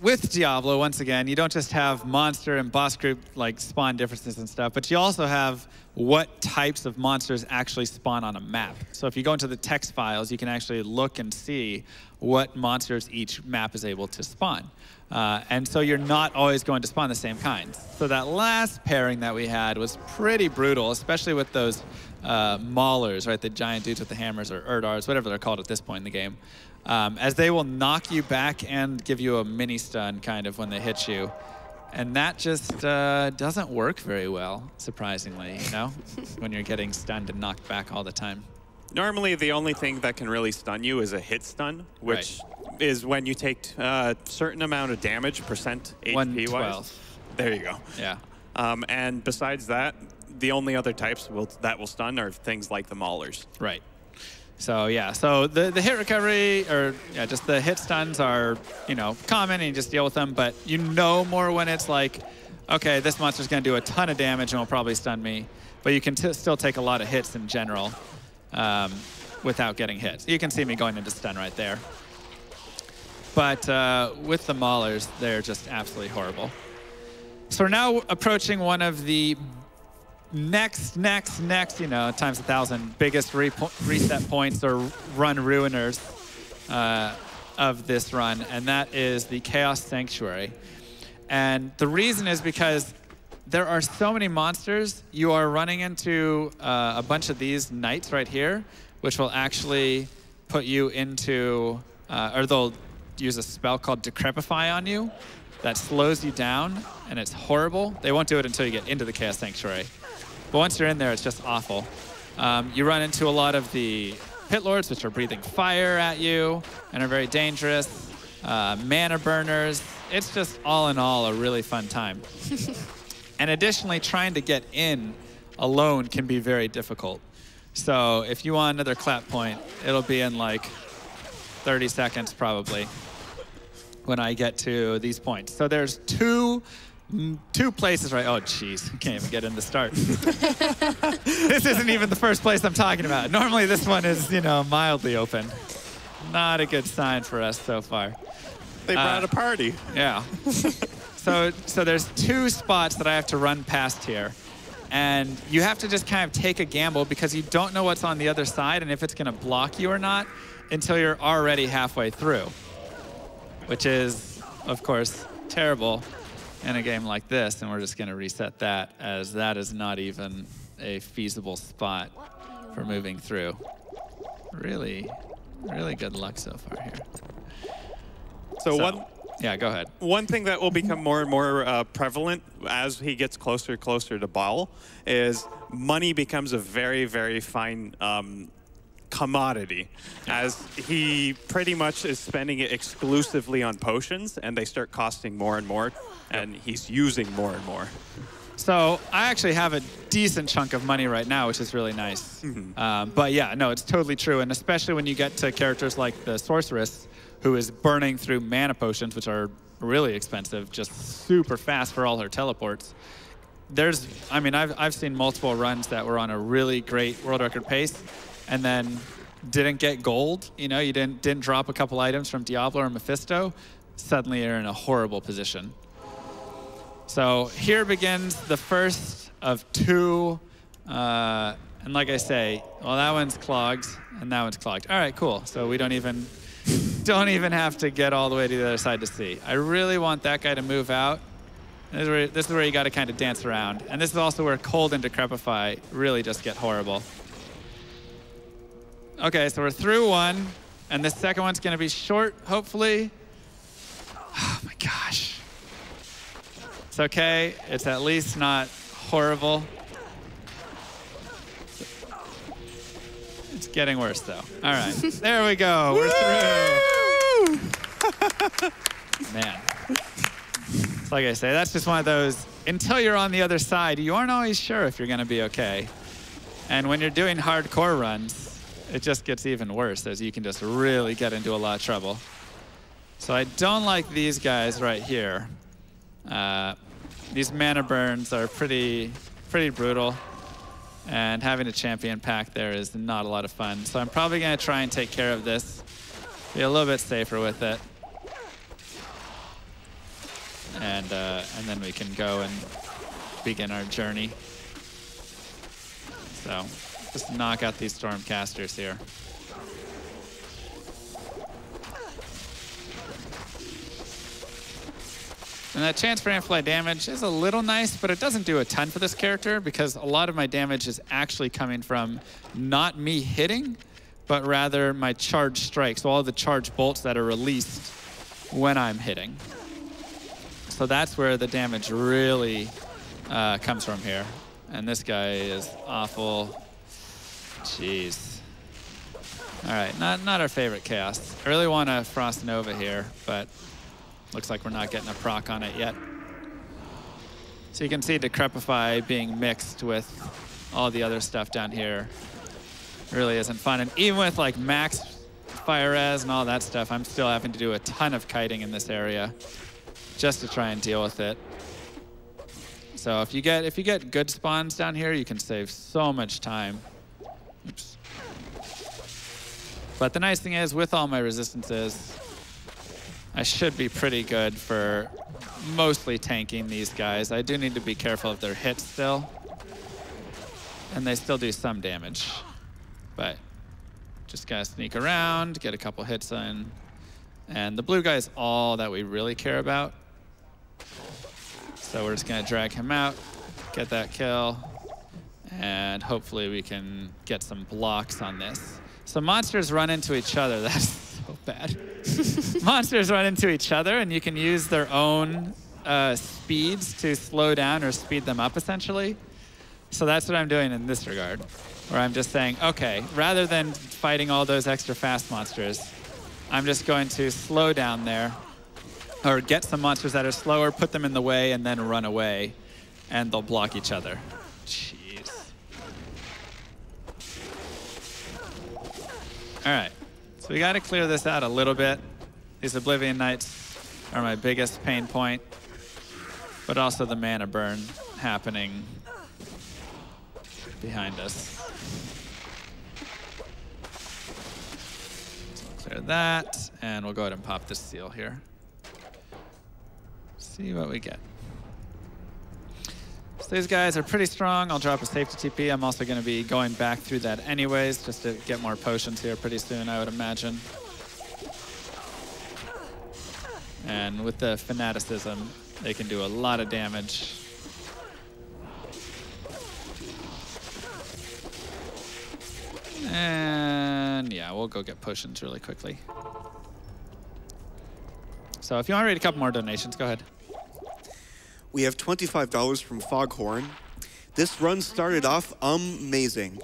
with Diablo, once again, you don't just have monster and boss group like spawn differences and stuff, but you also have what types of monsters actually spawn on a map. So if you go into the text files, you can actually look and see what monsters each map is able to spawn. Uh, and so you're not always going to spawn the same kinds. So that last pairing that we had was pretty brutal, especially with those uh, maulers, right? The giant dudes with the hammers or Urdars, whatever they're called at this point in the game. Um, as they will knock you back and give you a mini stun kind of when they hit you. And that just uh, doesn't work very well, surprisingly, you know, when you're getting stunned and knocked back all the time. Normally, the only thing that can really stun you is a hit stun, which is when you take a certain amount of damage, percent HP wise. 112. There you go. Yeah. Um, and besides that, the only other types will, that will stun are things like the maulers. Right. So yeah, so the, the hit recovery or yeah, just the hit stuns are, you know, common and you just deal with them, but you know more when it's like, okay, this monster's gonna do a ton of damage and will probably stun me, but you can still take a lot of hits in general um, without getting hit. You can see me going into stun right there. But uh, with the maulers, they're just absolutely horrible. So we're now approaching one of the next, next, next, you know, times a thousand biggest re- reset points or run ruiners uh, of this run, and that is the Chaos Sanctuary. And the reason is because there are so many monsters. You are running into uh, a bunch of these knights right here, which will actually put you into, uh, or they'll use a spell called Decrepify on you that slows you down, and it's horrible. They won't do it until you get into the Chaos Sanctuary. But once you're in there, it's just awful. Um, you run into a lot of the pit lords, which are breathing fire at you and are very dangerous. Uh, mana burners. It's just all in all a really fun time. and additionally, trying to get in alone can be very difficult. So if you want another clap point, it'll be in like 30 seconds probably when I get to these points. So there's two two places right. Oh, jeez, can't even get in the start. this isn't even the first place I'm talking about. Normally, this one is you know mildly open. Not a good sign for us so far. They brought Uh, a party. Yeah. so so there's two spots that I have to run past here. And you have to just kind of take a gamble because you don't know what's on the other side and if it's going to block you or not until you're already halfway through. Which is, of course, terrible in a game like this. And we're just going to reset that as that is not even a feasible spot for moving through. Really, really good luck so far here. So, So- one Yeah, go ahead. one thing that will become more and more uh, prevalent as he gets closer and closer to Baal is money becomes a very very fine um, commodity as he pretty much is spending it exclusively on potions and they start costing more and more and he's using more and more. So I actually have a decent chunk of money right now, which is really nice. Um, but yeah, no, it's totally true, and especially when you get to characters like the sorceress, who is burning through mana potions, which are really expensive, just super fast for all her teleports. There's, I mean, I've I've seen multiple runs that were on a really great world record pace, and then didn't get gold. You know, you didn't didn't drop a couple items from Diablo or Mephisto. Suddenly, you're in a horrible position. So here begins the first of two, uh, and like I say, well, that one's clogged and that one's clogged. All right, cool. So we don't even don't even have to get all the way to the other side to see. I really want that guy to move out This is where, this is where you got to kind of dance around. And this is also where cold and decrepify really just get horrible. Okay, so we're through one, and the second one's going to be short, hopefully. Oh my gosh. It's okay. It's at least not horrible. It's getting worse, though. All right. there we go. We're through. Man. It's like I say, that's just one of those, until you're on the other side, you aren't always sure if you're going to be okay. And when you're doing hardcore runs, it just gets even worse as you can just really get into a lot of trouble. So I don't like these guys right here. Uh, these mana burns are pretty, pretty brutal. And having a champion pack there is not a lot of fun. So I'm probably going to try and take care of this. Be a little bit safer with it. And, uh, and then we can go and begin our journey. So just knock out these Stormcasters here. And that chance for amplify damage is a little nice, but it doesn't do a ton for this character because a lot of my damage is actually coming from not me hitting, but rather my charge strikes, so all the charge bolts that are released when I'm hitting. So that's where the damage really uh, comes from here. And this guy is awful. Jeez. All right, not, not our favorite chaos. I really want a Frost Nova here, but looks like we're not getting a proc on it yet. So you can see Decrepify being mixed with all the other stuff down here. Really isn't fun. And even with like max fire res and all that stuff, I'm still having to do a ton of kiting in this area just to try and deal with it. So if you get if you get good spawns down here, you can save so much time. Oops. But the nice thing is, with all my resistances, I should be pretty good for mostly tanking these guys. I do need to be careful of their hits still. And they still do some damage. But just gotta sneak around, get a couple hits in. And the blue guy is all that we really care about. So we're just gonna drag him out, get that kill, and hopefully we can get some blocks on this. So monsters run into each other. That's so bad. monsters run into each other, and you can use their own uh, speeds to slow down or speed them up, essentially. So that's what I'm doing in this regard, where I'm just saying, okay, rather than fighting all those extra fast monsters, I'm just going to slow down there, or get some monsters that are slower, put them in the way, and then run away, and they'll block each other. Jeez. All right, so we got to clear this out a little bit. These Oblivion Knights are my biggest pain point, but also the mana burn happening behind us. So clear that, and we'll go ahead and pop this seal here. See what we get. So these guys are pretty strong. I'll drop a safety TP. I'm also going to be going back through that anyways, just to get more potions here pretty soon, I would imagine. And with the fanaticism, they can do a lot of damage. And yeah, we'll go get potions really quickly. So if you want to read a couple more donations, go ahead. We have $25 from Foghorn. This run started off amazing.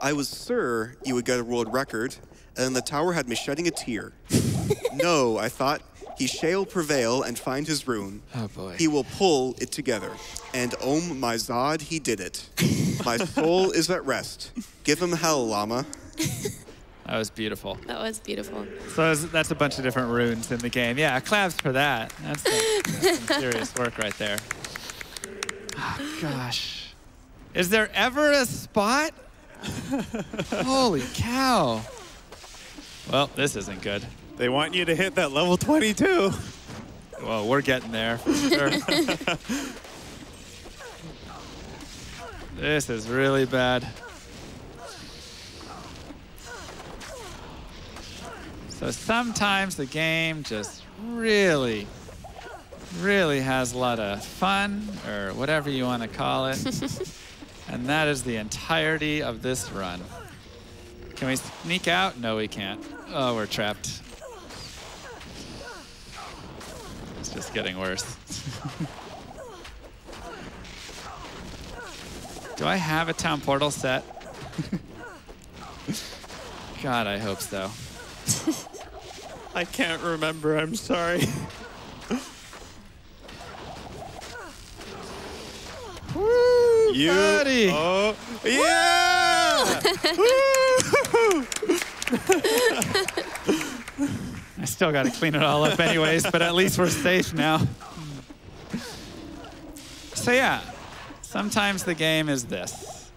I was sure you would get a world record, and the tower had me shedding a tear. no, I thought, he shall prevail and find his rune. Oh boy. He will pull it together. And oh my Zod, he did it. my soul is at rest. Give him hell, Llama. That was beautiful. That was beautiful. So that's- that's a bunch of different runes in the game. Yeah, claps for that. That's, some- that's some serious work right there. Oh, gosh. Is there ever a spot? Holy cow. Well, this isn't good. They want you to hit that level 22. Well, we're getting there. for sure. this is really bad. So sometimes the game just really really has a lot of fun, or whatever you want to call it. and that is the entirety of this run. Can we sneak out? No, we can't. Oh, we're trapped. It's just getting worse. Do I have a town portal set? God, I hope so. I can't remember. I'm sorry. Woo, You. buddy. Oh, yeah! I still got to clean it all up anyways, but at least we're safe now. So yeah, sometimes the game is this.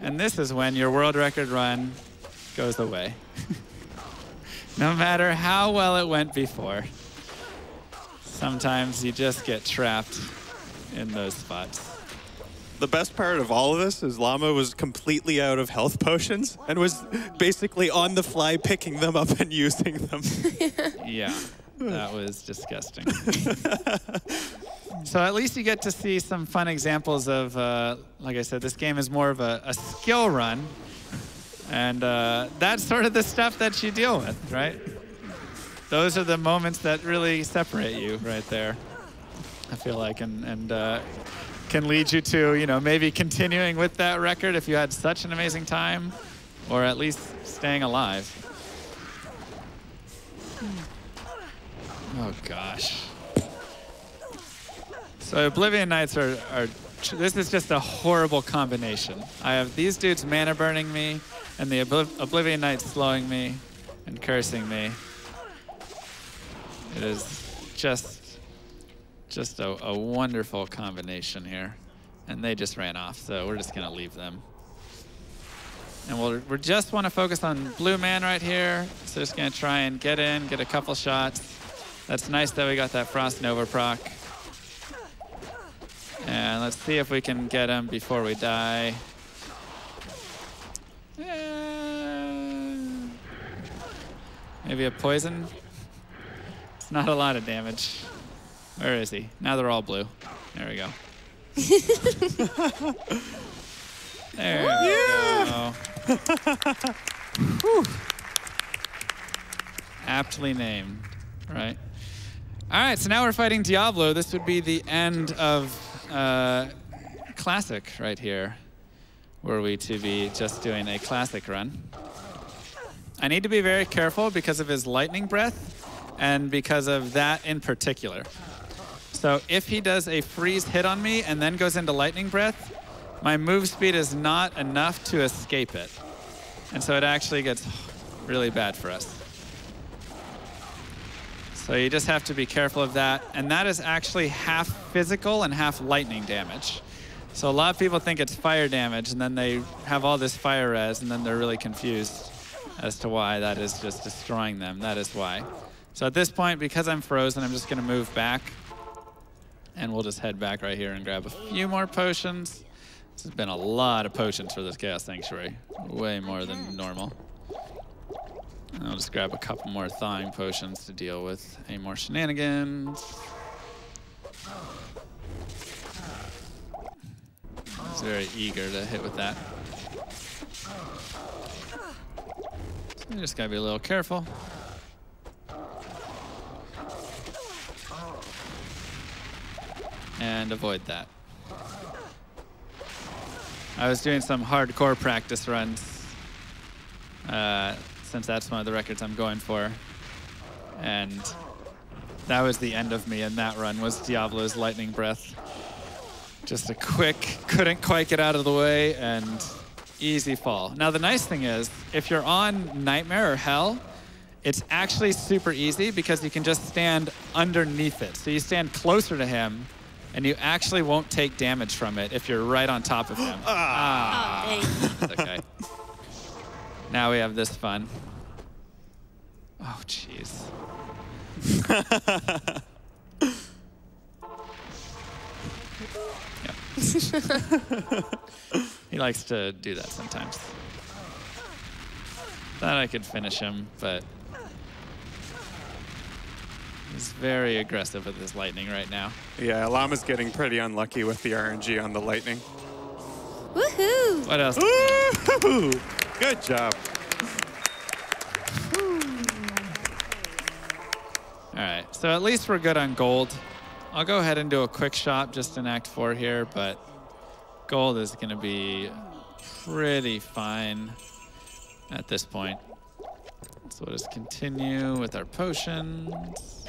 And this is when your world record run goes away. no matter how well it went before. Sometimes you just get trapped in those spots. The best part of all of this is Llama was completely out of health potions and was basically on the fly picking them up and using them. Yeah, that was disgusting. so at least you get to see some fun examples of, uh, like I said, this game is more of a, a skill run. And uh, that's sort of the stuff that you deal with, right? Those are the moments that really separate you right there, I feel like, and, and uh, can lead you to, you know, maybe continuing with that record if you had such an amazing time, or at least staying alive. Oh gosh. So Oblivion Knights are, are this is just a horrible combination. I have these dudes mana burning me, and the Obli- Oblivion Knights slowing me and cursing me. It is just, just a, a wonderful combination here. And they just ran off, so we're just gonna leave them. And we'll, we just want to focus on blue man right here. So just gonna try and get in, get a couple shots. That's nice that we got that Frost Nova proc. And let's see if we can get him before we die. Eh, Maybe a poison? It's not a lot of damage. Where is he? Now they're all blue. There we go. there we go. Aptly named, right? All right, so now we're fighting Diablo. This would be the end of uh, Classic right here, were we to be just doing a Classic run. I need to be very careful because of his lightning breath and because of that in particular. So if he does a freeze hit on me and then goes into lightning breath, my move speed is not enough to escape it. And so it actually gets really bad for us. So you just have to be careful of that. And that is actually half physical and half lightning damage. So a lot of people think it's fire damage and then they have all this fire res and then they're really confused as to why that is just destroying them. That is why. So at this point, because I'm frozen, I'm just gonna move back and we'll just head back right here and grab a few more potions. This has been a lot of potions for this Chaos Sanctuary. Way more than normal. And I'll just grab a couple more thawing potions to deal with any more shenanigans. He's very eager to hit with that. So you just gotta be a little careful. And avoid that. I was doing some hardcore practice runs uh, since that's one of the records I'm going for. And that was the end of me in that run was Diablo's Lightning Breath. Just a quick, couldn't quite get out of the way, and easy fall. Now the nice thing is, if you're on Nightmare or Hell, it's actually super easy because you can just stand underneath it. So you stand closer to him, and you actually won't take damage from it if you're right on top of him. ah. Oh, dang. Okay. now we have this fun. Oh, jeez. he likes to do that sometimes. Thought I could finish him, but He's very aggressive with his lightning right now. Yeah, Llama's getting pretty unlucky with the RNG on the lightning. Woohoo! What else? Woo! Good job. All right, so at least we're good on gold. I'll go ahead and do a quick shot just in Act 4 here, but gold is going to be pretty fine at this point. So we'll just continue with our potions.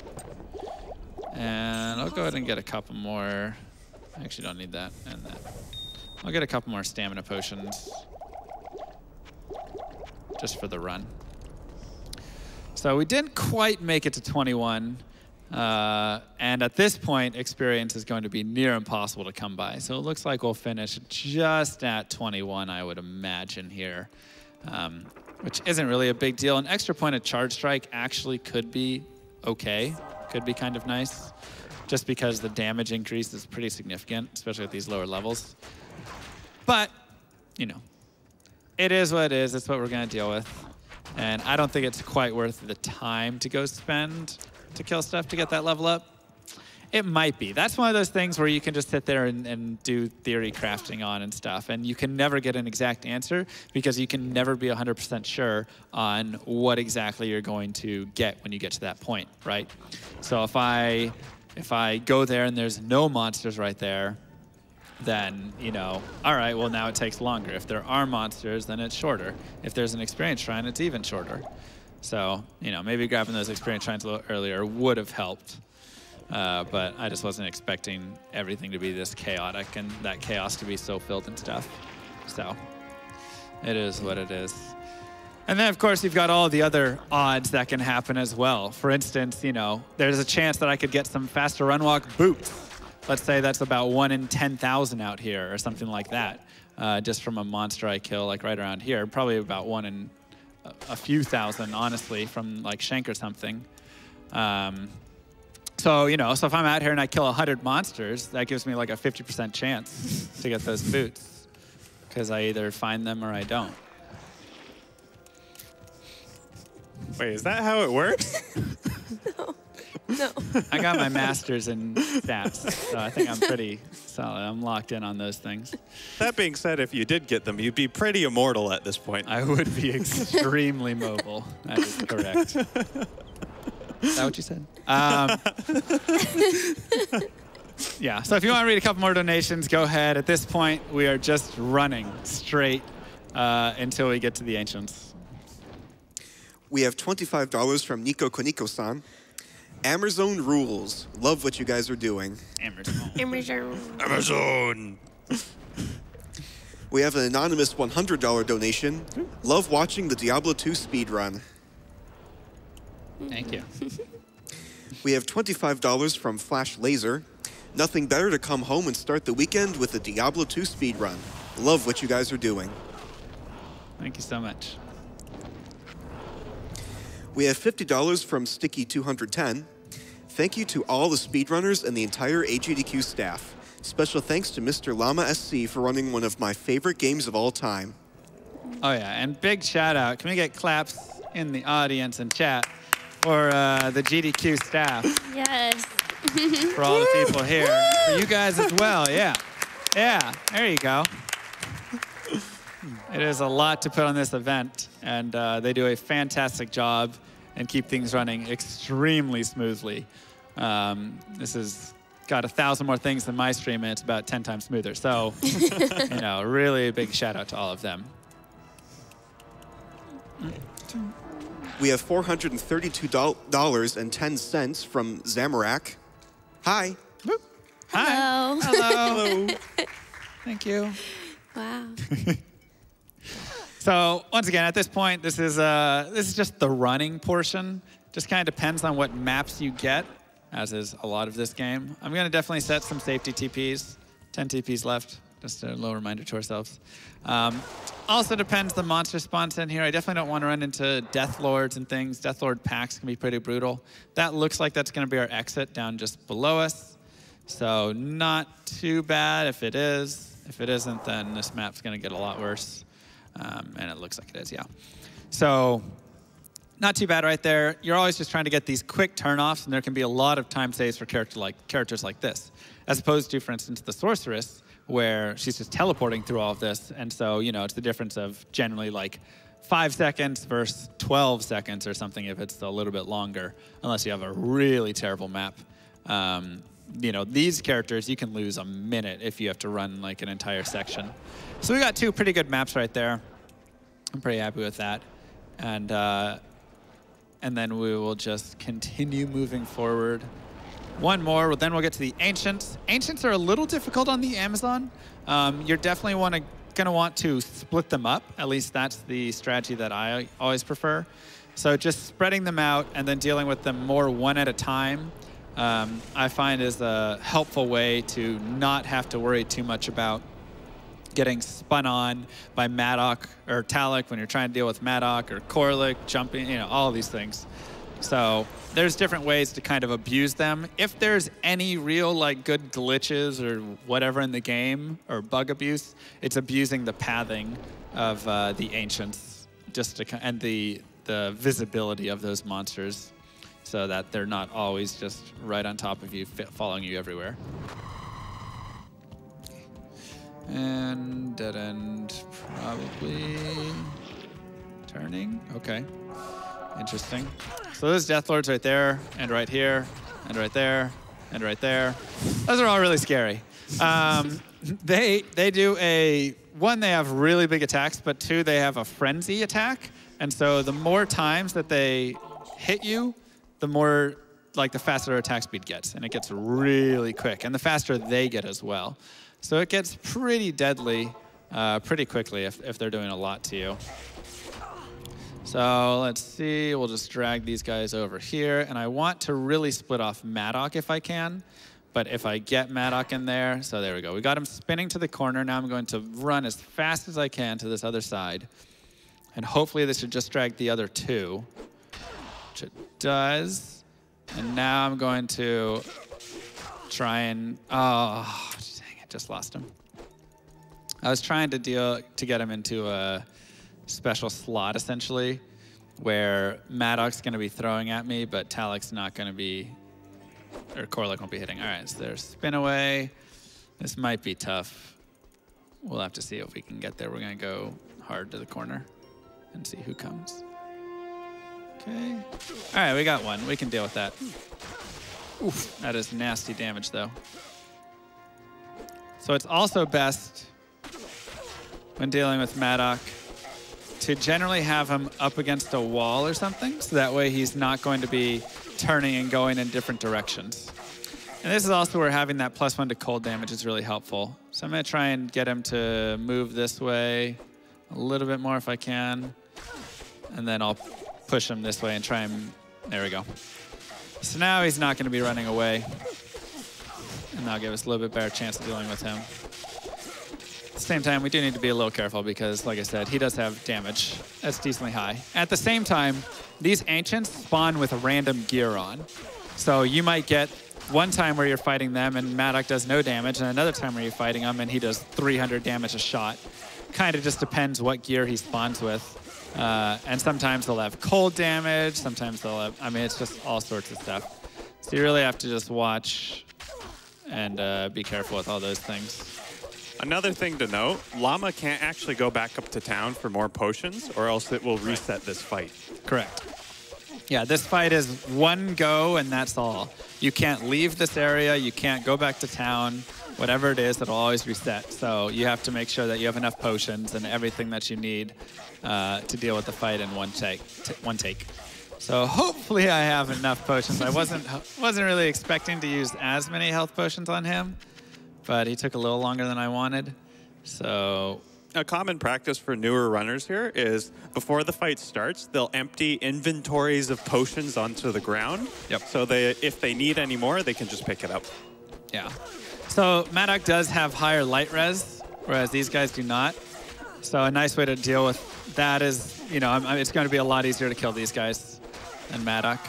And I'll go ahead and get a couple more. I actually don't need that and that. I'll get a couple more stamina potions just for the run. So we didn't quite make it to 21. Uh, and at this point, experience is going to be near impossible to come by. So it looks like we'll finish just at 21, I would imagine here, um, which isn't really a big deal. An extra point of charge strike actually could be okay, could be kind of nice, just because the damage increase is pretty significant, especially at these lower levels. But, you know, it is what it is. It's what we're going to deal with. And I don't think it's quite worth the time to go spend to kill stuff to get that level up. It might be. That's one of those things where you can just sit there and, and, do theory crafting on and stuff, and you can never get an exact answer because you can never be 100% sure on what exactly you're going to get when you get to that point, right? So if I if I go there and there's no monsters right there, then, you know, all right, well, now it takes longer. If there are monsters, then it's shorter. If there's an experience shrine, it's even shorter. So, you know, maybe grabbing those experience shrines a little earlier would have helped. Uh, but I just wasn't expecting everything to be this chaotic and that chaos to be so filled and stuff. So, it is what it is. And then, of course, you've got all the other odds that can happen as well. For instance, you know, there's a chance that I could get some faster run walk boots let's say that's about one in 10,000 out here or something like that, uh, just from a monster I kill like right around here. Probably about one in a, a few thousand, honestly, from like Shank or something. Um, so, you know, so if I'm out here and I kill 100 monsters, that gives me like a 50% chance to get those boots because I either find them or I don't. Wait, is that how it works? No. I got my master's in stats, so I think I'm pretty solid. I'm locked in on those things. that being said, if you did get them, you'd be pretty immortal at this point. I would be extremely mobile. That is correct. Is that what you said? Um, yeah, so if you want to read a couple more donations, go ahead. At this point, we are just running straight uh, until we get to the Ancients. We have $25 from Nico Koniko-san. Amazon rules. Love what you guys are doing. Amazon. Amazon. Amazon. We have an anonymous $100 donation. Love watching the Diablo 2 speedrun. Thank you. We have $25 from Flash Laser. Nothing better to come home and start the weekend with the Diablo 2 speedrun. Love what you guys are doing. Thank you so much. We have $50 from Sticky210. Thank you to all the speedrunners and the entire AGDQ staff. Special thanks to Mr. Llama SC for running one of my favorite games of all time. Oh, yeah, and big shout out. Can we get claps in the audience and chat for uh, the GDQ staff? Yes. for all the people here. For you guys as well, yeah. Yeah, there you go. It is a lot to put on this event, and uh, they do a fantastic job and keep things running extremely smoothly. Um, this has got a thousand more things than my stream, and it's about 10 times smoother. So, you know, really a big shout out to all of them. We have $432.10 from Zamorak. Hi. Hi. Hello. Hello. Thank you. Wow. So once again, at this point, this is uh, this is just the running portion. Just kind of depends on what maps you get, as is a lot of this game. I'm gonna definitely set some safety TPs. 10 TPs left. Just a little reminder to ourselves. Um, also depends the monster spawns in here. I definitely don't want to run into Death Lords and things. Death Lord packs can be pretty brutal. That looks like that's going to be our exit down just below us. So not too bad if it is. If it isn't, then this map's going to get a lot worse. Um, and it looks like it is, yeah. So not too bad right there. You're always just trying to get these quick turnoffs, and there can be a lot of time saves for character like characters like this, as opposed to, for instance, the sorceress, where she's just teleporting through all of this, and so you know it's the difference of generally like five seconds versus 12 seconds or something if it's a little bit longer, unless you have a really terrible map. Um, you know, these characters, you can lose a minute if you have to run like an entire section. So we got two pretty good maps right there. I'm pretty happy with that. And, uh, and then we will just continue moving forward. One more, then we'll get to the Ancients. Ancients are a little difficult on the Amazon. Um, you're definitely want to to want to split them up. At least that's the strategy that I always prefer. So just spreading them out and then dealing with them more one at a time, um, I find is a helpful way to not have to worry too much about getting spun on by Madoc or Talic when you're trying to deal with Madoc or Korlic, jumping, you know, all these things. So there's different ways to kind of abuse them. If there's any real like good glitches or whatever in the game or bug abuse, it's abusing the pathing of uh, the ancients just to and the the visibility of those monsters so that they're not always just right on top of you, following you everywhere. And dead end, probably turning. Okay. Interesting. So those Death Lords right there, and right here, and right there, and right there. Those are all really scary. Um, they they do a one. They have really big attacks, but two, they have a frenzy attack. And so the more times that they hit you, the more like the faster our attack speed gets, and it gets really quick, and the faster they get as well. So it gets pretty deadly uh, pretty quickly if, if they're doing a lot to you. So let's see, we'll just drag these guys over here. And I want to really split off Madoc if I can. But if I get Madoc in there, so there we go. We got him spinning to the corner. Now I'm going to run as fast as I can to this other side. And hopefully this should just drag the other two, which it does. And now I'm going to try and, oh, dang it, just lost him. I was trying to deal, to get him into a, special slot essentially, where Madoc's going to be throwing at me, but Talic's not going to be, or Korlic won't be hitting. All right, so there's spin away. This might be tough. We'll have to see if we can get there. We're going to go hard to the corner and see who comes. Okay. All right, we got one. We can deal with that. Oof, that is nasty damage, though. So it's also best when dealing with Madoc to generally have him up against a wall or something, so that way he's not going to be turning and going in different directions. And this is also where having that plus one to cold damage is really helpful. So I'm going to try and get him to move this way a little bit more if I can. And then I'll push him this way and try and... There we go. So now he's not going to be running away. And that'll give us a little bit better chance of dealing with him At the same time, we do need to be a little careful because, like I said, he does have damage that's decently high. At the same time, these Ancients spawn with a random gear on. So you might get one time where you're fighting them and Madoc does no damage, and another time where you're fighting him and he does 300 damage a shot. Kind of just depends what gear he spawns with. Uh, and sometimes they'll have cold damage, sometimes they'll have, I mean, it's just all sorts of stuff. So you really have to just watch and uh, be careful with all those things. Another thing to note, Llama can't actually go back up to town for more potions or else it will reset this fight. Correct. Yeah, this fight is one go and that's all. You can't leave this area, you can't go back to town, whatever it is, it'll always reset. So you have to make sure that you have enough potions and everything that you need uh, to deal with the fight in one take. one take. So hopefully I have enough potions. I wasn't wasn't really expecting to use as many health potions on him, but he took a little longer than I wanted. So a common practice for newer runners here is before the fight starts, they'll empty inventories of potions onto the ground. Yep. So they, if they need any more, they can just pick it up. Yeah. So Madoc does have higher light res, whereas these guys do not. So a nice way to deal with that is, you know, it's going to be a lot easier to kill these guys than Madoc.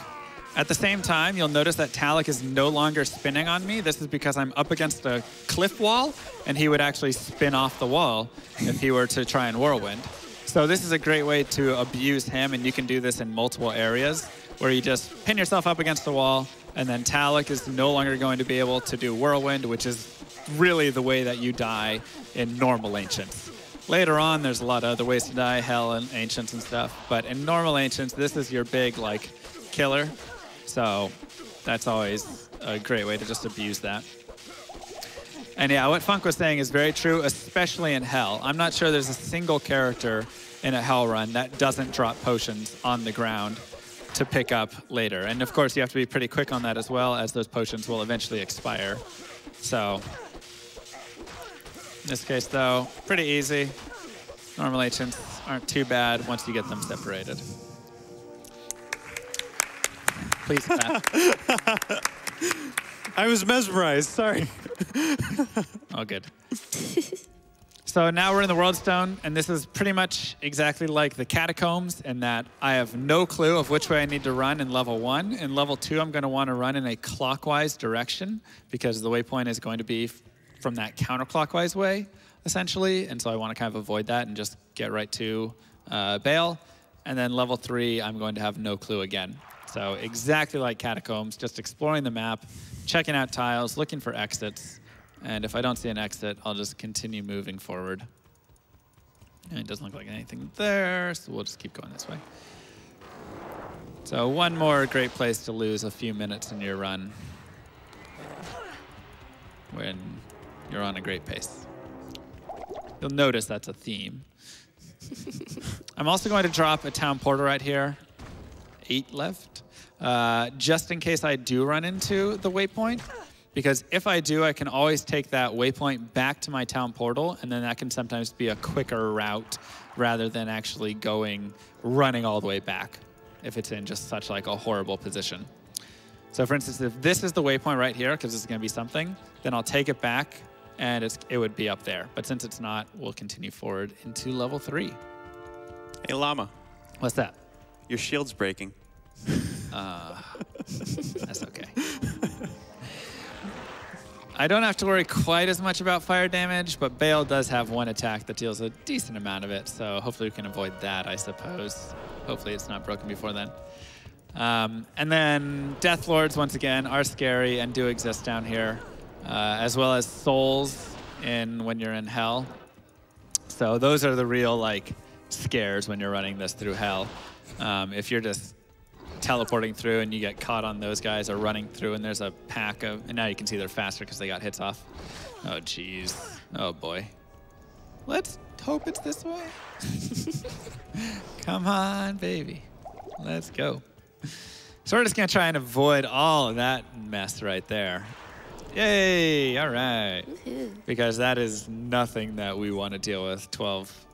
At the same time, you'll notice that Talic is no longer spinning on me. This is because I'm up against a cliff wall, and he would actually spin off the wall if he were to try and whirlwind. So this is a great way to abuse him, and you can do this in multiple areas, where you just pin yourself up against the wall, and then Talic is no longer going to be able to do Whirlwind, which is really the way that you die in normal Ancients. Later on, there's a lot of other ways to die, Hell and Ancients and stuff, but in normal Ancients, this is your big, like, killer. So that's always a great way to just abuse that. And yeah, what Funk was saying is very true, especially in Hell. I'm not sure there's a single character in a Hell run that doesn't drop potions on the ground to pick up later. And of course, you have to be pretty quick on that as well, as those potions will eventually expire. So, in this case, though, pretty easy. Normal ancients aren't too bad once you get them separated. Please clap. I was mesmerized. Sorry. All good. so now we're in the World Stone, and this is pretty much exactly like the Catacombs in that I have no clue of which way I need to run in level one. In level two, I'm going to want to run in a clockwise direction because the waypoint is going to be from that counterclockwise way, essentially. And so I want to kind of avoid that and just get right to uh, Baal. And then level three, I'm going to have no clue again. So exactly like Catacombs, just exploring the map, checking out tiles, looking for exits. And if I don't see an exit, I'll just continue moving forward. And it doesn't look like anything there, so we'll just keep going this way. So one more great place to lose a few minutes in your run when you're on a great pace. You'll notice that's a theme. I'm also going to drop a town portal right here. Eight left. Uh, just in case I do run into the waypoint. Because if I do, I can always take that waypoint back to my town portal, and then that can sometimes be a quicker route rather than actually going, running all the way back if it's in just such like a horrible position. So for instance, if this is the waypoint right here, because this is gonna be something, then I'll take it back and it's, it would be up there. But since it's not, we'll continue forward into level three. Hey, Llama, What's that? your shield's breaking. That's okay. I don't have to worry quite as much about fire damage, but Baal does have one attack that deals a decent amount of it, so hopefully we can avoid that, I suppose. Hopefully it's not broken before then. Um, and then Death Lords, once again, are scary and do exist down here, uh, as well as souls in when you're in Hell. So those are the real like scares when you're running this through Hell. Um, if you're just teleporting through and you get caught on those guys or running through and there's a pack of and now you can see they're faster because they got hits off. Oh jeez. Oh boy. Let's hope it's this way. Come on baby. Let's go. So we're just gonna try and avoid all of that mess right there yay all right because that is nothing that we want to deal with 12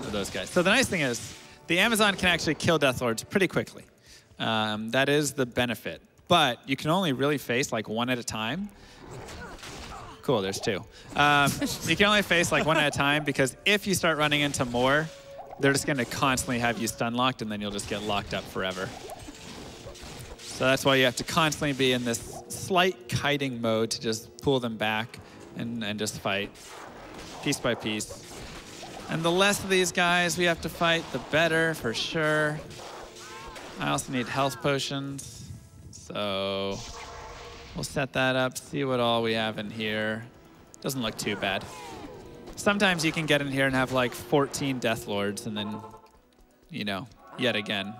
of those guys so the nice thing is the amazon can actually kill death lords pretty quickly um, that is the benefit. But you can only really face like one at a time. Cool, there's two. Um, you can only face like one at a time because if you start running into more, they're just going to constantly have you stun locked and then you'll just get locked up forever. So that's why you have to constantly be in this slight kiting mode to just pull them back and, and just fight piece by piece. And the less of these guys we have to fight, the better for sure. I also need health potions, so we'll set that up, see what all we have in here. Doesn't look too bad. Sometimes you can get in here and have like 14 Death Lords, and then, you know, yet again,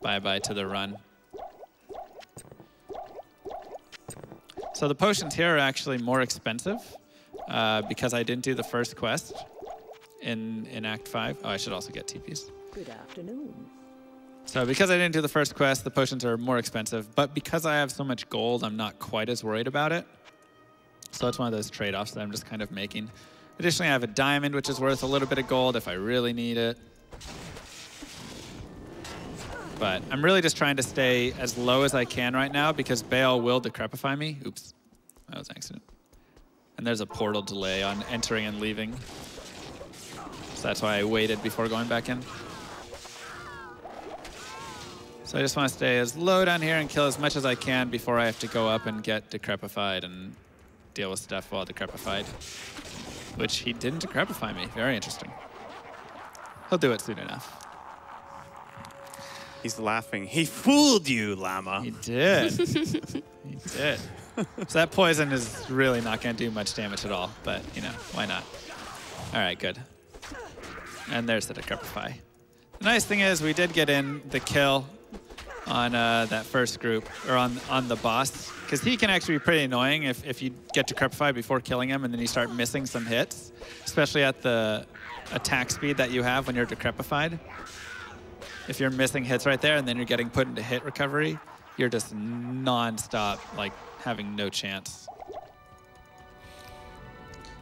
bye-bye to the run. So the potions here are actually more expensive uh, because I didn't do the first quest in, in Act 5. Oh, I should also get TPs. Good afternoon. So because I didn't do the first quest, the potions are more expensive. But because I have so much gold, I'm not quite as worried about it. So it's one of those trade-offs that I'm just kind of making. Additionally, I have a diamond, which is worth a little bit of gold if I really need it. But I'm really just trying to stay as low as I can right now because Baal will decrepify me. Oops, that was an accident. And there's a portal delay on entering and leaving. So that's why I waited before going back in. So I just want to stay as low down here and kill as much as I can before I have to go up and get decrepified and deal with stuff while decrepified. Which he didn't decrepify me. Very interesting. he'll do it soon enough. He's laughing. He fooled you, llama. He did. he did. So that poison is really not going to do much damage at all, but, you know, why not? All right, good. And there's the Decrepify. The nice thing is we did get in the kill on uh, that first group, or on, on the boss, because he can actually be pretty annoying if, if you get Decrepify before killing him and then you start missing some hits, especially at the attack speed that you have when you're Decrepified if you're missing hits right there and then you're getting put into hit recovery, you're just non-stop, like having no chance.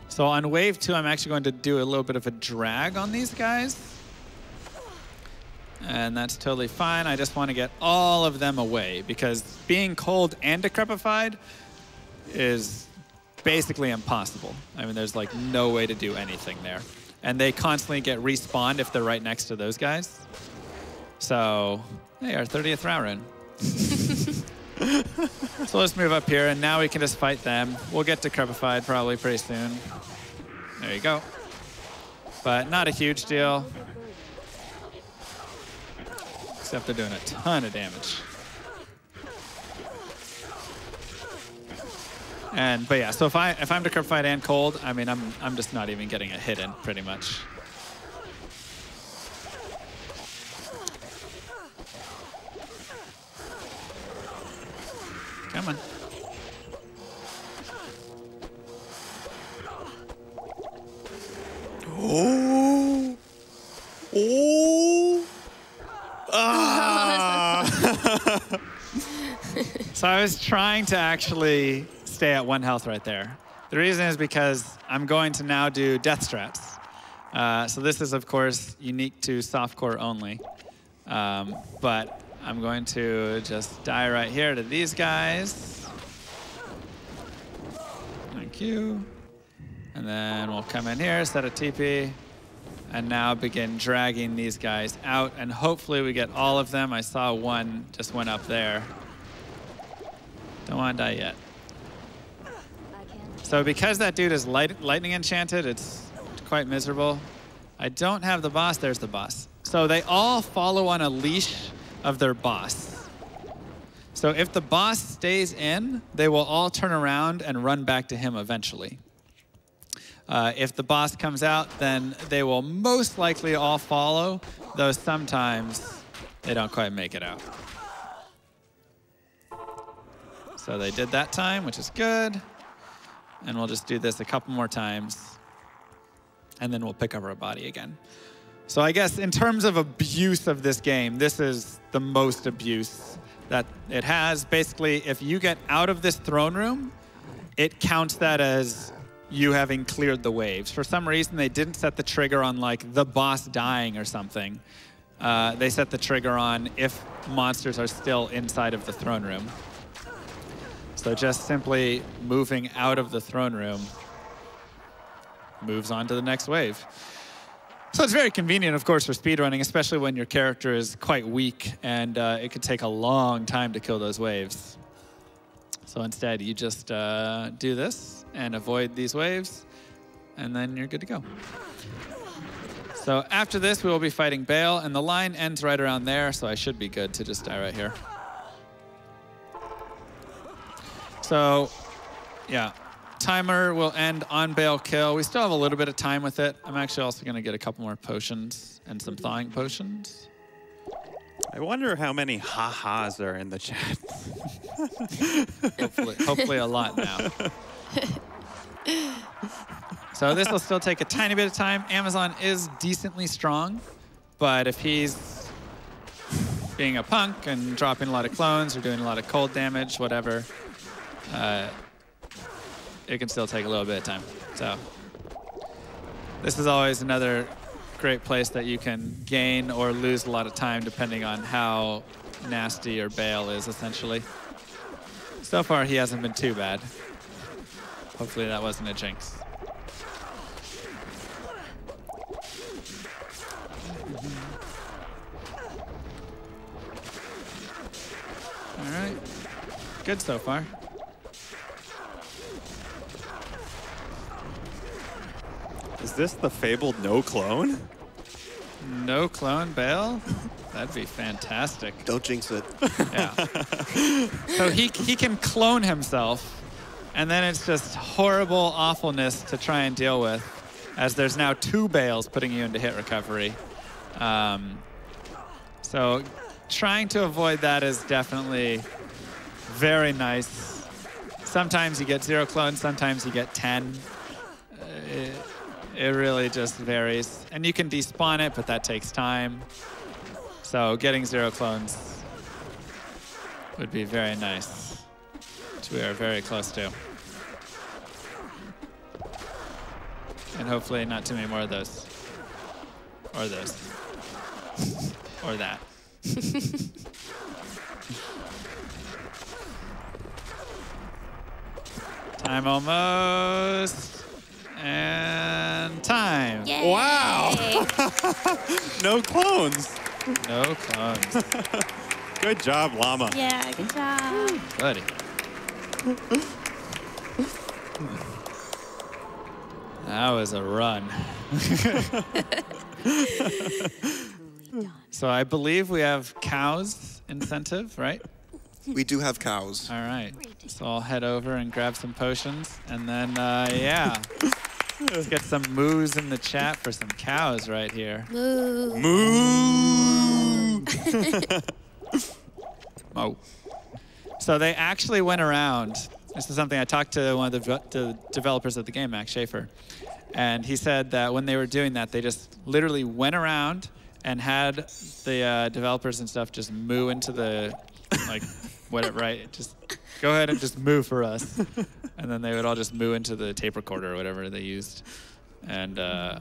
So on wave two, I'm actually going to do a little bit of a drag on these guys. And that's totally fine. I just want to get all of them away because being cold and decrepified is basically impossible. I mean, there's like no way to do anything there. And they constantly get respawned if they're right next to those guys. So, hey, our 30th round run. so let's move up here, and now we can just fight them. We'll get decrepified probably pretty soon. There you go. But not a huge deal. Except they're doing a ton of damage. And but yeah, so if I if I'm decrepified and cold, I mean I'm I'm just not even getting a hit in pretty much. Come on. Oh. Oh. Ah. So I was trying to actually stay at one health right there. The reason is because I'm going to now do death strats. Uh, so this is, of course, unique to softcore only. Um, but I'm going to just die right here to these guys. Thank you. And then we'll come in here, set a TP, and now begin dragging these guys out. And hopefully we get all of them. I saw one just went up there. Don't want to die yet. So because that dude is light, lightning enchanted, it's quite miserable. I don't have the boss. There's the boss. So they all follow on a leash of their boss. So if the boss stays in, they will all turn around and run back to him eventually. Uh, if the boss comes out, then they will most likely all follow, though sometimes they don't quite make it out. So they did that time, which is good. And we'll just do this a couple more times. And then we'll pick up our body again. So I guess in terms of abuse of this game, this is the most abuse that it has. Basically, if you get out of this throne room, it counts that as you having cleared the waves. For some reason, they didn't set the trigger on like the boss dying or something. Uh, they set the trigger on if monsters are still inside of the throne room. So just simply moving out of the throne room moves on to the next wave. So it's very convenient, of course, for speedrunning, especially when your character is quite weak and uh, it could take a long time to kill those waves. So instead, you just uh, do this and avoid these waves, and then you're good to go. So after this, we will be fighting Baal, and the line ends right around there, so I should be good to just die right here. So, yeah, timer will end on Baal kill. We still have a little bit of time with it. I'm actually also going to get a couple more potions and some thawing potions. I wonder how many ha-has are in the chat. hopefully, hopefully a lot now. So this will still take a tiny bit of time. Amazon is decently strong, but if he's being a punk and dropping a lot of clones or doing a lot of cold damage, whatever, uh, it can still take a little bit of time. So this is always another great place that you can gain or lose a lot of time depending on how nasty your Baal is, essentially. So far, he hasn't been too bad. Hopefully that wasn't a jinx. All right. Good so far. Is this the fabled no clone? no clone Baal? That'd be fantastic. Don't jinx it. Yeah. so he, he can clone himself, and then it's just horrible awfulness to try and deal with, as there's now two Baals putting you into hit recovery. Um, so trying to avoid that is definitely very nice. Sometimes you get zero clones, sometimes you get 10. Uh, It, it really just varies. And you can despawn it, but that takes time. So getting zero clones would be very nice, which we are very close to. And hopefully not too many more of those. Or those. or that. time almost. And time. Yay. Wow. No clones. No clones. Good job, Llama. yeah, good job. Buddy. That was a run. so I believe we have cows incentive, right? We do have cows. All right. So I'll head over and grab some potions, and then uh, yeah, let's get some moos in the chat for some cows right here. Moo. Moo. Oh. So they actually went around. This is something I talked to one of the, the developers of the game, Max Schaefer, and he said that when they were doing that, they just literally went around and had the uh, developers and stuff just moo into the like whatever, right? Just go ahead and just moo for us, and then they would all just moo into the tape recorder or whatever they used, and uh,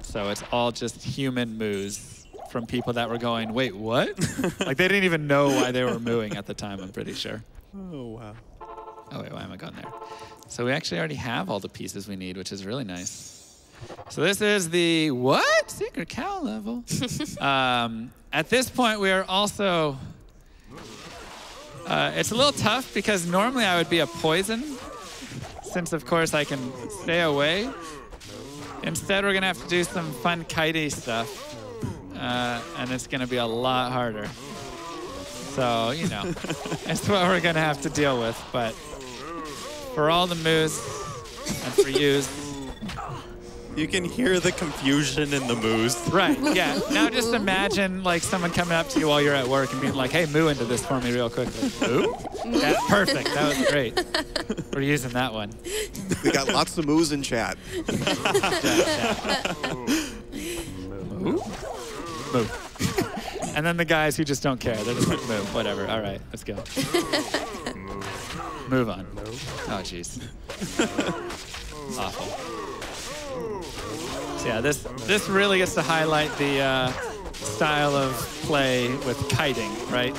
so it's all just human moos from people that were going, wait, what? like they didn't even know why they were mooing at the time. I'm pretty sure. Oh, wow. Oh wait, why am I going there? So we actually already have all the pieces we need, which is really nice. So this is the what secret cow level. um, at this point, we are also. Uh, it's a little tough because normally I would be a poison, since of course I can stay away. Instead, we're gonna have to do some fun kitey stuff, uh, and it's gonna be a lot harder. So you know, it's what we're gonna have to deal with. But for all the moves and for yous, You can hear the confusion in the moose. right? Yeah. Now just imagine like someone coming up to you while you're at work and being like, "Hey, moo into this for me real quickly." Moo? Yeah, perfect. That was great. We're using that one. We got lots of moos in chat. Moo? Moo. And then the guys who just don't care, they're just like, "Moo, whatever. All right, let's go." Move on. Oh, jeez. Awful. So yeah, this this really gets to highlight the uh, style of play with kiting, right?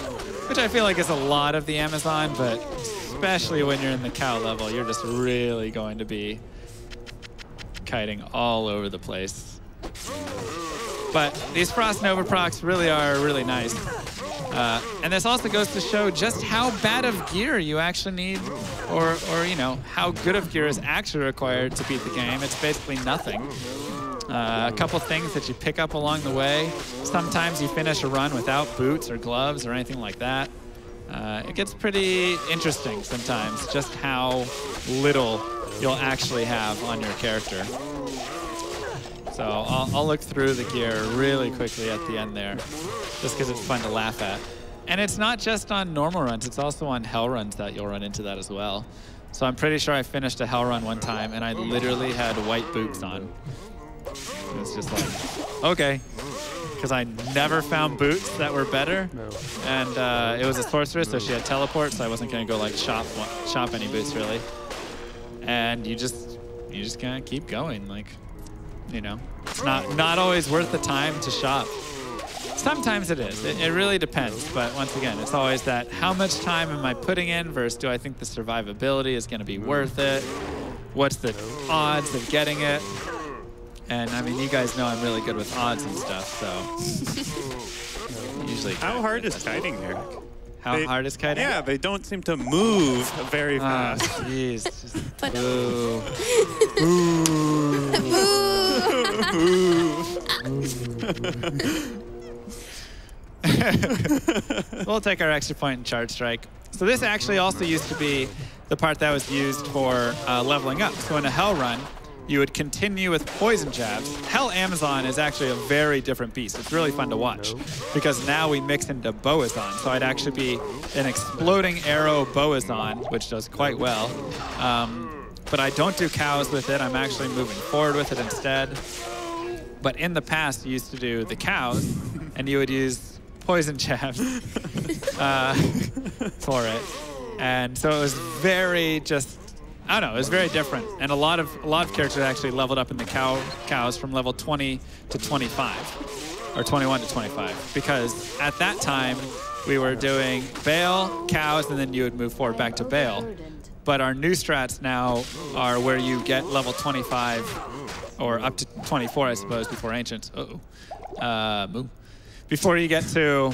Which I feel like is a lot of the Amazon, but especially when you're in the cow level, you're just really going to be kiting all over the place. But these Frost Nova procs really are really nice. Uh, and this also goes to show just how bad of gear you actually need, or, or you know, how good of gear is actually required to beat the game. It's basically nothing. Uh, a couple things that you pick up along the way. Sometimes you finish a run without boots or gloves or anything like that. Uh, it gets pretty interesting sometimes, just how little you'll actually have on your character. So I'll, I'll look through the gear really quickly at the end there, just because it's fun to laugh at. And it's not just on normal runs, it's also on hell runs that you'll run into that as well. So I'm pretty sure I finished a hell run one time and I literally had white boots on. It was just like, okay. Because I never found boots that were better. And uh, it was a sorceress, so she had teleport, so I wasn't going to go like shop shop any boots really. And you just you just kind of keep going, like, you know, it's not not always worth the time to shop. Sometimes it is. It, it really depends. But once again, it's always that how much time am I putting in versus do I think the survivability is going to be worth it? What's the odds of getting it? And I mean, you guys know I'm really good with odds and stuff, so usually. How hard is kiting here? How They- hard is kiting? Yeah, they don't seem to move very Ah, fast. jeez. Just But- boo. we'll take our extra point in Charge Strike. So this actually also used to be the part that was used for uh, leveling up. So in a Hell run, you would continue with Poison Jabs. Hell Amazon is actually a very different beast. It's really fun to watch because now we mix into Bowazon. So I'd actually be an Exploding Arrow Bowazon, which does quite well. Um, but I don't do cows with it. I'm actually moving forward with it instead. But in the past, you used to do the cows, and you would use poison jabs uh, for it. And so it was very just, I don't know, it was very different. And a lot of a lot of characters actually leveled up in the cow cows from level 20 to 25, or 21 to 25, because at that time we were doing Baal, cows, and then you would move forward back to Baal. But our new strats now are where you get level 25 or up to 24, I suppose, before Ancients. Uh, moo. Before you get to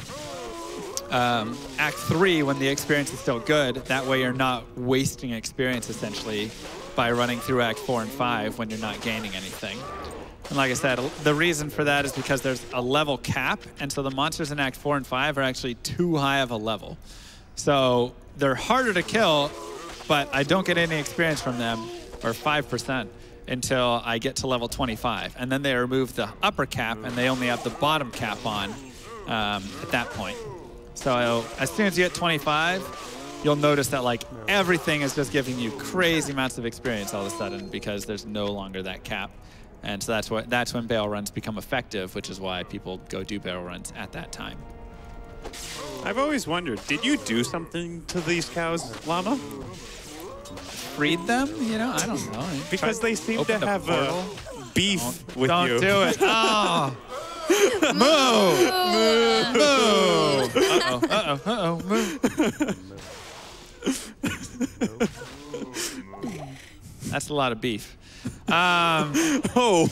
um, Act 3, when the experience is still good, that way you're not wasting experience, essentially, by running through Act 4 and 5 when you're not gaining anything. And like I said, the reason for that is because there's a level cap, and so the monsters in Act 4 and 5 are actually too high of a level. So they're harder to kill, but I don't get any experience from them, or 5%, until I get to level 25. And then they remove the upper cap, and they only have the bottom cap on um, at that point. So as soon as you hit 25, you'll notice that like everything is just giving you crazy amounts of experience all of a sudden because there's no longer that cap. And so that's what that's when Baal runs become effective, which is why people go do Baal runs at that time. I've always wondered, did you do something to these cows, Llama? Breed them? You know, I don't know. Because they seem to opened have portal? a beef with Don't you. do it. Oh. Moo! Moo! Uh-oh, uh-oh, uh-oh, moo. That's a lot of beef. Um, Oh,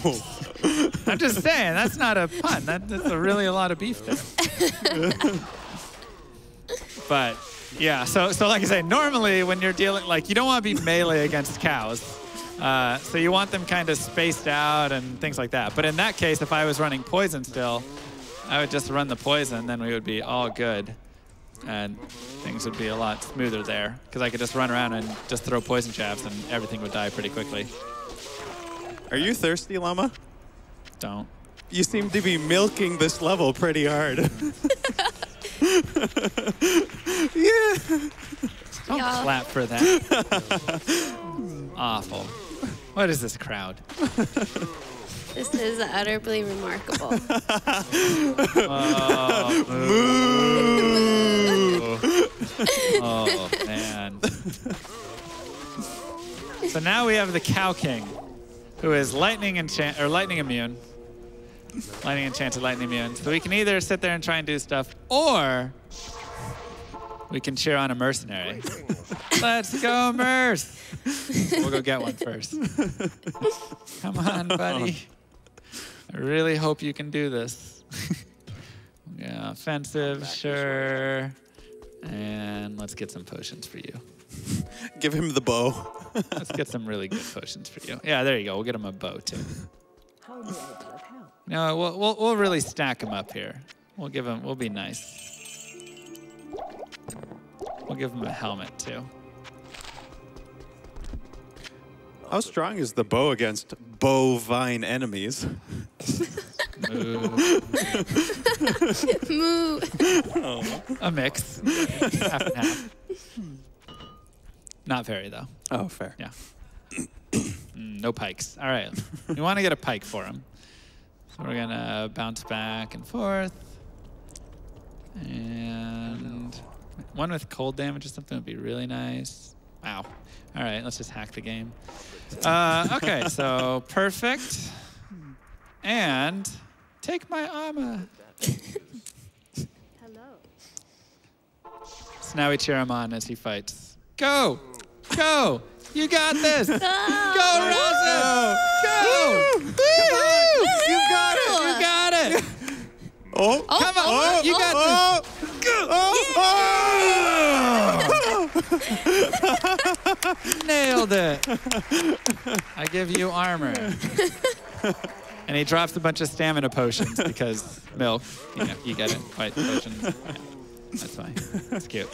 I'm just saying, that's not a pun. That, that's a really a lot of beef there. but yeah, so so like I say, normally when you're dealing, like you don't want to be melee against cows. Uh, so you want them kind of spaced out and things like that. But in that case, if I was running poison still, I would just run the poison, then we would be all good. And things would be a lot smoother there. Because I could just run around and just throw poison jabs and everything would die pretty quickly. are you thirsty, Llama? Don't. You seem to be milking this level pretty hard. yeah. Don't Y'all. clap for that. Awful. What is this crowd? This is utterly remarkable. Oh man. so now we have the Cow King, who is lightning enchant or lightning immune. Lightning enchanted, lightning immune. So we can either sit there and try and do stuff, or we can cheer on a mercenary. Let's go, Merce! We'll go get one first. Come on, buddy. I really hope you can do this. yeah, offensive, sure. And let's get some potions for you. Give him the bow. Let's get some really good potions for you. Yeah, there you go. We'll get him a bow too. No, we'll, we'll, we'll really stack him up here. We'll give him, we'll be nice. We'll give him a helmet too. How strong is the bow against bovine enemies? Moo. A mix. half and half. Hmm. Not very though. Oh, fair. Yeah. Mm, no pikes. All right. We want to get a pike for him. So we're going to bounce back and forth. And one with cold damage or something would be really nice. Wow. All right, let's just hack the game. Uh, okay, so perfect. And take my armor. Hello. So now we cheer him on as he fights. Go! Go! You got this! Go, Raza! Go! Woo! You got it! You got it! Oh. oh, Come on! oh, you got oh, this! Oh, Nailed it! I give you armor. And he drops a bunch of stamina potions because milk. You know, you get it. White potions. Yeah, that's fine. It's cute.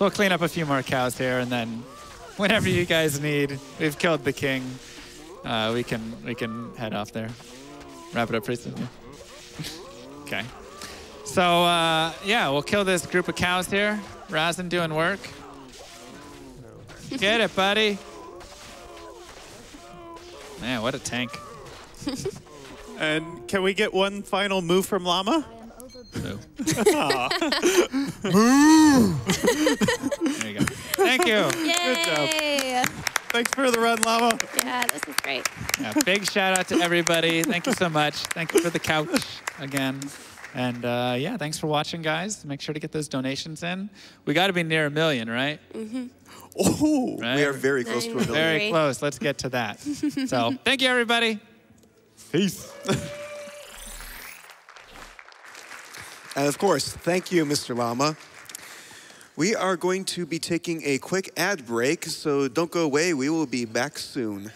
So we'll clean up a few more cows here, and then whenever you guys need, we've killed the king. Uh, we can we can head off there. Wrap it up pretty soon. Okay. So uh, yeah, we'll kill this group of cows here. Razin doing work. Get it, buddy. Man, what a tank. And can we get one final move from Llama? Moo. Moo. there you go. Thank you. Yay! Thanks for the run, Llama. Yeah, this is great. Yeah, big shout out to everybody. Thank you so much. Thank you for the couch again. And uh, yeah, thanks for watching, guys. Make sure to get those donations in. We got to be near a million, right? Mhm. Oh, Right? We are very close to a million. very close. Let's get to that. so thank you, everybody. peace. And of course, thank you, Mr. Llama. We are going to be taking a quick ad break, so don't go away. We will be back soon.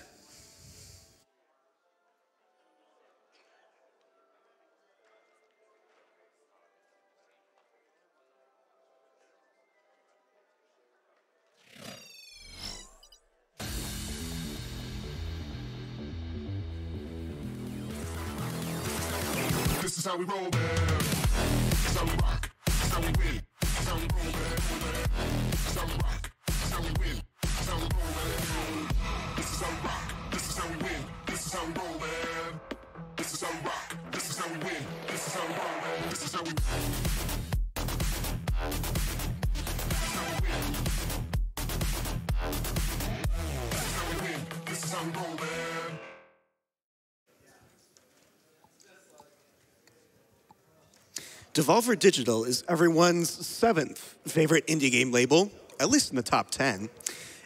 This is how we roll, man. Man. This is how we rock. This is how we win. This is how rock. This is how we win. This is how we roll, man. This is how rock. This is how we win. This is how we roll, man. This is how we. This is how we win. This is how we win. This is how we roll, man. Devolver Digital is everyone's seventh favorite indie game label, at least in the top 10,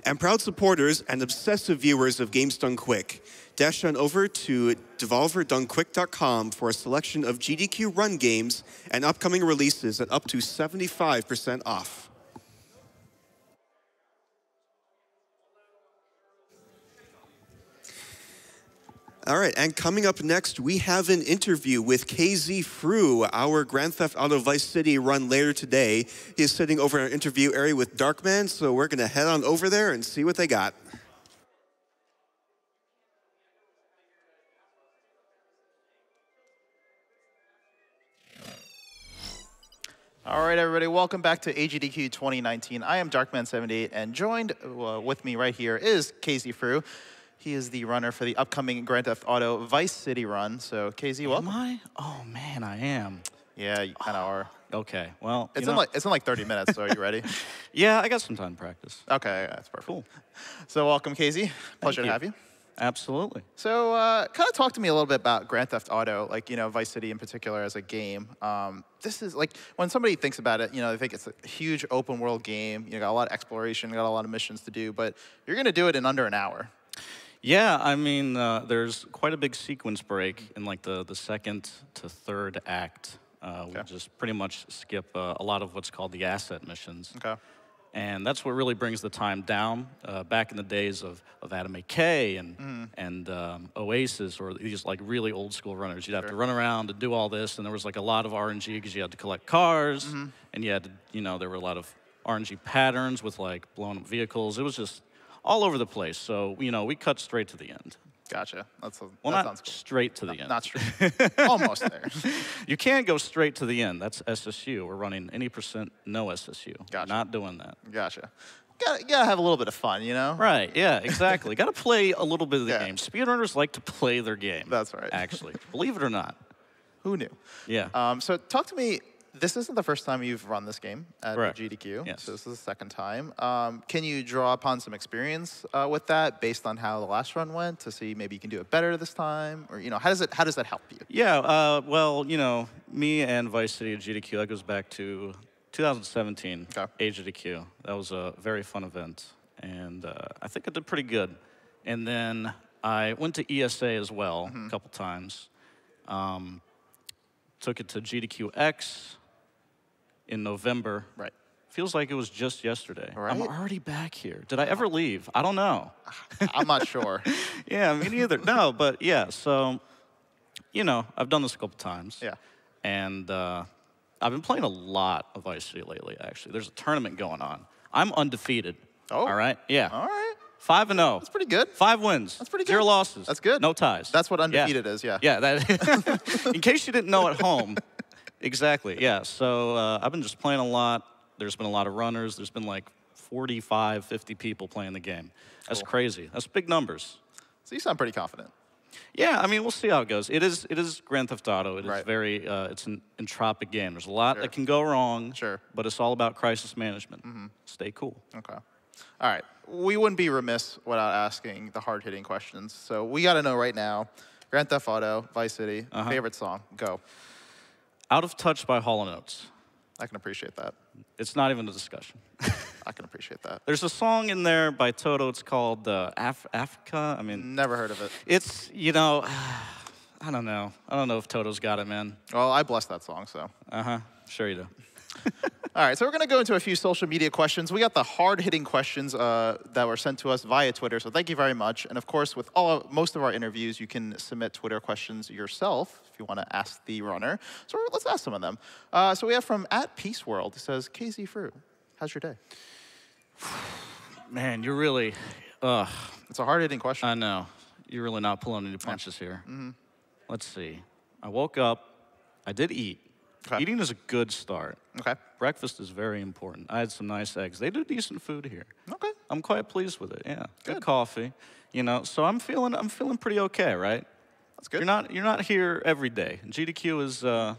and proud supporters and obsessive viewers of Games Done Quick. Dash on over to devolverdonequick.com for a selection of GDQ run games and upcoming releases at up to 75% off. All right, and coming up next, we have an interview with KZ Frew, our Grand Theft Auto Vice City run later today. He is sitting over in our interview area with Darkman, so we're going to head on over there and see what they got. All right, everybody, welcome back to AGDQ 2019. I am Darkman78, and joined uh, with me right here is KZ Frew. He is the runner for the upcoming Grand Theft Auto Vice City run. So, KZ, Am. I? Oh man, I am. Yeah, you kind of are. Okay, well, It's in like it's in like 30 minutes. So, are you ready? yeah, I got some time to practice. Okay, that's perfect. So, welcome, KZ. Pleasure to have you. Absolutely. So, uh, kind of talk to me a little bit about Grand Theft Auto, like you know Vice City in particular as a game. Um, this is like when somebody thinks about it, you know, they think it's a huge open world game. You know, got a lot of exploration, got a lot of missions to do, but you're gonna do it in under an hour. Yeah, I mean, uh, there's quite a big sequence break in like the, the second to third act. Uh, We just pretty much skip uh, a lot of what's called the asset missions. Okay. And that's what really brings the time down. Uh, back in the days of, of Adam McKay and, Mm-hmm. and um, Oasis, or these like really old school runners, you'd have to run around to do all this. And there was like a lot of RNG because you had to collect cars. Mm-hmm. And you had to, you know, there were a lot of RNG patterns with like blown up vehicles. It was just all over the place. So, you know, we cut straight to the end. Gotcha. That's a, Well, that not sounds cool. straight to the end. Not straight. Almost there. you can't go straight to the end. That's SSU. We're running any percent no SSU. Gotcha. Not doing that. Gotcha. Gotta, gotta have a little bit of fun, you know? Right, yeah, exactly. Got to play a little bit of the Yeah. game. Speedrunners like to play their game. That's right. Actually, believe it or not. Who knew? Yeah. Um, so talk to me. This isn't the first time you've run this game at Correct. GDQ. Yes. So this is the second time. Um, can you draw upon some experience uh, with that based on how the last run went to see maybe you can do it better this time, or you know how does it how does that help you? yeah, uh, well, you know, me and Vice City at GDQ, that goes back to 2017, Okay. AGDQ. That was a very fun event, and uh, I think I did pretty good. And then I went to ESA as well Mm-hmm. a couple times. Um, took it to GDQX in November. Right. Feels like it was just yesterday. I'm already back here. Did I ever leave? I don't know. I'm not sure. yeah, me neither. no, but yeah, so, you know, I've done this a couple times. Yeah. And uh, I've been playing a lot of City lately, actually. There's a tournament going on. I'm undefeated. Oh. All right? Yeah. All right. Five and zero. That's pretty good. Five wins. That's pretty good. Zero losses. That's good. No ties. That's what Yeah. undefeated is, yeah. Yeah. That. in case you didn't know at home. Exactly. Yeah. So uh, I've been just playing a lot. There's been a lot of runners. There's been like 45, 50 people playing the game. That's crazy. That's big numbers. So you sound pretty confident. Yeah, I mean, we'll see how it goes. It is, it is Grand Theft Auto. It is Right. very, uh, it's an entropic game. There's a lot Sure. that can go wrong. Sure. But it's all about crisis management. Stay cool. Okay. All right. We wouldn't be remiss without asking the hard hitting questions. So we got to know right now Grand Theft Auto, Vice City, Uh-huh. favorite song. Go. Out of Touch by Hall & Oates. I can appreciate that. It's not even a discussion. I can appreciate that. There's a song in there by Toto. It's called uh, Af- Africa. I mean, Never heard of it. it's, you know, I don't know. I don't know if Toto's got it, man. Well, I bless that song, so. Uh huh. Sure you do. All right, so we're going to go into a few social media questions. We got the hard-hitting questions uh, that were sent to us via Twitter, so thank you very much. And of course, with all most of our interviews, you can submit Twitter questions yourself if you want to ask the runner. So let's ask some of them. Uh, so we have from at Peace World. It says, KZ Fruit, how's your day? Man, you're really, ugh, It's a hard-hitting question. I know. You're really not pulling any punches here. Let's see. I woke up. I did eat. Okay. Eating is a good start. okay. Breakfast is very important. I had some nice eggs. They do decent food here. Okay. I'm quite pleased with it. Yeah. Good, Good. coffee. You know, so I'm feeling I'm feeling pretty okay, right? That's good. You're not you're not here every day. GDQ is uh,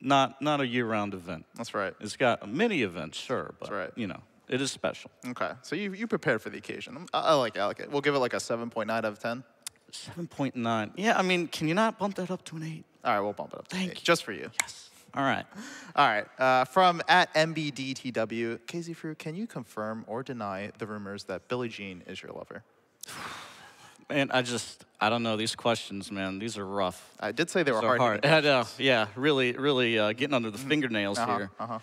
not not a year-round event. That's right. It's got many events, sure, but right. you know, it is special. Okay. So you, you prepared for the occasion. I, I like it. I like it. We'll give it like a 7.9 out of 10. Seven point nine. Yeah, I mean, can you not bump that up to an eight? All right, we'll bump it up. to Thank eight, you. Just for you. Yes. All right. All right. Uh, from at MBDTW, KZ Fruit, can you confirm or deny the rumors that Billie Jean is your lover? Man, I just I don't know these questions, man. These are rough. I did say they were So hard. hard. I know. Yeah, really, really uh, getting under the fingernails Uh-huh, here. uh-huh.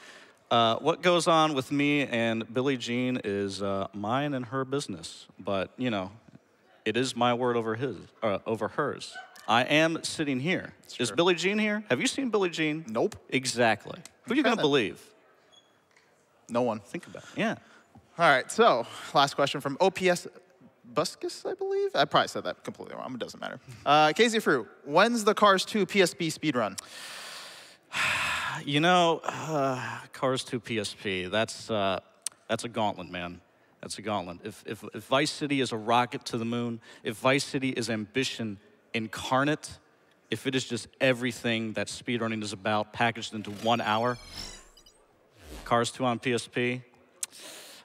Uh, what goes on with me and Billie Jean is uh, mine and her business, but you know, it is my word over his, uh, over hers. I am sitting here. Is. Billie Jean here? Have you seen Billie Jean? Nope. Exactly. Who are you gonna believe? No one. Think about it. Yeah. All right. So, last question from OPS Buscus, I believe. I probably said that completely wrong. It doesn't matter. Uh, KZ Fruit, when's the Cars 2 PSP speedrun? You know, uh, Cars 2 PSP, that's, uh, that's a gauntlet, man. That's a gauntlet. If, if, if Vice City is a rocket to the moon, if Vice City is ambition incarnate, if it is just everything that speedrunning is about packaged into one hour, Cars 2 on PSP,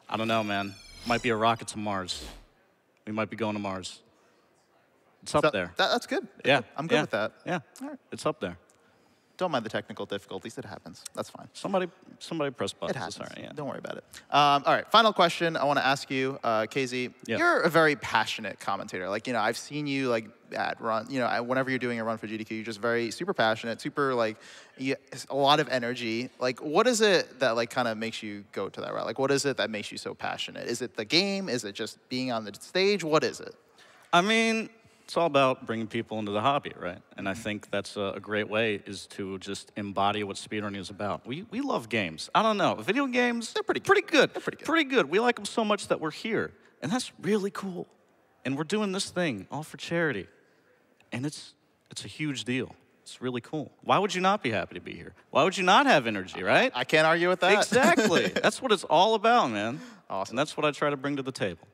I don't know, man. Might be a rocket to Mars. We might be going to Mars. It's up That- there. that- that's good. yeah. I'm good yeah, with that. Yeah. All right. It's up there. Don't mind the technical difficulties. It happens. That's fine. Somebody, somebody press buttons. It happens. Right, yeah. Don't worry about it. Um, all right, final question I want to ask you, uh, KZ. Yeah. You're a very passionate commentator. Like, you know, I've seen you like at run, you know, whenever you're doing a run for GDQ, you're just very super passionate, super like, you, a lot of energy. Like, what is it that like kind of makes you go to that route? Like, what is it that makes you so passionate? Is it the game? Is it just being on the stage? What is it? I mean, it's all about bringing people into the hobby, right? And I mm-hmm. think that's a, great way is to just embody what speedrunning is about. We, we love games. I don't know. Video games, they're pretty good. pretty good. They're pretty good. Pretty good. We like them so much that we're here. And that's really cool. And we're doing this thing all for charity. And it's, it's a huge deal. It's really cool. Why would you not be happy to be here? Why would you not have energy, right? I can't argue with that. Exactly. that's what it's all about, man. Awesome. And that's what I try to bring to the table.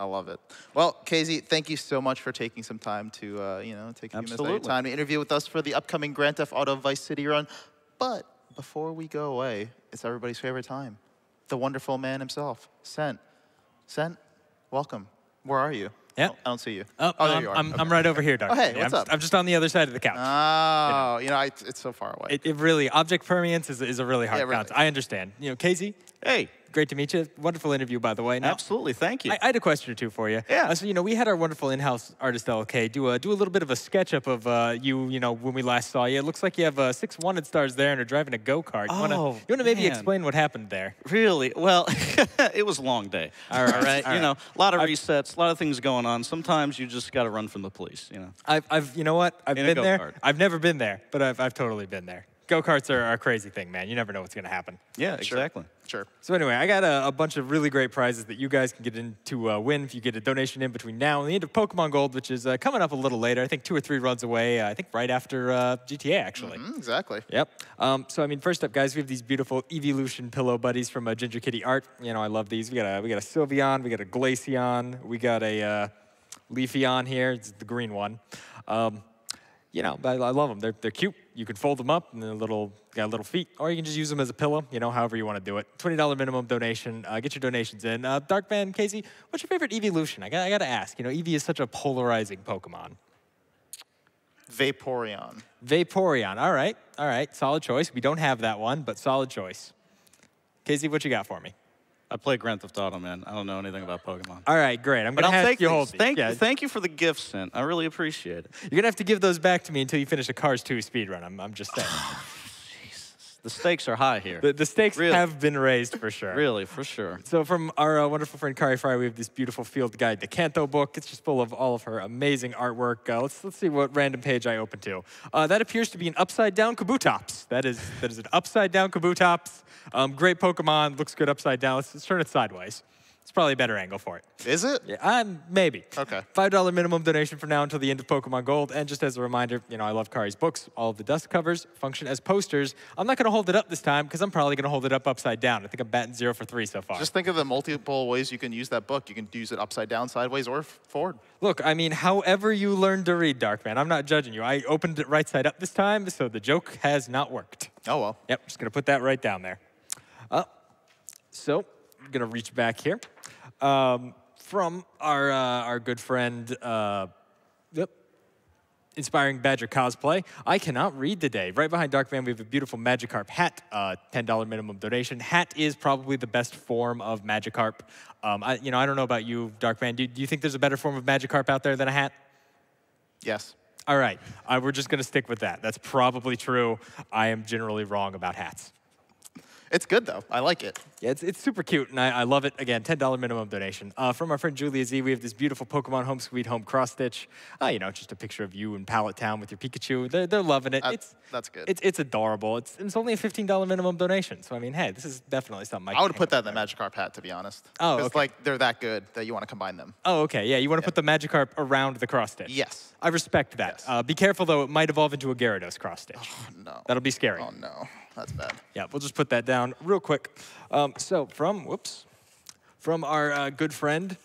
I love it. Well, KZ, thank you so much for taking some time to, uh, you know, take a few minutes of your time to interview with us for the upcoming Grand Theft Auto Vice City run. But before we go away, it's everybody's favorite time. The wonderful man himself, Sent. Sent, welcome. Where are you? Yeah. Oh, I don't see you. Oh, there um, you are. I'm, Okay. I'm right over here, Dr. Oh, hey, what's I'm, up? I'm just on the other side of the couch. Oh, you know, I, it's so far away. it, it really, object permanence is, is a really hard Yeah, really. concept. I understand. You know, Casey, Hey, great to meet you. Wonderful interview, by the way. Now, Absolutely, thank you. I, I had a question or two for you. Yeah. Uh, so you know, we had our wonderful in-house artist LK do a do a little bit of a sketch up of uh, you. You know, when we last saw you, it looks like you have uh, six wanted stars there and are driving a go kart. Oh, you wanna maybe man. explain what happened there? Really? Well, it was a long day. All right, All right. all You right. know, a lot of resets, a lot of things going on. Sometimes you just got to run from the police, you know. I've, I've, you know what? I've In been there. I've never been there, but I've, I've totally been there. Go karts are, are a crazy thing, man. You never know what's gonna happen. Yeah, exactly. Sure. So anyway, I got a, a bunch of really great prizes that you guys can get in to uh, win if you get a donation in between now and the end of Pokemon Gold, which is uh, coming up a little later. I think two or three runs away. Uh, I think right after uh, GTA, actually. Mm, exactly. Yep. Um, so I mean, first up, guys, we have these beautiful Eeveelution pillow buddies from uh, Ginger Kitty Art. You know, I love these. We got a we got a Sylveon, we got a Glaceon, we got a uh, Leafeon here. It's the green one. Um, you know, I, I love them. They're, they're cute. You can fold them up and they're little, got little feet, or you can just use them as a pillow, you know, however you want to do it. $20 minimum donation. Uh, get your donations in. Uh, Darkman, Casey, what's your favorite Eeveelution? I got, I got to ask. You know, Eevee is such a polarizing Pokemon. Vaporeon. Vaporeon. All right. All right. Solid choice. We don't have that one, but solid choice. Casey, what you got for me? I play Grand Theft Auto, man. I don't know anything about Pokemon. All right, great. I'm But gonna I'll have take you these. hold. Thank, Yeah. thank you for the gift sent. I really appreciate it. You're gonna have to give those back to me until you finish a Cars 2 speed run. I'm, I'm just saying. The stakes are high here. the, the stakes Really? have been raised for sure. Really, for sure. So from our uh, wonderful friend Kari Fry, we have this beautiful field guide the Kanto book. It's just full of all of her amazing artwork. Uh, let's let's see what random page I open to. Uh, that appears to be an upside down Kabutops. That is that is an upside down Kabutops. Um, great Pokemon. Looks good upside down. Let's, let's turn it sideways. It's probably a better angle for it. Is it? Yeah, um, maybe. Okay. Five dollar minimum donation from now until the end of Pokemon Gold. And just as a reminder, you know I love Kari's books. All of the dust covers function as posters. I'm not gonna hold it up this time because I'm probably gonna hold it up upside down. I think I'm batting zero for three so far. Just think of the multiple ways you can use that book. You can use it upside down, sideways, or forward. Look, I mean, however you learn to read, Darkman, I'm not judging you. I opened it right side up this time, so the joke has not worked. Oh well. Yep, just gonna put that right down there. Uh, so, I'm gonna reach back here. Um, from our, uh, our good friend, uh, yep, Inspiring Badger Cosplay. I cannot read today. Right behind Darkman, we have a beautiful Magikarp hat, uh, $10 minimum donation. Hat is probably the best form of Magikarp. Um, I, you know, I don't know about you, Darkman. Do, do you think there's a better form of Magikarp out there than a hat? Yes. All right, uh, we're just going to stick with that. That's probably true. I am generally wrong about hats. It's good though. I like it. Yeah, it's, it's super cute, and I, I love it. Again, $10 minimum donation. Uh, from our friend Julia Z, we have this beautiful Pokemon Home Sweet Home cross stitch. Uh, you know, just a picture of you in Pallet Town with your Pikachu. They're, they're loving it. It's, that's good. It's, it's adorable. It's, it's only a $15 minimum donation. So, I mean, hey, this is definitely something I I would put that in the Magikarp hat, to be honest. Oh, okay. like they're that good that you want to combine them. Oh, okay. Yeah, you want to put the Magikarp around the cross stitch. Yes. I respect that. Yes. Uh, be careful, though. It might evolve into a Gyarados cross stitch. Oh, No. That'll be scary. Oh no, that's bad. Yeah, we'll just put that down real quick. Um, so from whoops, from our uh, good friend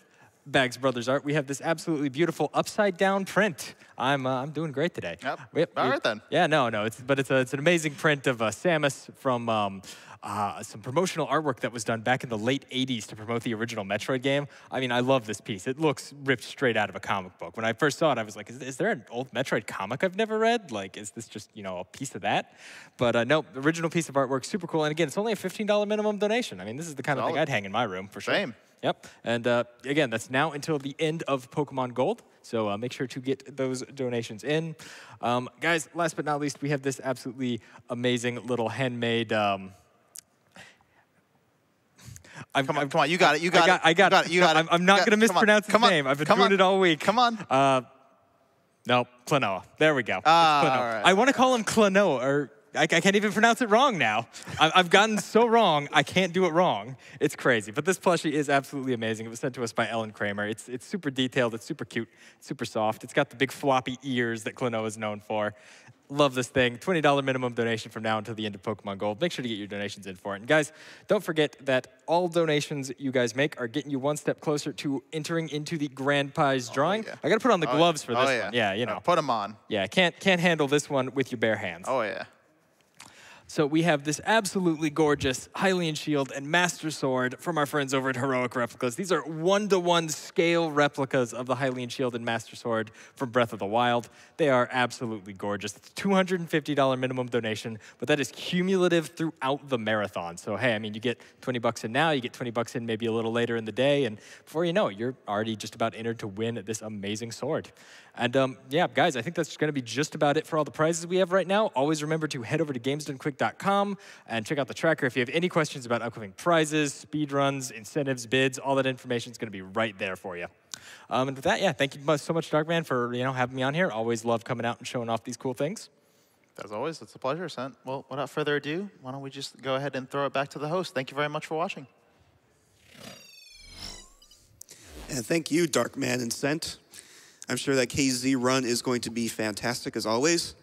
Bags Brothers Art, we have this absolutely beautiful upside down print. I'm uh, I'm doing great today. Yep. All right then. Yeah, no, no, it's but it's a, it's an amazing print of uh, Samus from. Um, uh, some promotional artwork that was done back in the late 80s to promote the original Metroid game. I mean, I love this piece. It looks ripped straight out of a comic book. When I first saw it, I was like, is, is there an old Metroid comic I've never read? Like, is this just, you know, a piece of that? But uh, no, original piece of artwork, super cool. And again, it's only a $15 minimum donation. I mean, this is the kind of thing I'd hang in my room for sure. Same. Yep. And uh, again, that's now until the end of Pokemon Gold. So uh, make sure to get those donations in. Um, guys, last but not least, we have this absolutely amazing little handmade. Um, I've, Come on, I've- come on, you got it, you got I got, it, I got, you got it, you got it, I'm, I'm not going to mispronounce his name. I've been doing on, it all week. come on. Uh, no, Klonoa. There we go. Right. I want to call him Klonoa, or I, I can't even pronounce it wrong now. I, I've gotten so wrong, I can't do it wrong. It's crazy. But this plushie is absolutely amazing. It was sent to us by Ellen Kramer. It's, it's super detailed. It's super cute. Super soft. It's got the big floppy ears that Klonoa is known for. Love this thing. $20 minimum donation from now until the end of Pokemon Gold. Make sure to get your donations in for it. And guys, don't forget that all donations you guys make are getting you one step closer to entering into the grand prize oh, drawing. yeah. I got to put on the Oh, gloves for oh, this yeah. one. Yeah, you know. Put them on. Yeah, can't can't handle this one with your bare hands. Oh yeah. So we have this absolutely gorgeous Hylian shield and Master Sword from our friends over at Heroic Replicas. These are one-to-one scale replicas of the Hylian shield and Master Sword from Breath of the Wild. They are absolutely gorgeous. It's $250 minimum donation, but that is cumulative throughout the marathon. So hey, I mean, you get 20 bucks in now, you get 20 bucks in maybe a little later in the day, and before you know it, you're already just about entered to win this amazing sword. And um, yeah, guys, I think that's going to be just about it for all the prizes we have right now. Always remember to head over to gamesdonequick.com and check out the tracker. If you have any questions about upcoming prizes, speed runs, incentives, bids, all that information is going to be right there for you. Um, and with that, yeah, thank you so much, Darkman, for you know having me on here. Always love coming out and showing off these cool things. As always, it's a pleasure, Sent. Well, without further ado, why don't we just go ahead and throw it back to the host? Thank you very much for watching. And thank you, Darkman and Scent. I'm sure that KZ run is going to be fantastic as always.